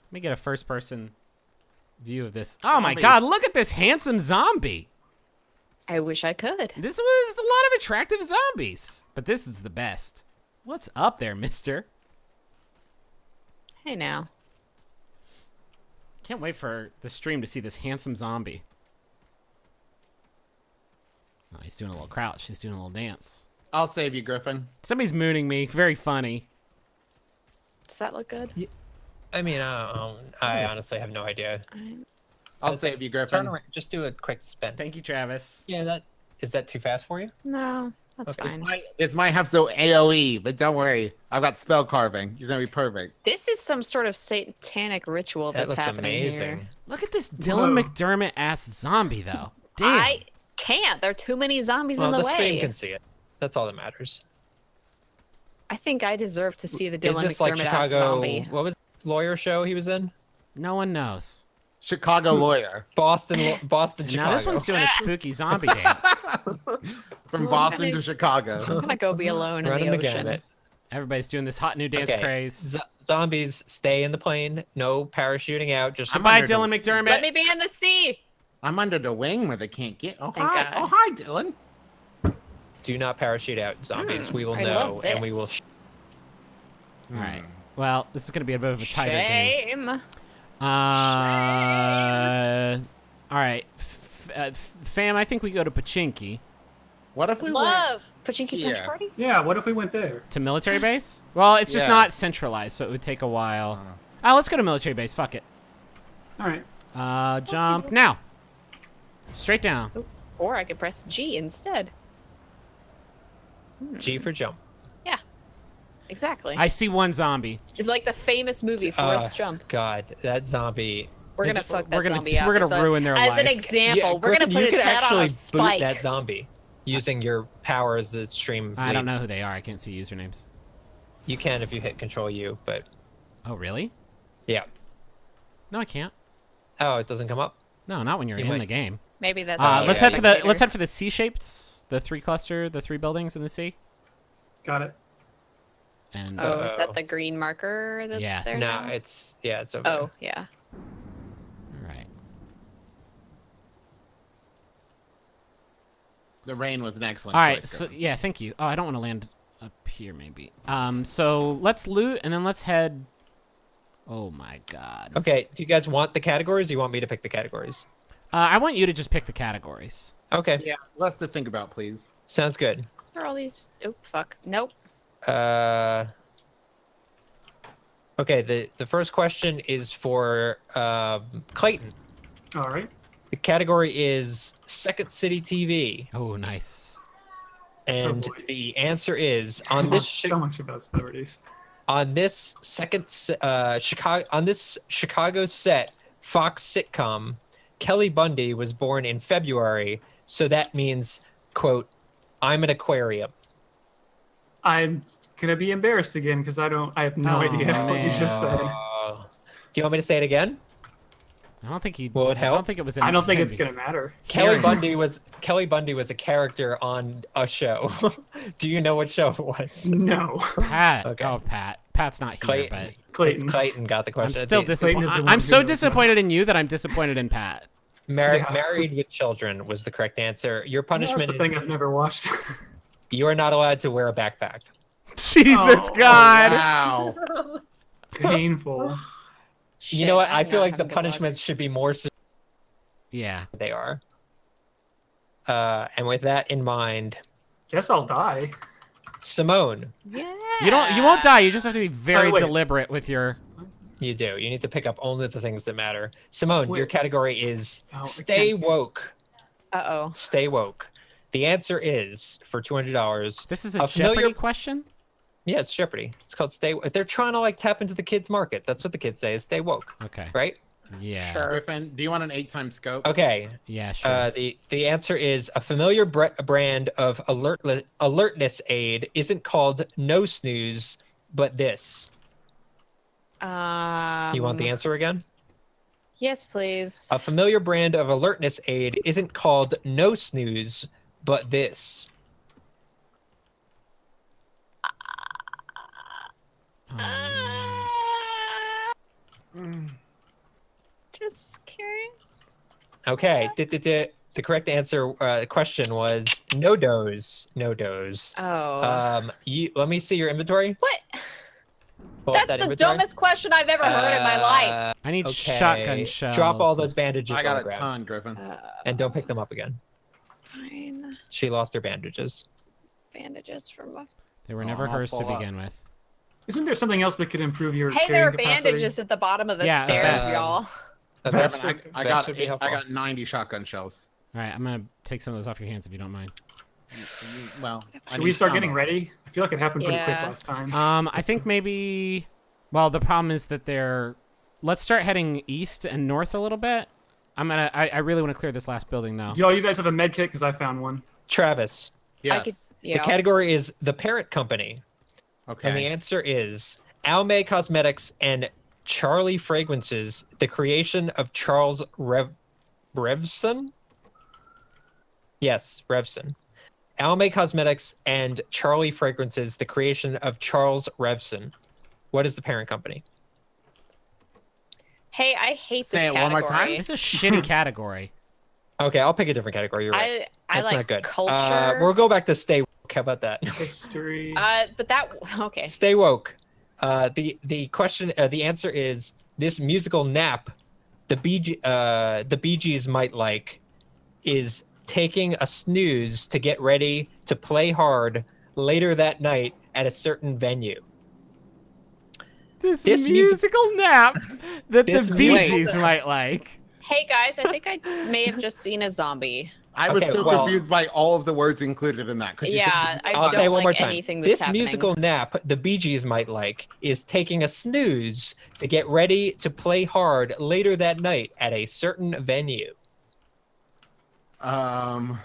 S2: Let me get a first person view of this. Oh my god, look at this handsome zombie.
S3: I wish I could.
S2: This was a lot of attractive zombies, but this is the best. What's up there, mister?
S3: Hey now.
S2: Can't wait for the stream to see this handsome zombie. Oh, he's doing a little crouch. He's doing a little dance.
S5: I'll save you, Griffin.
S2: Somebody's mooning me. Very funny.
S3: Does that look good?
S1: I mean, I. I honestly have no idea.
S3: I'm-
S5: I'll
S1: That's-
S5: save you,
S1: Turn
S5: Griffin.
S1: around. Just do a quick spin.
S2: Thank you, Travis.
S1: Yeah, that is that too fast for you?
S3: No, that's
S1: Okay.
S5: This
S3: fine.
S5: might, this might have some AoE, but don't worry. I've got spell carving. You're gonna be perfect.
S3: This is some sort of satanic ritual
S1: That
S3: that's
S1: looks
S3: happening
S1: amazing.
S3: here.
S2: Look at this Dylan
S4: Whoa.
S2: McDermott ass zombie, though. Damn.
S3: I can't. There are too many zombies
S1: Well,
S3: in
S1: the,
S3: the,
S1: stream can see it. That's all that matters.
S3: I think I deserve to see the Dylan
S1: is
S3: Dylan
S1: this
S3: McDermott
S1: like
S3: ass
S1: Chicago?
S3: zombie.
S1: What was the lawyer show he was in?
S2: No one knows.
S5: Chicago lawyer
S1: Boston, Boston, Chicago.
S2: now this one's doing a spooky zombie dance.
S5: from Boston to Chicago.
S3: I'm gonna go be alone in
S1: running
S3: the
S1: the
S3: ocean.
S1: gamut.
S2: Everybody's doing this hot new dance
S1: Okay.
S2: craze.
S1: Z- zombies stay in the plane. No parachuting out. Just
S2: I'm by
S5: under the-
S2: Dylan McDermott.
S3: Let me be in the sea.
S5: I'm under the wing where they can't get. Oh
S3: Thank
S5: hi,
S3: God.
S5: oh hi, Dylan.
S1: do not parachute out, zombies.
S3: Hmm,
S1: we will
S3: I
S1: know, and we will.
S3: this.
S2: All right. Well, this is going to be a bit of a tighter game.
S3: Shame.
S2: Uh, all right. F- uh, fam, I think we go to Pochinki.
S5: What if we went?
S3: Love. Pochinki Punch
S5: Yeah.
S3: Party?
S4: Yeah, what if we went there?
S2: To military base? Well, it's just
S5: Yeah.
S2: not centralized, so it would take a while. Oh, let's go to military base. Fuck it.
S4: All right.
S2: Uh, jump now. Straight down.
S3: Or I could press G instead.
S1: G for jump.
S3: Exactly.
S2: I see one zombie.
S3: It's like the famous movie Forrest
S1: Uh,
S3: Jump.
S1: God, that zombie.
S3: We're gonna
S2: it-
S3: fuck
S2: we're
S3: that
S2: gonna-
S3: zombie up.
S2: we're gonna ruin their
S3: As
S2: life.
S3: an example,
S1: Yeah,
S3: we're
S1: Griffin,
S3: gonna put
S1: you
S3: its
S1: could
S3: head
S1: actually
S3: on a
S1: boot
S3: spike.
S1: that zombie using your power as the stream.
S2: I don't know who they are. I can't see usernames.
S1: You can if you hit Control U, but
S2: Oh, really?
S1: yeah.
S2: No, I can't.
S1: Oh, it doesn't come up.
S2: No, not when you're
S1: You
S2: in
S1: might-
S2: the game.
S3: Maybe that's.
S2: Uh, let's head for the
S3: spectator.
S2: let's head for the C-shaped, the three cluster, the three buildings in the sea.
S4: Got it.
S2: And
S3: Oh, is
S1: Uh-oh.
S3: that the green marker that's
S2: Yes.
S3: there?
S1: No,
S3: now?
S1: it's yeah, it's over.
S3: Oh, yeah.
S2: all right.
S5: The rain was an excellent.
S2: All right.
S5: choice,
S2: So yeah, thank you. Oh, I don't want to land up here, maybe. Um, so let's loot and then let's head. Oh my god.
S1: Okay. Do you guys want the categories? Or you want me to pick the categories?
S2: Uh, I want you to just pick the categories.
S1: Okay.
S5: yeah, less to think about, please.
S1: Sounds good.
S3: Where are all these? Oh, fuck. Nope.
S1: Uh. Okay. The the first question is for um, Clayton.
S4: All right.
S1: The category is Second City TV,
S2: Oh, nice.
S1: and
S4: boy.
S1: the answer is on this sh-
S4: so much about celebrities.
S1: on this second uh, Chicago on this Chicago set Fox sitcom. Kelly Bundy was born in February, so that means quote I'm an aquarium.
S4: I'm gonna be embarrassed again because I don't. I have no
S2: Oh,
S4: idea what you just said.
S1: Do you want me to say it again?
S2: I don't think he.
S1: Will it
S2: I
S1: help?
S2: don't think it was. In
S4: I don't think it's gonna matter.
S1: Kelly Bundy was Kelly Bundy was a character on a show. do you know what show it was?
S4: No,
S2: Pat.
S1: Okay.
S2: Oh, Pat. Pat's not here,
S1: Clayton.
S2: but
S1: It's
S4: Clayton.
S1: Clayton got the question.
S2: I'm
S1: still
S2: disappointed.
S4: Clayton is
S2: I'm so disappointed in you that I'm disappointed in Pat.
S1: Mar-
S4: Yeah.
S1: Married with Children was the correct answer. Your
S4: That's
S1: punishment
S4: the
S1: is
S4: thing I've never watched.
S1: You are not allowed to wear a backpack.
S2: Jesus
S4: Oh,
S2: God.
S5: Wow.
S4: Painful.
S1: you know what? I
S3: I'm
S1: feel like the
S3: having
S1: punishments should be more severe
S2: Yeah.
S1: they are. Uh, and with that in mind,
S4: Guess I'll die.
S1: Simone,
S3: Yeah.
S2: You don't. You won't die. You just have to be very
S4: wait.
S2: deliberate with your.
S1: you do. You need to pick up only the things that matter. Simone, your category is
S4: Oh,
S1: stay woke.
S3: Uh oh.
S1: Stay woke. The answer is for two hundred dollars.
S2: This is a,
S1: A familiar-
S2: Jeopardy question.
S1: Yeah, it's Jeopardy. It's called Stay. They're trying to like tap into the kids' market. That's what the kids say is stay woke,
S2: Okay.
S1: right?
S2: Yeah.
S3: Sure.
S5: Griffin, do you want an eight-time scope?
S1: Okay.
S2: Yeah. Sure.
S1: Uh, the the answer is a familiar bre- brand of alert alertness aid isn't called no snooze, but this.
S3: Um,
S1: You want the answer again?
S3: Yes, please.
S1: A familiar brand of alertness aid isn't called no snooze, but this.
S2: man.
S5: Mm.
S3: Just curious.
S1: Okay. di- di- di- The correct answer uh, question was NoDoz, no dose.
S3: Oh.
S1: Um, you let me see your inventory.
S3: what?
S1: Pull
S3: That's
S1: that
S3: the
S1: inventory.
S3: dumbest question I've ever heard in my life.
S1: Uh,
S2: I need
S1: Okay.
S2: shotgun shells.
S1: Drop all those bandages
S5: I got
S1: the
S5: a
S1: ground,
S5: ton, Griffin.
S3: Uh,
S1: and don't pick them up again.
S3: Fine.
S1: She lost her bandages.
S3: Bandages from. A...
S2: They were
S5: Oh,
S2: never
S5: I'll
S2: hers to
S5: up.
S2: begin with.
S4: Isn't there something else that could improve your
S3: Hey, there are
S4: capacity?
S3: bandages at the bottom of the
S2: Yeah,
S3: stairs,
S1: vest.
S3: y'all.
S1: A
S4: Vest
S1: vest
S5: I, I got
S1: would
S5: I got 90 shotgun shells.
S2: All right. I'm gonna take some of those off your hands if you don't mind.
S5: Well,
S4: Should we start
S5: some
S4: getting ready? I feel like it happened pretty quick last time.
S2: Um, I think maybe. Well, the problem is that they're. Let's start heading east and north a little bit. I'm gonna. I, I really want to clear this last building though.
S4: Do all you guys have a med kit? Because I found one.
S1: Travis.
S5: Yes.
S3: I could. Yeah.
S1: The category is the parent company,
S5: Okay.
S1: and the answer is Almay Cosmetics and Charlie Fragrances, the creation of Charles Rev Revson. Yes, Revson. Almay Cosmetics and Charlie Fragrances, the creation of Charles Revson. What is the parent company?
S3: Hey, I hate
S5: Say
S3: this
S5: it one more
S3: category.
S5: time.
S2: It's a shitty category.
S1: Okay, I'll pick a different category. You're right.
S3: I I
S1: That's
S3: like
S1: not good.
S3: culture.
S1: Uh, we'll go back to stay woke. How about that?
S4: History.
S3: Uh, but that okay.
S1: Stay woke. Uh, the the question, uh, the answer is this musical nap. The Bee uh, the Bee Gees might like is taking a snooze to get ready to play hard later that night at a certain venue.
S2: This,
S1: This music-
S2: musical nap that
S1: This
S2: the Bee
S1: music-
S2: Gees might like.
S3: Hey guys, I think I may have just seen a zombie.
S5: I was
S1: Okay,
S5: so
S1: well-
S5: confused by all of the words included in that. Could you
S3: Yeah, I
S1: I'll
S3: don't
S1: say one
S3: like
S1: more time.
S3: anything
S1: This
S3: happening.
S1: musical nap the Bee Gees might like is taking a snooze to get ready to play hard later that night at a certain venue.
S5: um,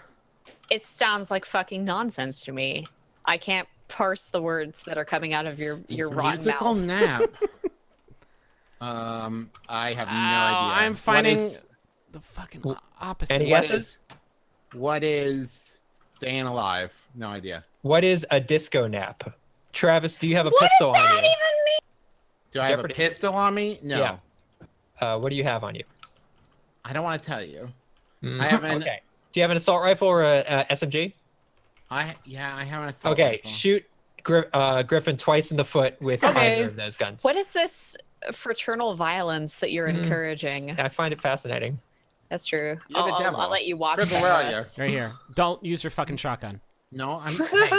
S3: It sounds like fucking nonsense to me. I can't parse the words that are coming out of your your
S5: it's a
S3: rotten
S5: musical
S3: mouth.
S5: nap. um, I have no
S2: Oh,
S5: idea.
S2: I'm finding
S5: is-
S2: the fucking opposite.
S1: Any
S5: what
S1: guesses?
S5: is- what is staying alive? No idea.
S1: What is a disco nap? Travis, do you have a
S3: What does
S1: pistol
S3: that
S1: on you?
S3: even mean?
S5: Do I have
S1: Jeopardy.
S5: a pistol on me? No.
S1: Yeah. Uh, what do you have on you?
S5: I don't want to tell you.
S1: Mm,
S5: I have an-
S1: Okay. Do you have an assault rifle or a, a SMG?
S5: I yeah, I have an assault
S1: Okay.
S5: rifle.
S1: Shoot Gri- uh, Griffin twice in the foot with
S5: Okay.
S1: either of those guns.
S3: What is this fraternal violence that you're
S1: Mm.
S3: encouraging?
S1: I find it fascinating.
S3: That's true.
S5: You're
S3: I'll,
S5: the
S3: I'll- I'll let you watch
S5: Griffin,
S3: that
S5: where are you?
S2: Right here. Don't use your fucking shotgun.
S5: No, I'm. hey,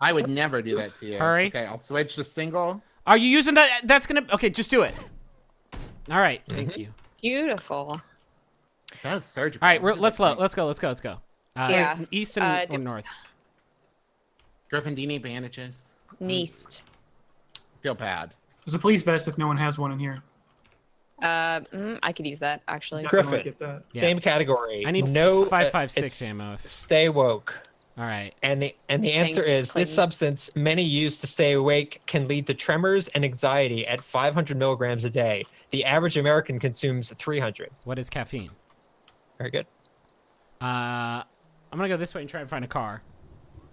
S5: I would never do that to you.
S2: Hurry.
S5: Okay, I'll switch to single.
S2: Are you using that? That's gonna. Okay, just do it. All right. Thank
S1: Mhm.
S2: you.
S3: Beautiful.
S5: That was surgical.
S2: All right, we're, let's lo- let's go. Let's go. Let's go. Uh,
S3: Yeah.
S2: East and
S3: Uh,
S2: or
S3: do-
S2: north.
S5: Griffin, do you need bandages?
S3: Neist.
S5: Feel bad.
S4: There's a police vest if no one has one in here.
S3: Uh, mm, I could use that actually.
S4: Definitely
S1: Griffin.
S4: get that.
S2: Yeah.
S1: Same category.
S2: I need
S1: no
S2: five five six
S1: uh,
S2: five ammo.
S1: Stay woke.
S2: All right.
S1: And the and the answer
S3: Thanks,
S1: is
S3: Clayton.
S1: this substance, many use to stay awake, can lead to tremors and anxiety at 500 milligrams a day. The average American consumes 300.
S2: What is caffeine?
S1: Very good.
S2: Uh, I'm gonna go this way and try and find a car.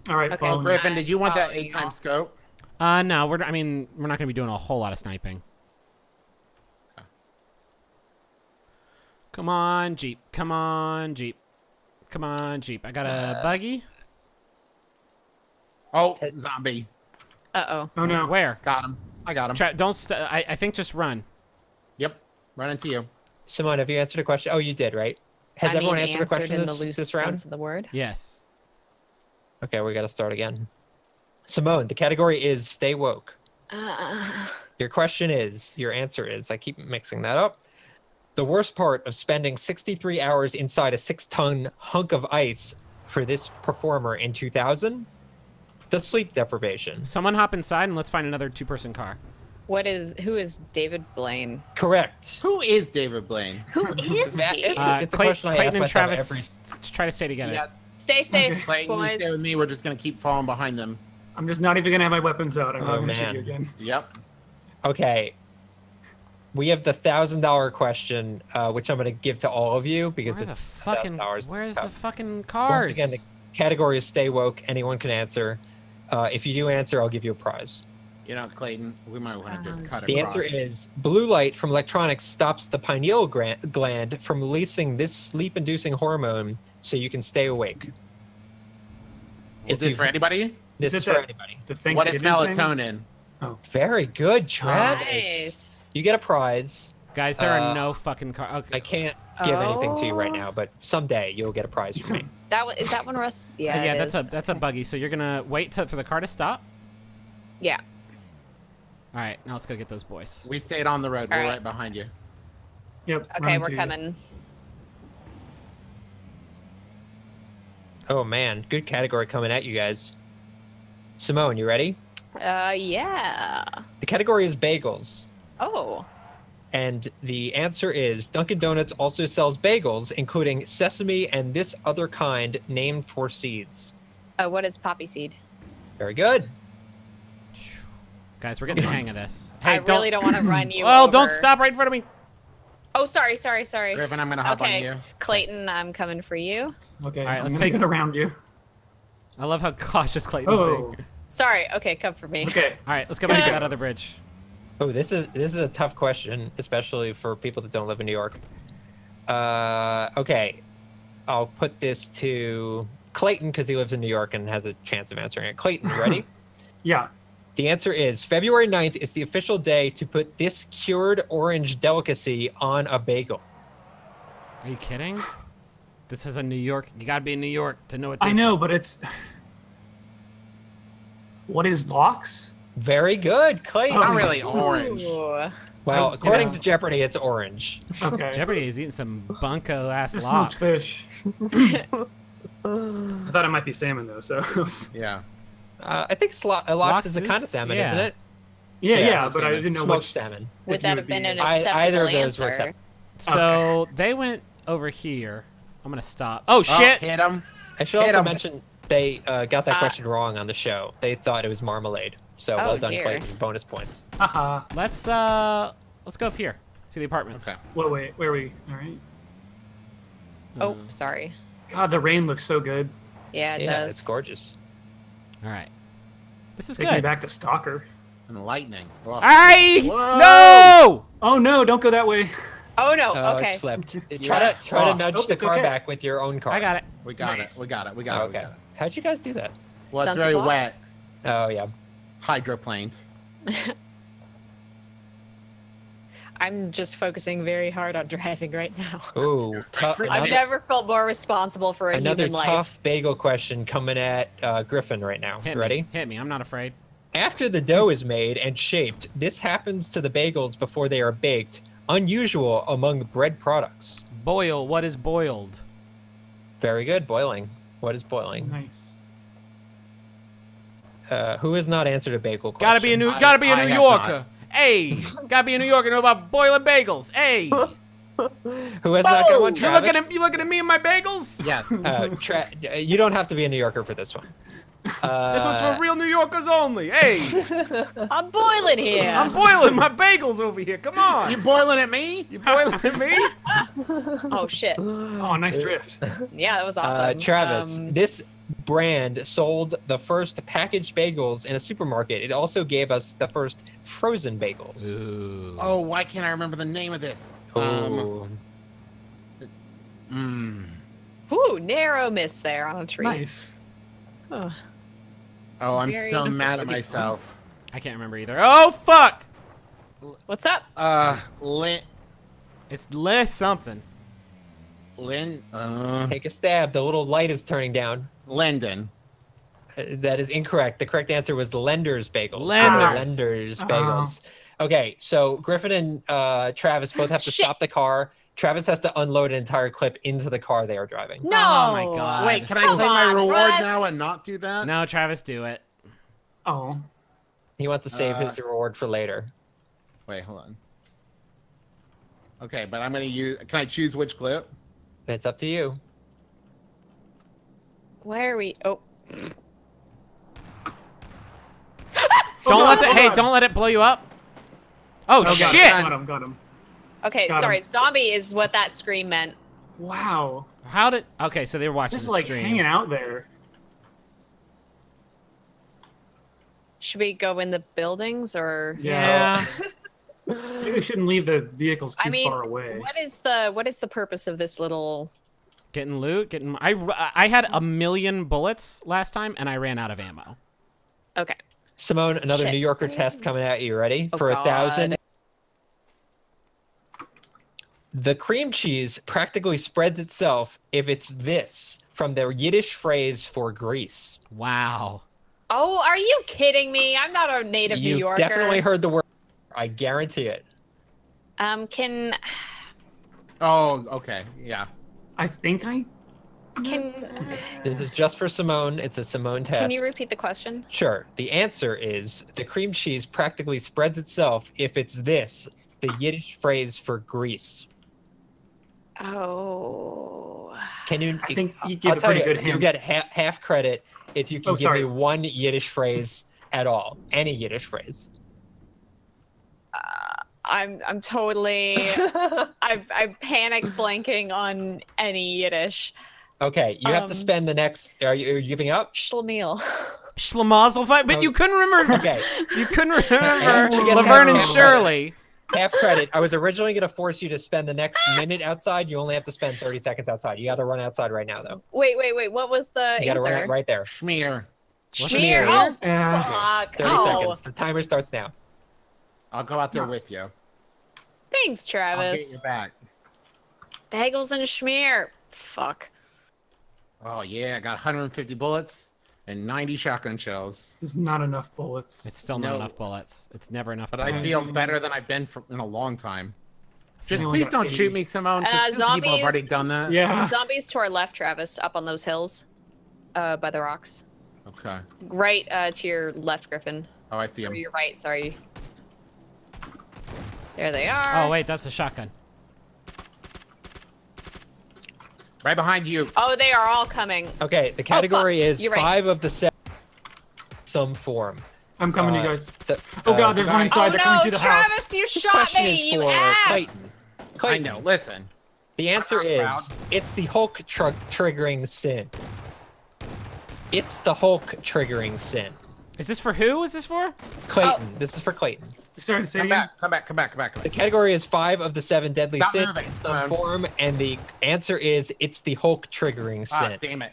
S4: All right,
S3: Okay.
S5: Griffin, did you want that eight time scope?
S2: Uh, no, we're. I mean, we're not gonna be doing a whole lot of sniping. Come on, Jeep. Come on, Jeep. Come on, Jeep. I got a
S1: Uh,
S2: buggy.
S5: Oh, zombie.
S3: Uh oh.
S4: Oh no.
S2: Where?
S5: Got him. I got him.
S2: Try, don't. St- I, I think just run.
S5: Yep. Run into you.
S1: Simone, have you answered a question? Oh, you did, right? Has
S3: I
S1: everyone
S3: mean,
S1: answered a question
S3: in
S1: this,
S3: the loose
S1: this round?
S3: sense of the word.
S2: Yes.
S1: Okay, we got to start again. Simone, the category is stay woke.
S3: Uh,
S1: Your question is, your answer is, I keep mixing that up. The worst part of spending 63 hours inside a six ton hunk of ice for this performer in 2000? The sleep deprivation.
S2: Someone hop inside and let's find another two-person car.
S3: what is who is David Blaine?
S1: Correct.
S5: Who is David Blaine?
S3: Who is
S1: That
S3: he?
S1: is-
S2: Uh,
S1: it's a
S2: Clay-
S1: question I
S2: Clayton
S1: ask
S2: and
S1: myself
S2: Travis, let's try to stay together.
S5: Yeah.
S3: Stay safe,
S5: Clayton, you
S3: boys.
S5: stay with me. We're just gonna keep falling behind them.
S4: I'm just not even gonna have my weapons out. I'm
S1: Oh,
S4: not gonna shoot you again.
S5: Yep.
S1: Okay. We have the thousand dollar question, uh, which I'm going to give to all of you because
S2: Where
S1: it's
S2: fucking?
S1: $1,000.
S2: Where's the fucking
S1: Once
S2: cars?
S1: again, the category is stay woke. Anyone can answer. Uh, if you do answer, I'll give you a prize.
S5: You know, Clayton, we might want to just
S3: Um,
S5: cut
S1: The
S5: across.
S1: answer is blue light from electronics stops the pineal gland from releasing this sleep inducing hormone so you can stay awake.
S5: Is
S1: If
S5: this
S1: you-
S5: for anybody?
S1: This
S4: Is
S1: is for
S4: that-
S1: anybody.
S5: What is
S4: Thanksgiving thing?
S5: melatonin?
S1: Very good, Travis.
S3: Nice.
S1: You get a prize.
S2: Guys, there are
S1: Uh,
S2: no fucking cars. Okay.
S1: I can't give anything to you right
S3: Oh.
S1: now, but someday you'll get a prize from me.
S3: That was, is that one Russ? Yeah.
S2: yeah,
S3: it
S2: that's
S3: is.
S2: a that's a buggy. So you're gonna wait to, for the car to stop.
S3: Yeah.
S2: All right, now let's go get those boys.
S5: We stayed on the road. We're
S3: All right.
S5: right behind you.
S4: Yep.
S3: Okay, we're
S4: to you.
S3: coming.
S1: Oh man, good category coming at you guys. Simone, you ready?
S3: Uh, yeah.
S1: The category is bagels.
S3: Oh.
S1: And the answer is Dunkin' Donuts also sells bagels, including sesame and this other kind named for seeds.
S3: Uh, what is poppy seed?
S1: Very good.
S2: Guys, we're getting the hang of this.
S3: I
S2: Hey,
S3: really don't want to run you.
S2: Oh, don't stop right in front of me.
S3: Oh, sorry, sorry, sorry.
S5: Griffin, I'm gonna hop on
S3: Okay,
S5: you.
S3: Clayton, I'm coming for you.
S4: Okay,
S2: All right,
S4: I'm
S2: let's
S4: gonna
S2: take-
S4: get around you.
S2: I love how cautious Clayton's
S4: Oh,
S2: being.
S3: Sorry. Okay, come for me.
S4: okay.
S2: All right, let's go back to that other bridge.
S1: Oh, this is this is a tough question, especially for people that don't live in New York. Uh, okay, I'll put this to Clayton because he lives in New York and has a chance of answering it. Clayton, ready?
S4: Yeah.
S1: The answer is February 9th is the official day to put this cured orange delicacy on a bagel.
S2: Are you kidding? This is a New York. You gotta be in New York to know what this
S4: I know, but it's. What is lox?
S1: Very good, Clayton.
S4: Oh,
S5: Not really orange.
S3: Ooh.
S1: Well, according
S4: yeah.
S1: to Jeopardy, it's orange.
S4: Okay.
S2: Jeopardy is eating some bunko ass
S4: lox. smoked fish. I thought it might be salmon though, so
S1: Yeah. Uh, I think slo- uh, lox,
S2: Lox
S1: is a kind of salmon,
S2: yeah.
S1: isn't it?
S4: yeah,
S1: Yeah,
S4: yeah,
S1: it's
S4: but I didn't know
S1: Smoked
S4: which.
S1: salmon.
S3: Would
S4: if
S3: that
S4: you
S3: have been
S4: be-
S3: an
S1: I-
S3: acceptable
S1: either of those were
S3: answer?
S1: accept-
S2: So they went over here. I'm gonna stop. Oh
S5: Oh,
S2: shit!
S5: hit him.
S1: I should
S5: Hit
S1: also
S5: 'em.
S1: mention they uh, got that
S3: Uh,
S1: question wrong on the show. They thought it was marmalade. So
S3: Oh,
S1: well done,
S3: dear.
S1: Clayton. Bonus points.
S4: Haha.
S2: Let's uh, let's go up here to the apartments.
S5: Okay.
S4: What? Wait, where are we? All right.
S3: Oh,
S2: Uh,
S3: sorry.
S4: God, the rain looks so good.
S3: Yeah, it
S1: yeah,
S3: does.
S1: it's gorgeous.
S2: All right. This is
S4: Take me back to Stalker.
S5: And lightning. Ugh.
S2: I
S5: Whoa.
S2: no.
S4: Oh no! Don't go that way.
S3: Oh no.
S1: Oh,
S3: okay.
S1: it's flipped. try
S5: Yes.
S1: to try to
S5: Oh.
S1: nudge
S4: Nope,
S1: the car
S4: okay.
S1: back with your own car.
S2: I got it.
S5: We got
S4: Nice.
S5: it. We got it. We got
S1: Oh,
S5: it. We
S1: okay.
S5: got it.
S1: How'd you guys do that?
S5: Well, it's very wet.
S1: Oh yeah.
S5: Hydroplanes.
S3: I'm just focusing very hard on driving right now.
S1: Ooh, tough.
S3: I've
S1: Another,
S3: never felt more responsible for a
S1: another
S3: human life.
S1: tough bagel question coming at uh, Griffin right now.
S2: Hit
S1: Ready?
S2: me. Hit me. I'm not afraid.
S1: After the dough is made and shaped, this happens to the bagels before they are baked. unusual among bread products?
S2: Boil. What is boiled?
S1: Very good. Boiling. What is boiling?
S4: Nice.
S1: Uh, who has not answered a bagel question?
S2: Gotta be a New. Gotta be a
S5: I
S2: New
S5: have
S2: Yorker. Hey, gotta be a New Yorker. Know about boiling bagels. Hey,
S1: Who has not got one?
S2: you
S1: Travis?
S2: looking at you looking at me and my bagels?
S5: Yes.
S1: Uh, tra- you don't have to be a New Yorker for this one. Uh,
S2: This one's for real New Yorkers only. Hey,
S3: I'm boiling here.
S2: I'm boiling my bagels over here. Come on.
S5: You boiling at me?
S2: You boiling at me?
S3: oh shit.
S4: Oh, nice drift.
S3: Yeah, that was
S1: Uh,
S3: awesome.
S1: Travis,
S3: Um,
S1: this brand sold the first packaged bagels in a supermarket. It also gave us the first frozen bagels.
S2: Ooh.
S5: Oh, why can't I remember the name of this? Um,
S1: Ooh.
S5: mm.
S3: Ooh, narrow miss there on a tree.
S4: Nice.
S3: Oh.
S5: Oh, I'm
S3: Very
S5: so mad at myself.
S2: I can't remember either. Oh fuck!
S3: What's up?
S5: Uh, Lynn,
S2: It's less something.
S5: Lynn, uh,
S1: Take a stab. The little light is turning down.
S5: Linden.
S1: Uh, That is incorrect. The correct answer was Lender's Bagels.
S2: Lenders.
S1: Lender's
S4: Oh.
S1: Bagels. Okay, so Griffin and uh, Travis both have to
S3: Shit.
S1: stop the car. Travis has to unload an entire clip into the car they are driving.
S3: No.
S2: Oh my God.
S5: Wait, can I
S3: Come
S5: claim my reward
S3: Russ.
S5: now and not do that?
S2: No, Travis, do it.
S4: Oh.
S1: He wants to save
S5: Uh,
S1: his reward for later.
S5: Wait, hold on. Okay, but I'm gonna use. Can I choose which clip?
S1: It's up to you.
S3: Where are we? Oh,
S2: Don't oh,
S4: God,
S2: let the
S4: oh
S2: hey,
S4: God.
S2: don't let it blow you up. Oh,
S4: Oh, got
S2: shit!
S4: Him, got him, got him.
S3: okay.
S4: Got
S3: sorry,
S4: him.
S3: zombie is what that scream meant.
S4: Wow.
S2: How did? Okay, so they were watching
S4: Just
S2: the
S4: like
S2: stream.
S4: hanging out there.
S3: Should we go in the buildings or?
S2: Yeah.
S4: Maybe we shouldn't leave the vehicles too
S3: I mean,
S4: far away.
S3: what is the what is the purpose of this little?
S2: Getting loot, getting. I I had a million bullets last time, and I ran out of ammo.
S3: Okay.
S1: Simone, another
S3: Shit.
S1: New Yorker test coming at you. Ready?
S3: Oh,
S1: For a thousand. The cream cheese practically spreads itself if it's this from the Yiddish phrase for grease.
S2: Wow.
S3: Oh, are you kidding me? I'm not a native
S1: You've
S3: New Yorker.
S1: definitely heard the word. I guarantee it.
S3: Um, can
S5: Oh, okay, yeah.
S4: I think I.
S3: can
S1: This is just for Simone. It's a Simone test.
S3: can you repeat the question?
S1: Sure. The answer is the cream cheese practically spreads itself if it's this, the Yiddish phrase for grease.
S3: Oh.
S1: Can you?
S4: I think you
S1: I'll
S4: a pretty
S1: you,
S4: good
S1: You get ha- half credit if you can
S4: Oh,
S1: give
S4: sorry.
S1: me one Yiddish phrase at all, any Yiddish phrase.
S3: I'm I'm totally I'm I'm panic blanking on any Yiddish.
S1: okay, you have to
S3: Um,
S1: spend the next. Are you, are you giving up?
S3: Schlemiel.
S2: Schlemazel fight, but you couldn't remember.
S1: Okay,
S2: You couldn't remember
S1: She
S2: Laverne and. Shirley.
S1: half credit. I was originally going to force you to spend the next minute outside. You only have to spend 30 seconds outside. You got to run outside right now, though.
S3: Wait, wait, wait. What was the
S1: You got to run it right there.
S5: Schmear.
S2: What's
S3: Schmear. Oh, fuck.
S1: 30
S3: Oh,
S1: seconds. The timer starts now.
S5: I'll go out there with you.
S3: thanks, Travis.
S5: I'll get your back.
S3: Bagels and schmear. Fuck.
S5: Oh yeah, I got 150 bullets and 90 shotgun shells.
S4: This is not enough bullets.
S2: It's still not
S5: No.
S2: enough bullets. It's never enough.
S5: But I feel better than I've been for, in a long time. Just
S4: only
S5: please don't
S4: 80.
S5: shoot me, Simone.
S3: Uh,
S5: two people have already done that.
S4: Yeah.
S3: Zombies to our left, Travis, up on those hills, uh, by the rocks.
S5: Okay.
S3: Right uh, to your left, Griffin.
S5: Oh, I see
S3: Or
S5: him.
S3: your right, sorry. There they are.
S2: Oh wait, that's a shotgun.
S5: Right behind you.
S3: Oh, they are all coming.
S1: Okay, the category is
S3: right.
S1: five of the seven. Some form.
S4: I'm coming,
S1: Uh,
S4: you guys.
S1: The,
S4: Oh
S1: uh,
S4: god, there's one
S5: guys-
S4: inside.
S3: oh
S4: They're coming
S3: no,
S4: through the house.
S3: Travis, you shot
S1: question
S3: me, you
S1: for
S3: ass!
S1: Clayton.
S5: I
S1: Clayton,
S5: know. Listen.
S1: The answer
S5: I'm
S1: is
S5: not
S1: it's the Hulk tr- triggering sin. It's the Hulk triggering sin.
S2: Is this for who? Is this for?
S1: Clayton, this is for Clayton.
S4: Sorry to say
S5: Come
S4: again.
S5: back. Come back. Come back. Come back. Come
S1: The category is five of the seven deadly
S5: Stop
S1: sins
S5: moving.
S1: some
S5: Um,
S1: form, and the answer is it's the Hulk triggering
S5: Ah,
S1: sin.
S5: damn it.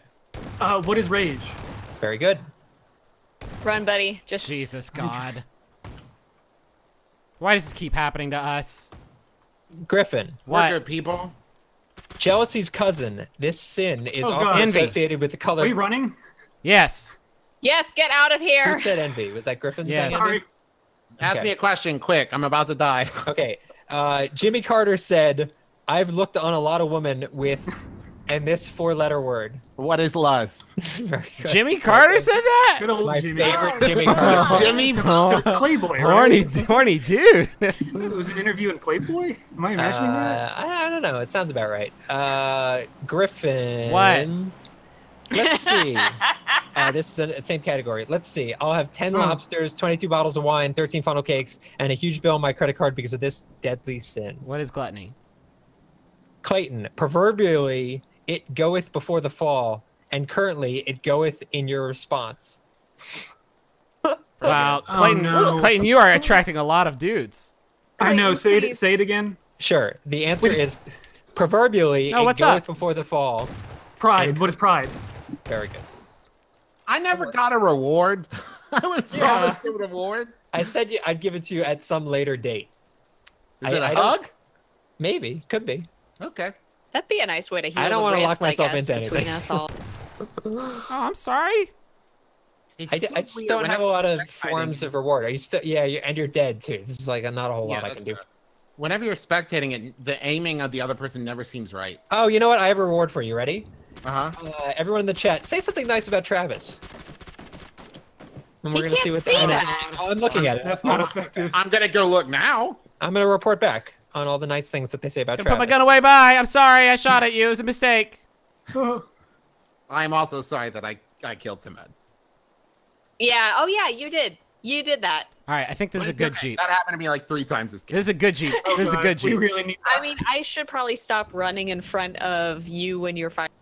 S4: Uh, what is rage?
S1: Very good.
S3: Run, buddy. Just
S2: Jesus God. Why does this keep happening to us?
S1: Griffin,
S5: We're
S2: What?
S5: good people.
S1: jealousy's cousin. This sin is
S4: Oh,
S1: often
S2: Envy.
S1: associated with the
S4: Are
S1: color.
S4: we running?
S2: Yes.
S3: yes, get out of here.
S1: Who said envy? Was that Griffin
S2: Yes.
S1: saying envy?
S4: Sorry.
S5: Ask
S1: Okay.
S5: me a question quick. I'm about to die.
S1: Okay. Uh, Jimmy Carter said, "I've looked on a lot of women with," and this four-letter word.
S5: What is lust?
S2: Jimmy Carter said that?
S4: Good old
S1: My
S4: Jimmy.
S1: favorite Jimmy Carter.
S5: Jimmy.
S4: So Playboy,
S2: Horny,
S4: right?
S2: horny dude.
S4: It was an interview in Playboy. Am I imagining that?
S1: Uh, I, I don't know. It sounds about right. Uh, Griffin.
S2: What?
S1: Let's see. uh, this is the same category. Let's see. I'll have 10
S4: Oh.
S1: lobsters, 22 bottles of wine, 13 funnel cakes, and a huge bill on my credit card because of this deadly sin.
S2: what is gluttony?
S1: Clayton, proverbially, it goeth before the fall, and currently it goeth in your response.
S2: Wow,
S4: Oh,
S2: Clayton,
S4: no.
S2: Clayton, you are attracting a lot of dudes.
S4: I know.
S3: Clayton,
S4: Say it. Say it again.
S1: Sure. The answer
S4: Wait
S1: is proverbially
S2: No,
S1: it
S2: what's
S1: goeth
S2: up?
S1: before the fall.
S4: Pride. What is pride?
S1: Very good.
S5: I never got a reward. I was
S4: Yeah.
S5: promised a reward.
S1: I said you- I'd give it to you at some later date.
S5: Is
S1: I-
S5: it a
S1: I
S5: hug?
S1: Maybe. Could be.
S5: Okay.
S3: That'd be a nice way to heal
S1: I don't
S3: the
S1: wanna lock myself
S3: I guess,
S1: into
S3: between
S1: anything.
S3: us all.
S2: Oh, I'm sorry.
S1: I just don't have a lot of forms of reward. Are you still? Yeah, you and you're dead too. This is like not a whole
S5: Yeah,
S1: lot I
S5: that's
S1: can do.
S5: fair. Whenever you're spectating it, the aiming of the other person never seems right.
S1: Oh, you know what? I have a reward for you. Ready?
S5: Uh huh.
S1: Uh, everyone in the chat, say something nice about Travis. And we're
S3: He
S1: gonna
S3: can't
S1: what.
S3: see
S1: I know.
S3: that.
S1: Oh, I'm looking at it.
S4: That's not effective.
S5: I'm gonna go look now.
S1: I'm gonna report back on all the nice things that they say about
S2: Can
S1: Travis.
S2: put my gun away. Bye. I'm sorry. I shot at you. It was a mistake.
S5: I'm also sorry that I I killed Simed.
S3: Yeah. Oh yeah, you did. You did that.
S2: All right. I think this is a good
S5: it's okay.
S2: Jeep.
S5: That happened to me like three times this game.
S2: This is a good Jeep.
S4: Oh,
S2: This is a
S4: God,
S2: good
S4: We really need.
S3: I mean, I should probably stop running in front of you when you're fighting.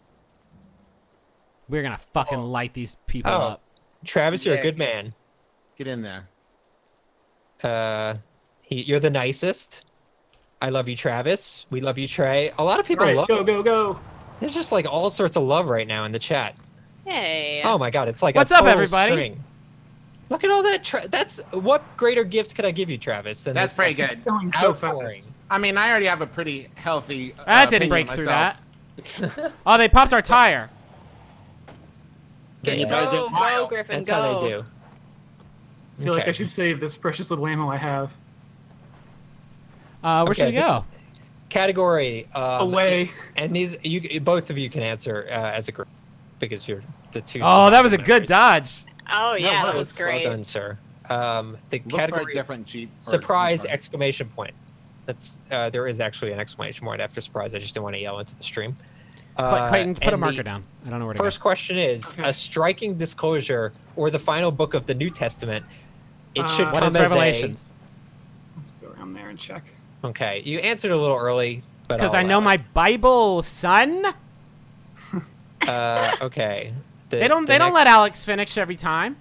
S2: We're gonna fucking light these people
S1: Oh.
S2: up.
S1: Travis, you're
S5: Yeah.
S1: a good man.
S5: Get in there.
S1: Uh, he, you're the nicest. I love you, Travis. We love you, Trey. A lot of people
S4: Right,
S1: love.
S4: go go go.
S1: There's just like all sorts of love right now in the chat.
S3: Hey.
S1: Oh my god, it's like
S2: What's
S1: a
S2: up, everybody?
S1: String. Look at all that. Tra- that's what greater gift could I give you, Travis? Than
S5: That's
S1: this,
S5: pretty
S1: like,
S5: good.
S4: Going so
S1: outpouring?
S5: I mean, I already have a pretty healthy. Uh,
S2: That didn't break through
S5: myself.
S2: that. Oh, they popped our tire.
S5: Then you
S1: Yeah.
S3: Go, go, Griffin,
S1: That's
S3: go.
S1: how they do.
S4: I feel like I should save this precious little ammo I have.
S2: Uh, where should we go?
S1: Category. Um,
S4: Away.
S1: And these, you both of you can answer uh, as a group because you're the two.
S2: Oh, that was a good dodge.
S3: Oh yeah, that
S4: was
S3: was great.
S1: Well done, sir. Um, the
S5: Look for
S1: category
S5: a different Jeep. or-
S1: surprise exclamation point. That's uh, there is actually an exclamation point after surprise. I just didn't want to yell into the stream.
S2: Cl-
S1: Uh,
S2: Clayton, put a marker down. I don't know where to
S1: First question is
S4: Okay.
S1: a striking disclosure or the final book of the New Testament. It should
S4: Uh,
S2: go. What
S1: come
S2: is
S1: as
S2: Revelations?
S4: Let's go around there and check.
S1: Okay, you answered a little early, but
S2: Because
S1: I'll
S2: know
S1: allow
S2: my Bible, son.
S1: Uh, okay. The-
S2: They don't.
S1: the
S2: They don't let Alex finish every time.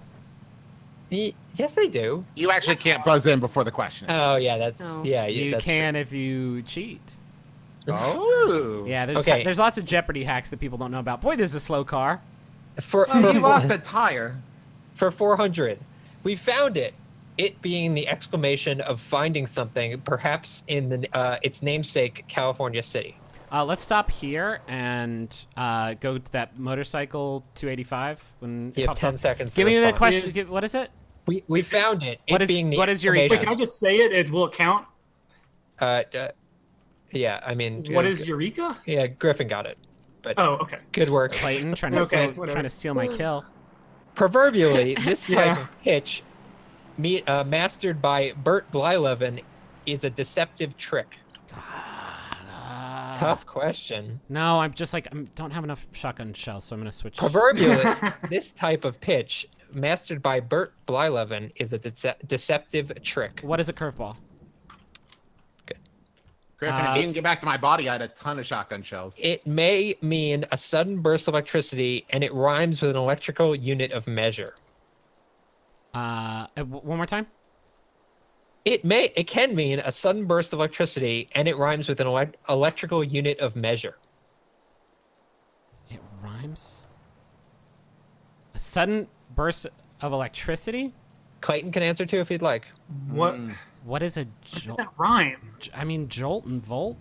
S1: Y- Yes, they do.
S5: You actually can't buzz in before the question.
S1: Oh yeah, that's
S3: Oh.
S1: yeah.
S2: You
S1: that's true.
S2: can if you cheat.
S5: Oh.
S2: Yeah, there's
S1: Okay.
S2: there's lots of Jeopardy hacks that people don't know about. Boy, this is a slow car.
S1: For
S5: Oh,
S1: for,
S5: you lost a tire.
S1: for 400, we found it. It being the exclamation of finding something, perhaps in the uh, its namesake, California City.
S2: Uh, let's stop here and uh, go to that motorcycle 285. When it
S1: You have 10
S2: up.
S1: seconds. to
S2: Give me the question.
S4: Is-
S2: what is it?
S1: We, we found it.
S2: What
S1: it
S2: is-
S1: being the
S2: what is your
S4: Wait, can I just say it? It will it count.
S1: Uh, uh, yeah, I mean,
S4: What is Eureka?
S1: Yeah, Griffin got it. But
S4: Oh, okay.
S1: good work.
S2: Clayton trying to
S4: Okay,
S2: steal,
S4: whatever.
S2: trying to steal my kill.
S1: Proverbially, this type
S4: Yeah.
S1: of pitch, me, uh, mastered by Bert Blyleven, is a deceptive trick. Tough question.
S2: No, I'm just like I don't have enough shotgun shells, so I'm gonna switch.
S1: Proverbially, this type of pitch, mastered by Bert Blyleven, is a dece- deceptive trick.
S2: What is a curveball?
S5: Griffin,
S2: Uh,
S5: if you can get back to my body, I had a ton of shotgun shells.
S1: It may mean a sudden burst of electricity, and it rhymes with an electrical unit of measure.
S2: Uh, uh, one more time.
S1: It may, it can mean a sudden burst of electricity, and it rhymes with an elec electrical unit of measure.
S2: It rhymes. A sudden burst of electricity.
S1: Clayton can answer too if he'd like.
S4: What?
S5: Mm.
S2: What is a
S4: Does
S2: jolt?
S4: that rhyme?
S2: J- I mean, jolt and volt.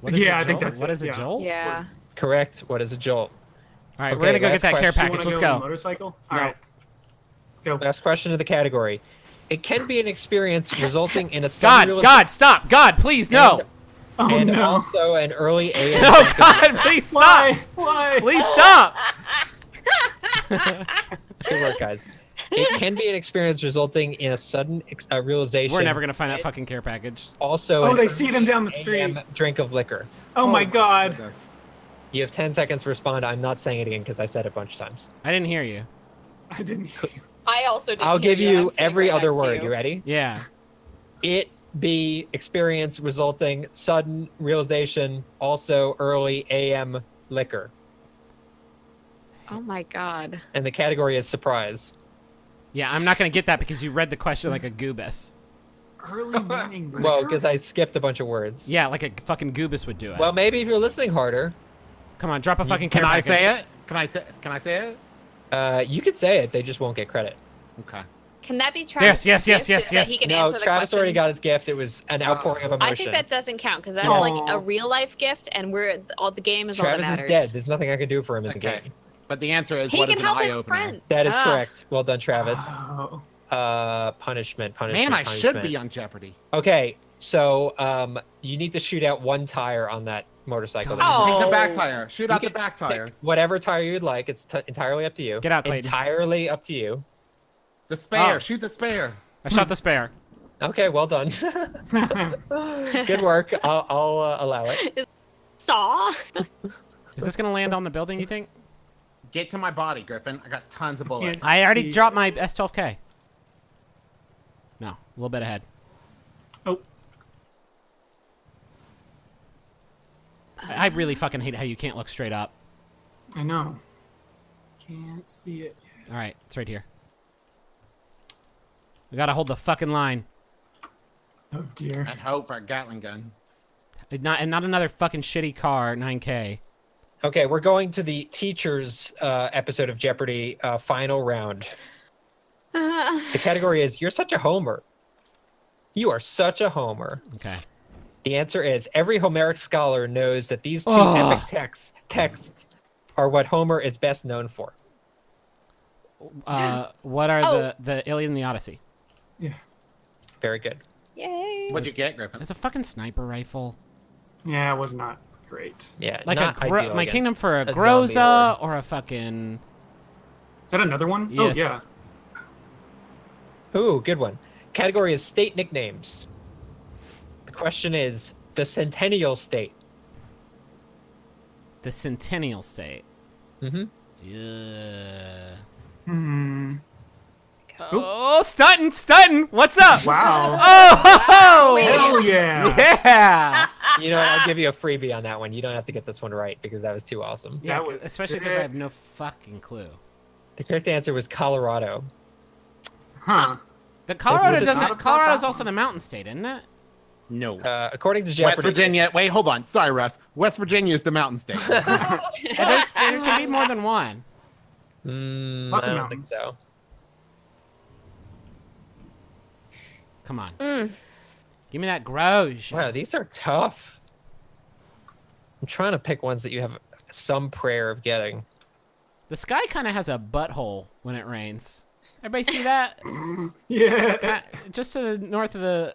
S2: What is a
S4: Yeah, I think
S2: jolt?
S4: that's
S2: What
S4: it,
S2: is a
S4: yeah.
S2: jolt?
S3: Yeah.
S1: Correct. What is a jolt?
S2: All right, we're gonna go get that care
S1: question.
S4: You
S2: package. Let's
S4: go
S2: go.
S4: Motorcycle. All
S2: No.
S4: right. Go.
S1: Last question of the category. It can be an experience resulting in a sudden
S2: God, God, stop! God, please, no!
S4: Oh
S1: and, and
S4: no.
S1: also an early AM.
S2: oh God, please stop!
S4: Why? Why?
S2: Please stop!
S1: Good work, guys. It can be an experience resulting in a sudden ex- uh, realization.
S2: We're never gonna find that fucking care package.
S1: Also,
S4: Oh, they see them down the
S1: AM
S4: street.
S1: drink of liquor.
S4: Oh my god.
S5: Goodness.
S1: You have 10 seconds to respond. I'm not saying it again because I said it a bunch of times.
S2: I didn't hear you.
S4: I didn't hear you.
S3: I also didn't
S1: I'll
S3: hear
S1: give
S3: you.
S1: you
S3: I'm sitting
S1: every
S3: right
S1: other
S3: next to
S1: word. You ready?
S2: Yeah.
S1: It be experience resulting sudden realization. Also early AM liquor.
S3: Oh my god.
S1: And the category is surprise.
S2: Yeah, I'm not gonna get that because you read the question like a goobus.
S4: Early morning.
S1: Well, because I skipped a bunch of words.
S2: Yeah, like a fucking goobus would do it.
S1: Well, maybe if you're listening harder,
S2: come on, drop a fucking
S5: Can I
S2: package.
S5: say it? Can I say? Can I say it?
S1: uh, you could say it. They just won't get credit.
S5: Okay.
S3: Can that be Travis?
S2: yes, yes, yes,
S3: yes,
S2: yes.
S3: he can
S1: no, Travis
S3: question?
S1: already got his gift. It was an outpouring of emotion.
S3: I think that doesn't count because that's
S4: Yes.
S3: like a real life gift, and we're all the game is
S1: Travis
S3: all
S1: is
S3: that matters.
S1: Travis is dead. There's nothing I can do for him in the game.
S5: But the answer is
S3: He
S5: what
S3: can
S5: is an
S3: help
S5: eye
S3: his
S5: opener?
S3: friend.
S1: That is
S3: Ah.
S1: correct. Well done, Travis.
S4: Oh.
S1: Uh, punishment, punishment.
S5: Man, I should be on Jeopardy.
S1: Okay, so um, you need to shoot out one tire on that motorcycle. that
S3: Oh.
S1: you
S5: the
S3: Oh.
S5: back tire. Shoot
S1: You
S5: out the back tire.
S1: Whatever tire you'd like. It's t- entirely up to you.
S2: Get out, Clayton.
S1: Entirely up to you.
S5: The spare.
S2: Oh.
S5: Shoot the spare.
S2: I shot the spare.
S1: Okay, well done. Good work. I'll, I'll uh, allow it.
S3: Saw.
S2: Is this gonna land on the building? You think?
S5: Get to my body, Griffin. I got tons of bullets.
S4: Can't
S2: I already
S4: see.
S2: dropped my S12K. No, a little bit ahead.
S4: Oh.
S2: I I really fucking hate how you can't look straight up.
S4: I know. Can't see it.
S2: All right, it's right here. We gotta hold the fucking line.
S4: Oh dear.
S5: And hope for a Gatling gun.
S2: And Not and not another fucking shitty car 9K.
S1: Okay, we're going to the teachers uh, episode of Jeopardy uh, final round.
S3: Uh,
S1: The category is You're such a homer. You are such a homer.
S2: Okay.
S1: The answer is every Homeric scholar knows that these two epic texts texts are what Homer is best known for.
S2: Uh, what are
S3: Oh.
S2: the the Iliad and the Odyssey?
S4: Yeah.
S1: Very good.
S3: yay.
S5: What'd you get, Griffin?
S2: It's a fucking sniper rifle.
S4: Yeah, it was not great.
S1: Yeah,
S2: Like
S1: not
S2: a gro-
S1: ideal
S2: my kingdom for a,
S1: a
S2: Groza or a fucking.
S4: Is that another one?
S2: Yes.
S4: Oh yeah.
S1: Ooh, good one. Category is state nicknames. The question is the Centennial State.
S2: The Centennial State.
S1: Mm-hmm.
S2: Yeah.
S4: Hmm.
S2: Oh, Stutton, Stutton, what's up?
S4: Wow.
S2: Oh,
S4: Hell yeah.
S2: yeah.
S1: You know what? I'll give you a freebie on that one. You don't have to get this one right because that was too awesome.
S2: Yeah,
S4: That was
S2: especially because I have no fucking clue.
S1: The correct answer was Colorado.
S4: Huh.
S2: The Colorado
S1: the
S2: doesn't.
S4: top-
S2: Colorado's also the mountain state, isn't it?
S5: No.
S1: Uh, according to
S5: West Virginia. Wait, hold on. Sorry, Russ. West Virginia is the mountain state.
S2: There can be more than one.
S1: Mm,
S4: Lots
S1: I
S4: of
S1: don't think
S4: mountains.
S1: so.
S2: Come on,
S3: Mm.
S2: give me that Groza.
S1: Wow, these are tough. I'm trying to pick ones that you have some prayer of getting.
S2: The sky kind of has a butthole when it rains. Everybody see that?
S4: Yeah.
S2: Kinda- just to the north of the.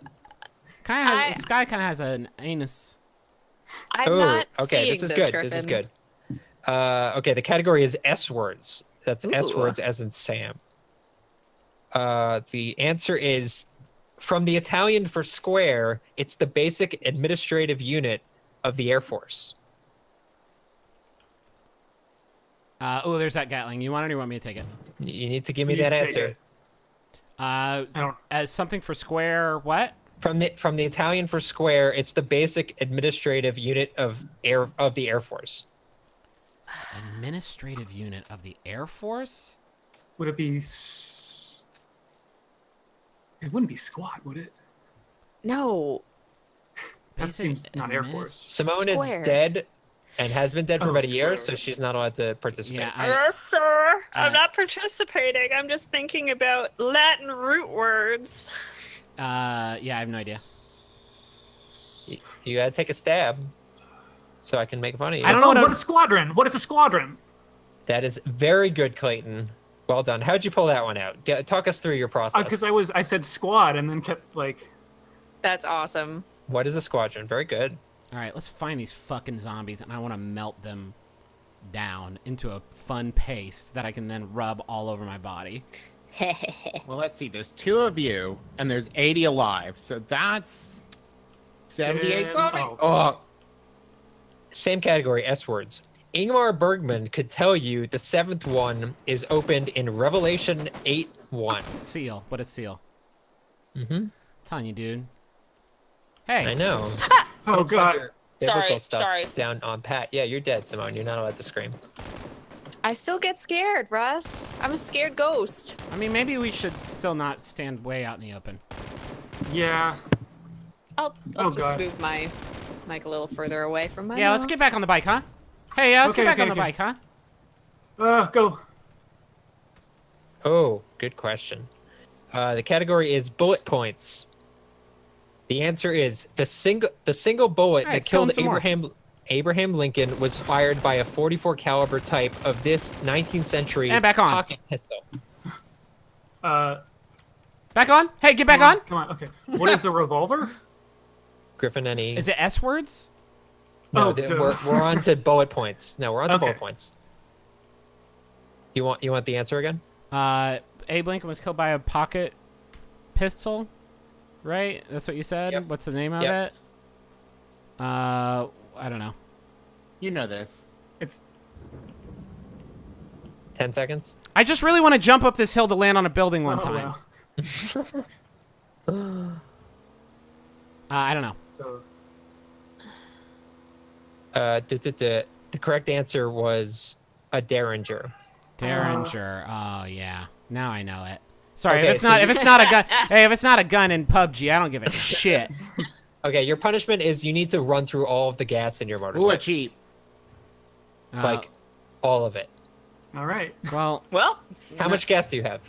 S2: Kind of
S3: I-
S2: has the sky kind of has an anus.
S3: I'm
S1: Ooh,
S3: not
S1: okay,
S3: seeing
S1: this is good.
S3: Griffin.
S1: This is good. Uh, okay, the category is S words. That's S words as in Sam. Uh, the answer is from the Italian for square. It's the basic administrative unit of the Air Force.
S2: Uh, oh, there's that Gatling. You want it or you want me to take it?
S1: You need to give me
S4: You
S1: that answer.
S2: Uh,
S4: I don't.
S2: as something for square, what?
S1: From the from the Italian for square, it's the basic administrative unit of air of the Air Force.
S2: Administrative unit of the Air Force?
S4: Would it be? S- It wouldn't be squat, would it?
S3: No.
S4: That
S2: Basic
S4: seems not Air Force.
S1: Simone
S3: Square.
S1: is dead and has been dead for
S4: Oh,
S1: about a year, so she's not allowed to participate.
S2: Yeah, I,
S7: Yes, sir. I'm
S2: uh,
S7: not participating. I'm just thinking about Latin root words.
S2: uh, yeah, I have no idea.
S1: Y- You gotta take a stab, so I can make fun of you.
S2: I don't know
S4: Oh,
S2: what
S4: what a squadron! What is a squadron?
S1: That is very good, Clayton. Well done. How'd you pull that one out? Get, talk us through your process.
S4: Because Uh, I was I said squad and then kept like
S3: That's awesome.
S1: What is a squadron? Very good.
S2: All right, let's find these fucking zombies, and I want to melt them down into a fun paste that I can then rub all over my body.
S5: Well, let's see. There's two of you, and there's 80 alive. So that's 78 zombies.
S4: oh.
S5: Oh,
S1: Same category, S words. Ingmar Bergman could tell you the seventh one is opened in Revelation 8 1.
S2: Seal. What a seal?
S1: Mm-hmm.
S2: telling you, dude. Hey.
S1: I know.
S4: oh god.
S1: Biblical
S3: Sorry,
S1: stuff
S3: sorry.
S1: down on Pat. Yeah, you're dead, Simone. You're not allowed to scream.
S3: I still get scared, Russ. I'm a scared ghost.
S2: I mean, maybe we should still not stand way out in the open.
S4: Yeah.
S3: I'll, I'll
S4: Oh,
S3: just
S4: God.
S3: move my mic a little further away from my
S2: Yeah, let's get back on the bike, huh? Hey, yeah, let's
S4: Okay,
S2: get back
S4: okay,
S2: on the
S4: okay.
S2: bike, huh?
S4: Uh go.
S1: Oh, good question. Uh, the category is bullet points. The answer is the single the single bullet
S2: Alright,
S1: that
S2: let's kill him
S1: killed
S2: some more.
S1: Abraham Abraham Lincoln was fired by a 44 caliber type of this 19th century
S2: And back on.
S1: pocket pistol.
S4: Uh
S2: Back on? Hey, get back
S4: come
S2: on.
S4: Come on. Okay. What is a revolver?
S1: Griffin, any?
S2: Is it S words?
S1: No,
S4: Oh,
S1: th- we're, we're on to bullet points. No, we're on to bullet points. You want you want the answer again?
S2: Uh, Abe Lincoln was killed by a pocket pistol, right? That's what you said.
S1: Yep.
S2: What's the name of
S1: Yep.
S2: it? Uh, I don't know.
S5: you know this.
S4: It's
S1: Ten seconds.
S2: I just really want to jump up this hill to land on a building one
S4: oh,
S2: time.
S4: wow.
S2: Uh, I don't know.
S4: So
S1: Uh, duh, duh, duh. the correct answer was a derringer.
S2: Derringer. Oh yeah. Now I know it. Sorry,
S1: Okay,
S2: if it's
S1: so
S2: not if it's not a gun. hey, if it's not a gun in PUBG, I don't give a shit.
S1: Okay, your punishment is you need to run through all of the gas in your
S5: Ooh,
S1: motorcycle.
S5: a cheat.
S2: Uh,
S1: like all of it.
S4: all right.
S2: well,
S3: Well,
S1: How much gas do you have?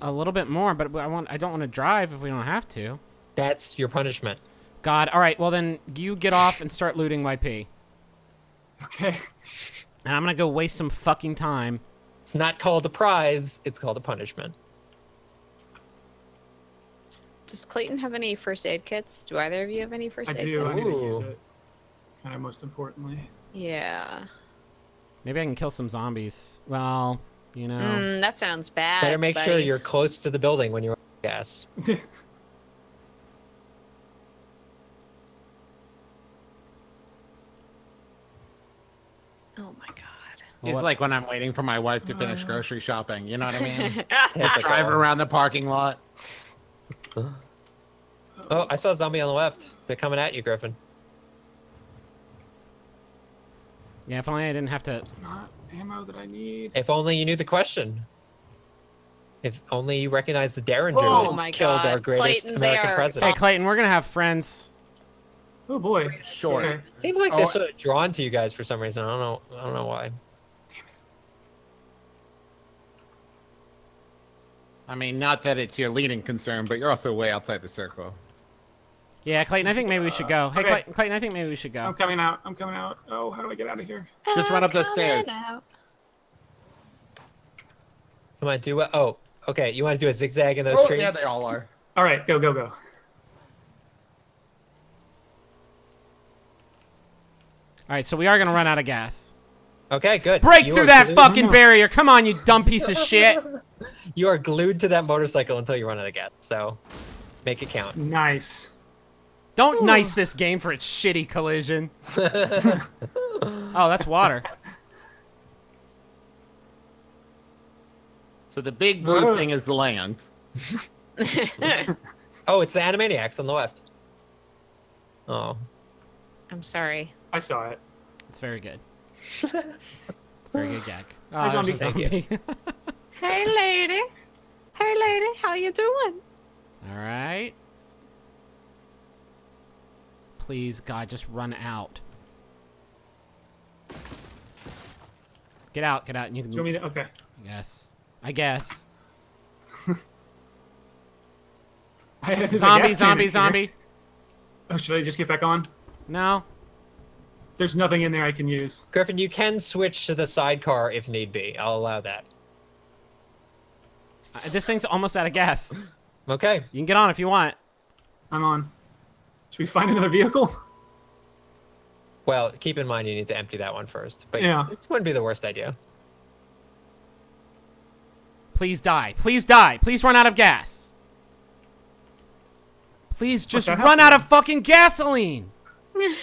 S2: a little bit more, but I want I don't want to drive if we don't have to.
S1: That's your punishment.
S2: God. All right. Well then, you get off and start looting YP,
S4: Okay.
S2: and I'm gonna go waste some fucking time.
S1: It's not called a prize, it's called a punishment.
S3: does Clayton have any first aid kits? Do either of you have any first
S4: I
S3: aid
S4: do. I
S3: kits?
S4: need to
S1: Ooh.
S4: use it. Kind of most importantly.
S3: Yeah.
S2: Maybe I can kill some zombies. Well, you know.
S3: Mm, that sounds bad.
S1: Better make sure you're close to the building when you're on gas.
S3: Oh my god.
S5: It's
S2: What-
S5: like when I'm waiting for my wife to finish grocery shopping. You know what I mean?
S1: It's like,
S5: Driving around the parking lot.
S1: Oh, I saw a zombie on the left. They're coming at you, Griffin.
S2: Yeah, if only I didn't have to.
S4: Not ammo that I need.
S1: If only you knew the question. If only you recognized the Derringer
S3: Oh
S1: that
S3: my
S1: killed
S3: God,
S1: our greatest
S3: Clayton,
S1: American
S3: are-
S2: Hey. Clayton, we're gonna have friends.
S4: Oh boy.
S5: Sure.
S1: Seems like
S5: Oh,
S1: they're sort of drawn to you guys for some reason. I don't know. I don't know why.
S5: I mean, not that it's your leading concern, but you're also way outside the circle.
S2: Yeah, Clayton, I think maybe we should go. Hey,
S4: Okay.
S2: Clayton, Clayton, I think maybe we should go.
S4: I'm coming out. I'm coming out. Oh, how do I get out of here?
S5: Just run up those stairs.
S3: out.
S1: You want to do what? Oh, okay. You want to do a zigzag in those
S5: Oh,
S1: trees?
S5: yeah, they all are.
S4: All right, go, go, go.
S2: All right, so we are gonna run out of gas.
S1: Okay, good.
S2: Break
S1: You
S2: through that fucking barrier! Come on, you dumb piece of shit!
S1: You are glued to that motorcycle until you run it again. So, make it count.
S4: Nice.
S2: Don't nice this game for its shitty collision. Oh, that's water.
S5: So the big blue thing is the land.
S1: Oh, it's the Animaniacs on the left. Oh,
S3: I'm sorry.
S4: I saw it.
S2: It's very good. It's a very good gag. Oh,
S4: Hi,
S1: zombie. Thank
S2: zombie.
S3: Hey, lady. Hey, lady. How you doing?
S2: All right. Please, God, just run out. Get out, get out, and you can.
S4: Do you want me to? Okay.
S2: I guess. I guess.
S4: There's a
S2: Zombie, zombie,
S4: here.
S2: zombie.
S4: Oh, should I just get back on?
S2: No.
S4: There's nothing in there I can use.
S1: Griffin, you can switch to the sidecar if need be. I'll allow that.
S2: Uh, This thing's almost out of gas.
S1: Okay.
S2: You can get on if you want.
S4: I'm on. Should we find another vehicle?
S1: Well, keep in mind you need to empty that one first. But
S4: Yeah.
S1: this wouldn't be the worst idea.
S2: Please die. Please die. Please run out of gas. Please just run
S4: happened?
S2: out of fucking gasoline. this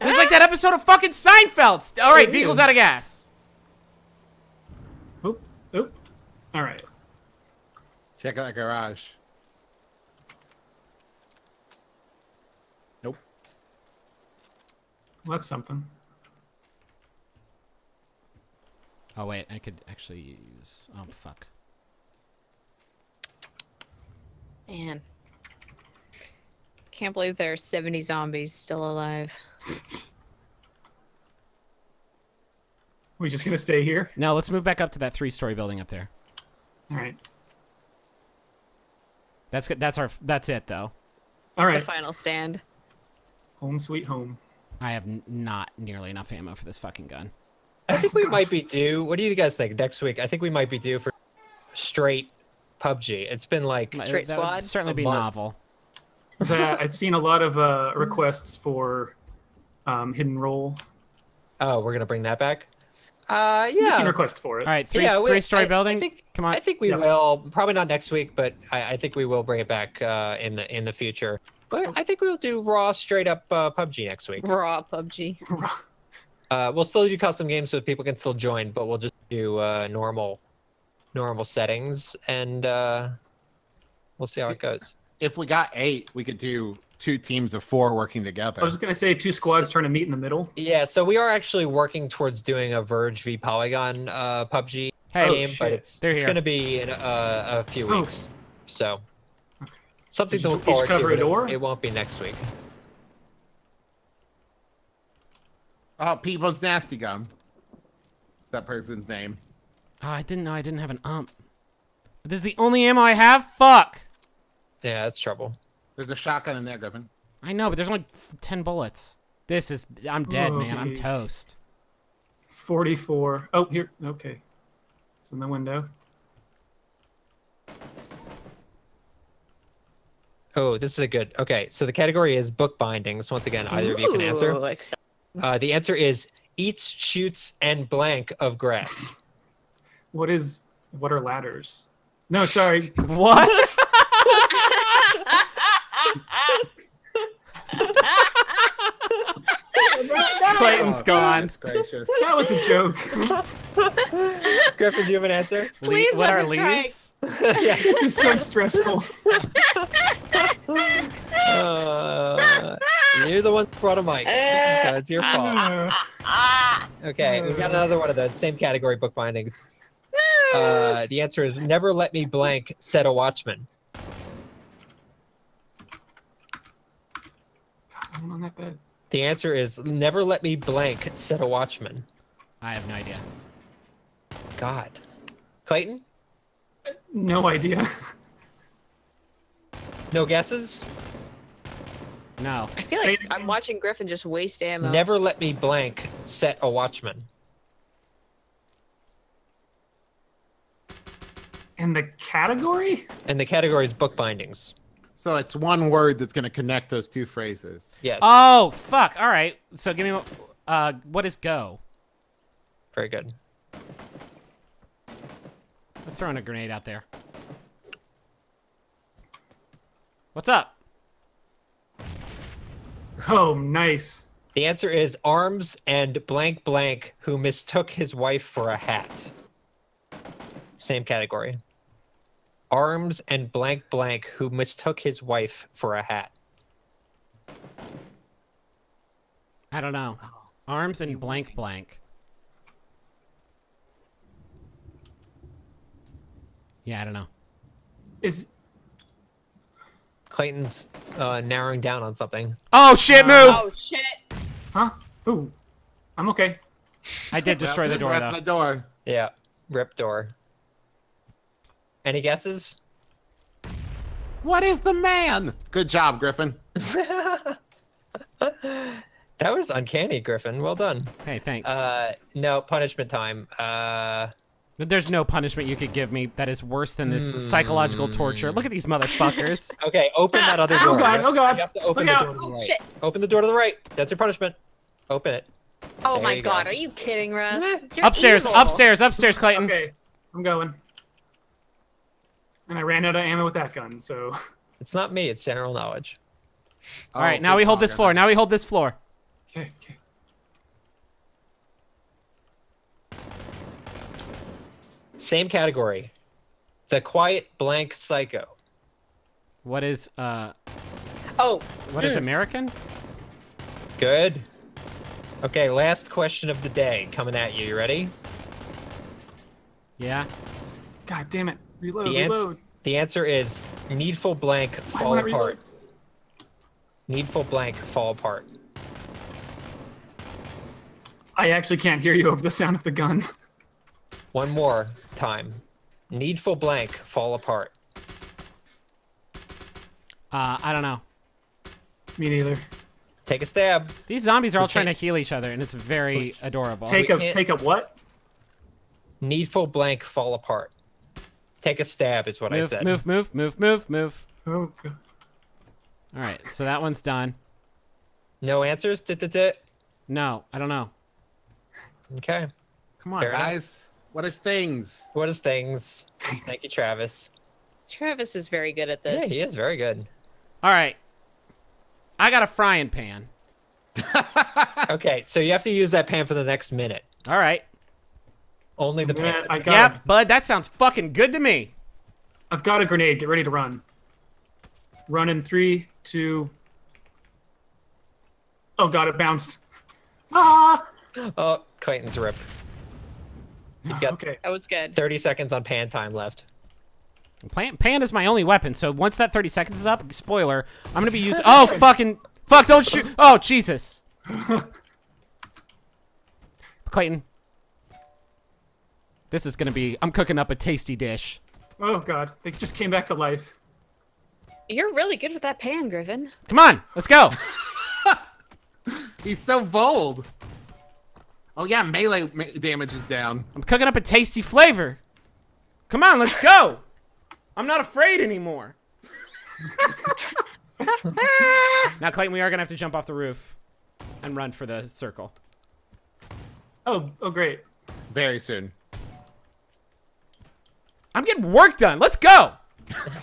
S2: is like that episode of fucking Seinfeld. All right, vehicle's out of gas.
S4: Oop, oop. All right.
S5: Check out the garage. Nope.
S4: Well, that's something.
S2: Oh wait, I could actually use. Oh fuck.
S3: Man. Can't believe there are 70 zombies still alive.
S4: we just gonna stay here?
S2: No, let's move back up to that three-story building up there.
S4: All right.
S2: That's good. That's our. That's it though.
S4: All right.
S3: The final stand.
S4: Home sweet home.
S2: I have not nearly enough ammo for this fucking gun.
S1: I think we might be due. What do you guys think next week? I think we might be due for straight PUBG. It's been like
S3: Straight
S2: that would
S3: squad?
S2: certainly
S1: A
S2: be
S1: month.
S2: novel.
S4: That I've seen a lot of uh, requests for um, hidden role.
S1: oh, we're gonna bring that back. Uh,
S4: I've seen
S1: yeah.
S4: requests for it.
S2: All right, three,
S1: yeah, three
S2: story
S1: I- I
S2: building.
S1: think-
S2: Come on.
S1: I think we
S4: Yeah.
S1: will. Probably not next week, but I, I think we will bring it back uh, in the in the future. But I think we'll do raw, straight up uh, PUBG next week.
S3: Raw PUBG.
S1: Uh, we'll still do custom games so people can still join, but we'll just do uh, normal, normal settings, and uh, we'll see how it goes.
S5: If we got eight, we could do two teams of four working together.
S4: I was gonna say two squads trying to meet in the middle.
S1: Yeah, so we are actually working towards doing a Verge v Polygon uh, PUBG
S2: Hey,
S1: game,
S4: shit.
S1: but it's it's going to be in uh, a few
S4: Oh.
S1: weeks. So something
S4: Did
S1: to
S4: you
S1: look
S4: each
S1: forward to.
S4: cover a
S1: but it- It, won't be next week.
S5: Oh, People's Nasty Gum. It's that person's name.
S2: Oh, I didn't know I didn't have an ump. This is the only ammo I have. Fuck.
S1: Yeah, that's trouble.
S5: There's a shotgun in there, Griffin.
S2: I know, but there's only f- ten bullets. This is. I'm dead, man. I'm toast.
S4: Forty-four. Oh, here. Okay. It's in the window.
S1: Oh, this is a good. Okay, so the category is book bindings. Once again, either of you can answer.
S3: Ooh, exciting.
S1: Uh, the answer is eats, shoots, and blank of grass.
S4: What is? What are ladders? No, sorry.
S2: What? Clayton's
S5: Oh,
S2: gone.
S4: That was a joke.
S1: Griffin, do you have an answer?
S3: Please
S2: what
S3: let
S2: are
S3: her
S2: leaves?
S1: yeah.
S4: This is so stressful.
S1: Uh, you're the one who brought a mic, so it's your fault.
S4: Uh,
S1: Okay, we got another one of those same category book bindings. Uh, the answer is never let me blank. Said a watchman.
S4: I'm on that bed.
S1: The answer is never let me blank. Said a watchman.
S2: I have no idea.
S1: God, Clayton,
S4: No idea.
S1: no guesses.
S2: No.
S3: I feel
S4: Say
S3: like I'm watching Griffin just waste ammo.
S1: Never let me blank. Set a watchman.
S4: And the category?
S1: And the category is book bindings.
S5: So it's one word that's going to connect those two phrases.
S1: Yes,
S2: Oh fuck! All right. So give me. Uh, what is go?
S1: very good.
S2: I'm throwing a grenade out there. What's up?
S4: Oh, nice.
S1: The answer is arms and blank blank who mistook his wife for a hat. Same category. Arms and blank blank who mistook his wife for a hat.
S2: I don't know. Arms and blank blank. Yeah, I don't know.
S4: Is
S1: Clayton's uh, narrowing down on something.
S2: Oh shit! Move!
S3: Oh shit!
S4: huh? Ooh, I'm okay.
S2: I did destroy
S5: Well,
S2: the door though.
S5: the door.
S1: Yeah, rip door. Any guesses?
S5: What is the man? Good job, Griffin.
S1: that was uncanny, Griffin. Well done.
S2: Hey, thanks.
S1: Uh, no punishment time. Uh,
S2: There's no punishment you could give me that is worse than this psychological torture. Look at these motherfuckers.
S1: Okay, open that other door.
S4: Oh god, oh god.
S1: You have to open
S4: Look
S1: the
S4: out.
S1: door to the
S3: Oh
S1: right.
S3: shit!
S1: Open the door to the right. That's your punishment. Open it.
S3: Oh
S1: There
S3: my
S1: you go.
S3: god, are you kidding, Russ? You're
S2: upstairs,
S3: evil.
S2: upstairs, upstairs, Clayton.
S4: Okay, I'm going. And I ran out of ammo with that gun, so
S1: It's not me. It's general knowledge.
S2: All right, now we hold this floor. Now we hold this floor.
S4: okay, okay.
S1: Same category. The Quiet Blank Psycho.
S2: What is uh
S3: Oh,
S2: what is American?
S1: Good. Okay, last question of the day coming at you. You ready?
S2: Yeah.
S4: God damn it. Reload,
S1: The answer,
S4: reload.
S1: the answer is needful blank
S4: Why
S1: fall
S4: would reload?
S1: apart. Needful blank fall apart.
S4: I actually can't hear you over the sound of the gun.
S1: One more time. Needful blank fall apart.
S2: Uh I don't know.
S4: Me neither.
S1: Take a stab.
S2: These zombies are all trying to heal each other and it's very adorable.
S4: Take
S1: we
S4: a take a what?
S1: Needful blank fall apart. Take a stab is what I said.
S2: move, move, move, move, move.
S4: Oh god.
S2: All right, so that one's done.
S1: No answers?
S2: No, I don't know.
S1: Okay.
S5: Come on,
S1: Fair enough.
S5: guys. What is things?
S1: What is things? Thank you, Travis.
S3: Travis is very good at this.
S1: Yeah,
S3: this.
S1: he is very good.
S2: All right. I got a frying pan.
S1: Okay, so you have to use that pan for the next minute.
S2: All right.
S1: Only the
S4: Yeah,
S1: pan.
S4: I got
S2: Yep, bud, that sounds fucking good to me.
S4: I've got a grenade. Get ready to run. Run in three, two. Oh god, it bounced. Ah!
S1: Oh, Clayton's rip. You've got
S4: Okay.
S3: That was good.
S1: 30 seconds on pan time left.
S2: Pan, pan is my only weapon, so once that 30 seconds is up, spoiler, I'm gonna be using. Oh, fucking. Fuck, don't shoot. Oh, Jesus. Clayton. This is gonna be. I'm cooking up a tasty dish.
S4: Oh god, they just came back to life.
S3: You're really good with that pan, Griffin.
S2: Come on, let's go.
S5: He's so bold. Oh yeah, melee ma- damage is down.
S2: I'm cooking up a tasty flavor. Come on, let's go. I'm not afraid anymore. now, Clayton, we are gonna have to jump off the roof and run for the circle.
S4: Oh, oh great.
S5: Very soon.
S2: I'm getting work done. Let's go.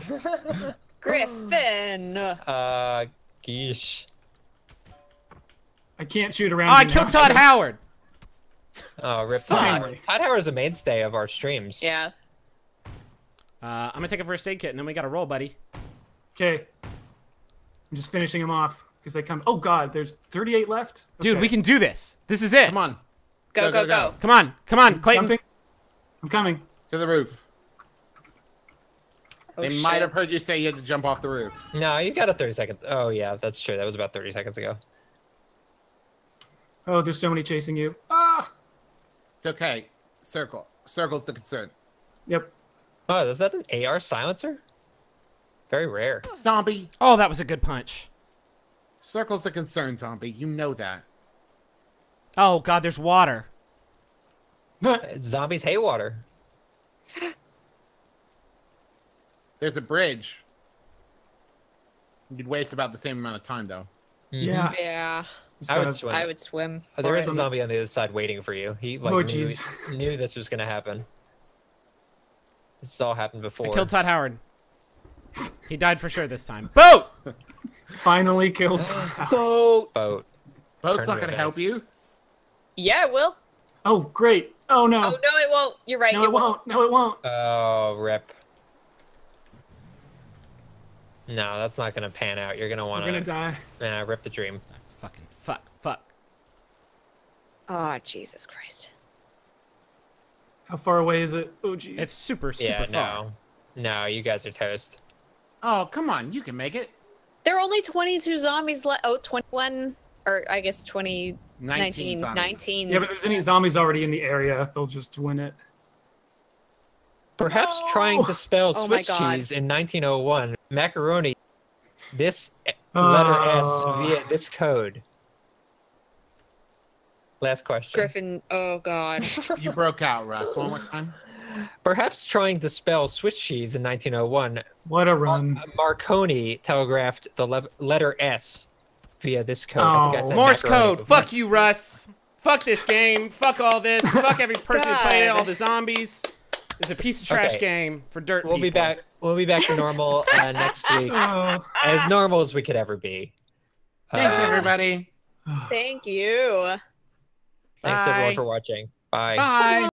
S3: Griffin.
S1: Uh, geesh.
S4: I can't shoot around.
S2: Oh, I killed
S4: now.
S2: Todd Howard.
S1: Oh, rip Todd.
S4: Finally.
S1: Todd Howard is a mainstay of our streams.
S3: Yeah.
S2: Uh, I'm gonna take a first aid kit and then we gotta roll, buddy.
S4: Okay. I'm just finishing them off because they come. Oh god, there's 38 left.
S2: Dude, we can do this. This is it.
S5: Come on.
S3: Go, go, go.
S2: Come on, come on, Clayton.
S4: Jumping. I'm coming.
S5: To the roof.
S3: Oh,
S5: they
S3: shit.
S5: might have heard you say you had to jump off the roof.
S1: No, you got a 30 second. Oh, yeah, that's true. That was about 30 seconds ago.
S4: Oh, there's so many chasing you. Ah.
S5: It's okay. Circle. Circle's the concern.
S4: Yep.
S1: Oh, is that an AR silencer? Very rare.
S5: Zombie.
S2: Oh, that was a good punch.
S5: Circle's the concern, zombie. You know that.
S2: Oh God, there's water.
S1: Zombies hate water.
S5: There's a bridge. You'd waste about the same amount of time, though.
S4: Mm-hmm.
S3: yeah.
S4: Yeah.
S1: I would
S4: gotta-
S1: swim.
S3: I would swim.
S1: Oh, there is a zombie on the other side waiting for you. He like
S4: Oh,
S1: knew, knew this was gonna happen. This has all happened before.
S2: I killed Todd Howard. He died for sure this time. Boat.
S4: Finally killed.
S1: boat. Boat.
S5: Boat's
S1: Turn
S5: not going to help you.
S3: Yeah, it will.
S4: oh great. Oh no.
S3: Oh, no, it won't. You're right.
S4: no, it won't. No, it won't.
S1: Oh, rip. No, that's not gonna pan out. You're gonna
S4: I'm
S1: wanna
S4: gonna die.
S1: Nah, rip the dream.
S2: Fucking fuck, fuck.
S3: Oh, Jesus Christ.
S4: How far away is it? Oh geez.
S2: It's super, super
S1: yeah,
S2: far.
S1: no. No, you guys are toast.
S5: Oh, come on. You can make it.
S3: There are only 22 zombies left. Oh, 21. Or I guess 20, 19,
S5: 19 zombies.
S3: 19.
S4: yeah, but there's any zombies already in the area. They'll just win it.
S1: Perhaps
S4: No!
S1: trying to spell
S3: Oh
S1: Swiss
S3: God.
S1: cheese in 1901, macaroni, this letter S
S4: Oh.
S1: via this code. Last question.
S3: Griffin. Oh, God.
S5: You broke out, Russ. One more time.
S1: Perhaps trying to spell Swiss cheese in 1901,
S4: What a run.
S1: Marconi telegraphed the le- letter S via this code. I I
S4: Oh.
S2: Morse code.
S1: before.
S2: Fuck you, Russ. Fuck this game. Fuck all this. Fuck every person who played it. All the zombies. It's a piece of trash
S1: Okay.
S2: game for dirt
S1: We'll be back. We'll be back to normal uh, next week,
S4: Oh.
S1: as normal as we could ever be.
S5: Thanks,
S1: Uh,
S5: everybody.
S7: Thank you.
S1: Thanks everyone for watching. Bye.
S5: Bye.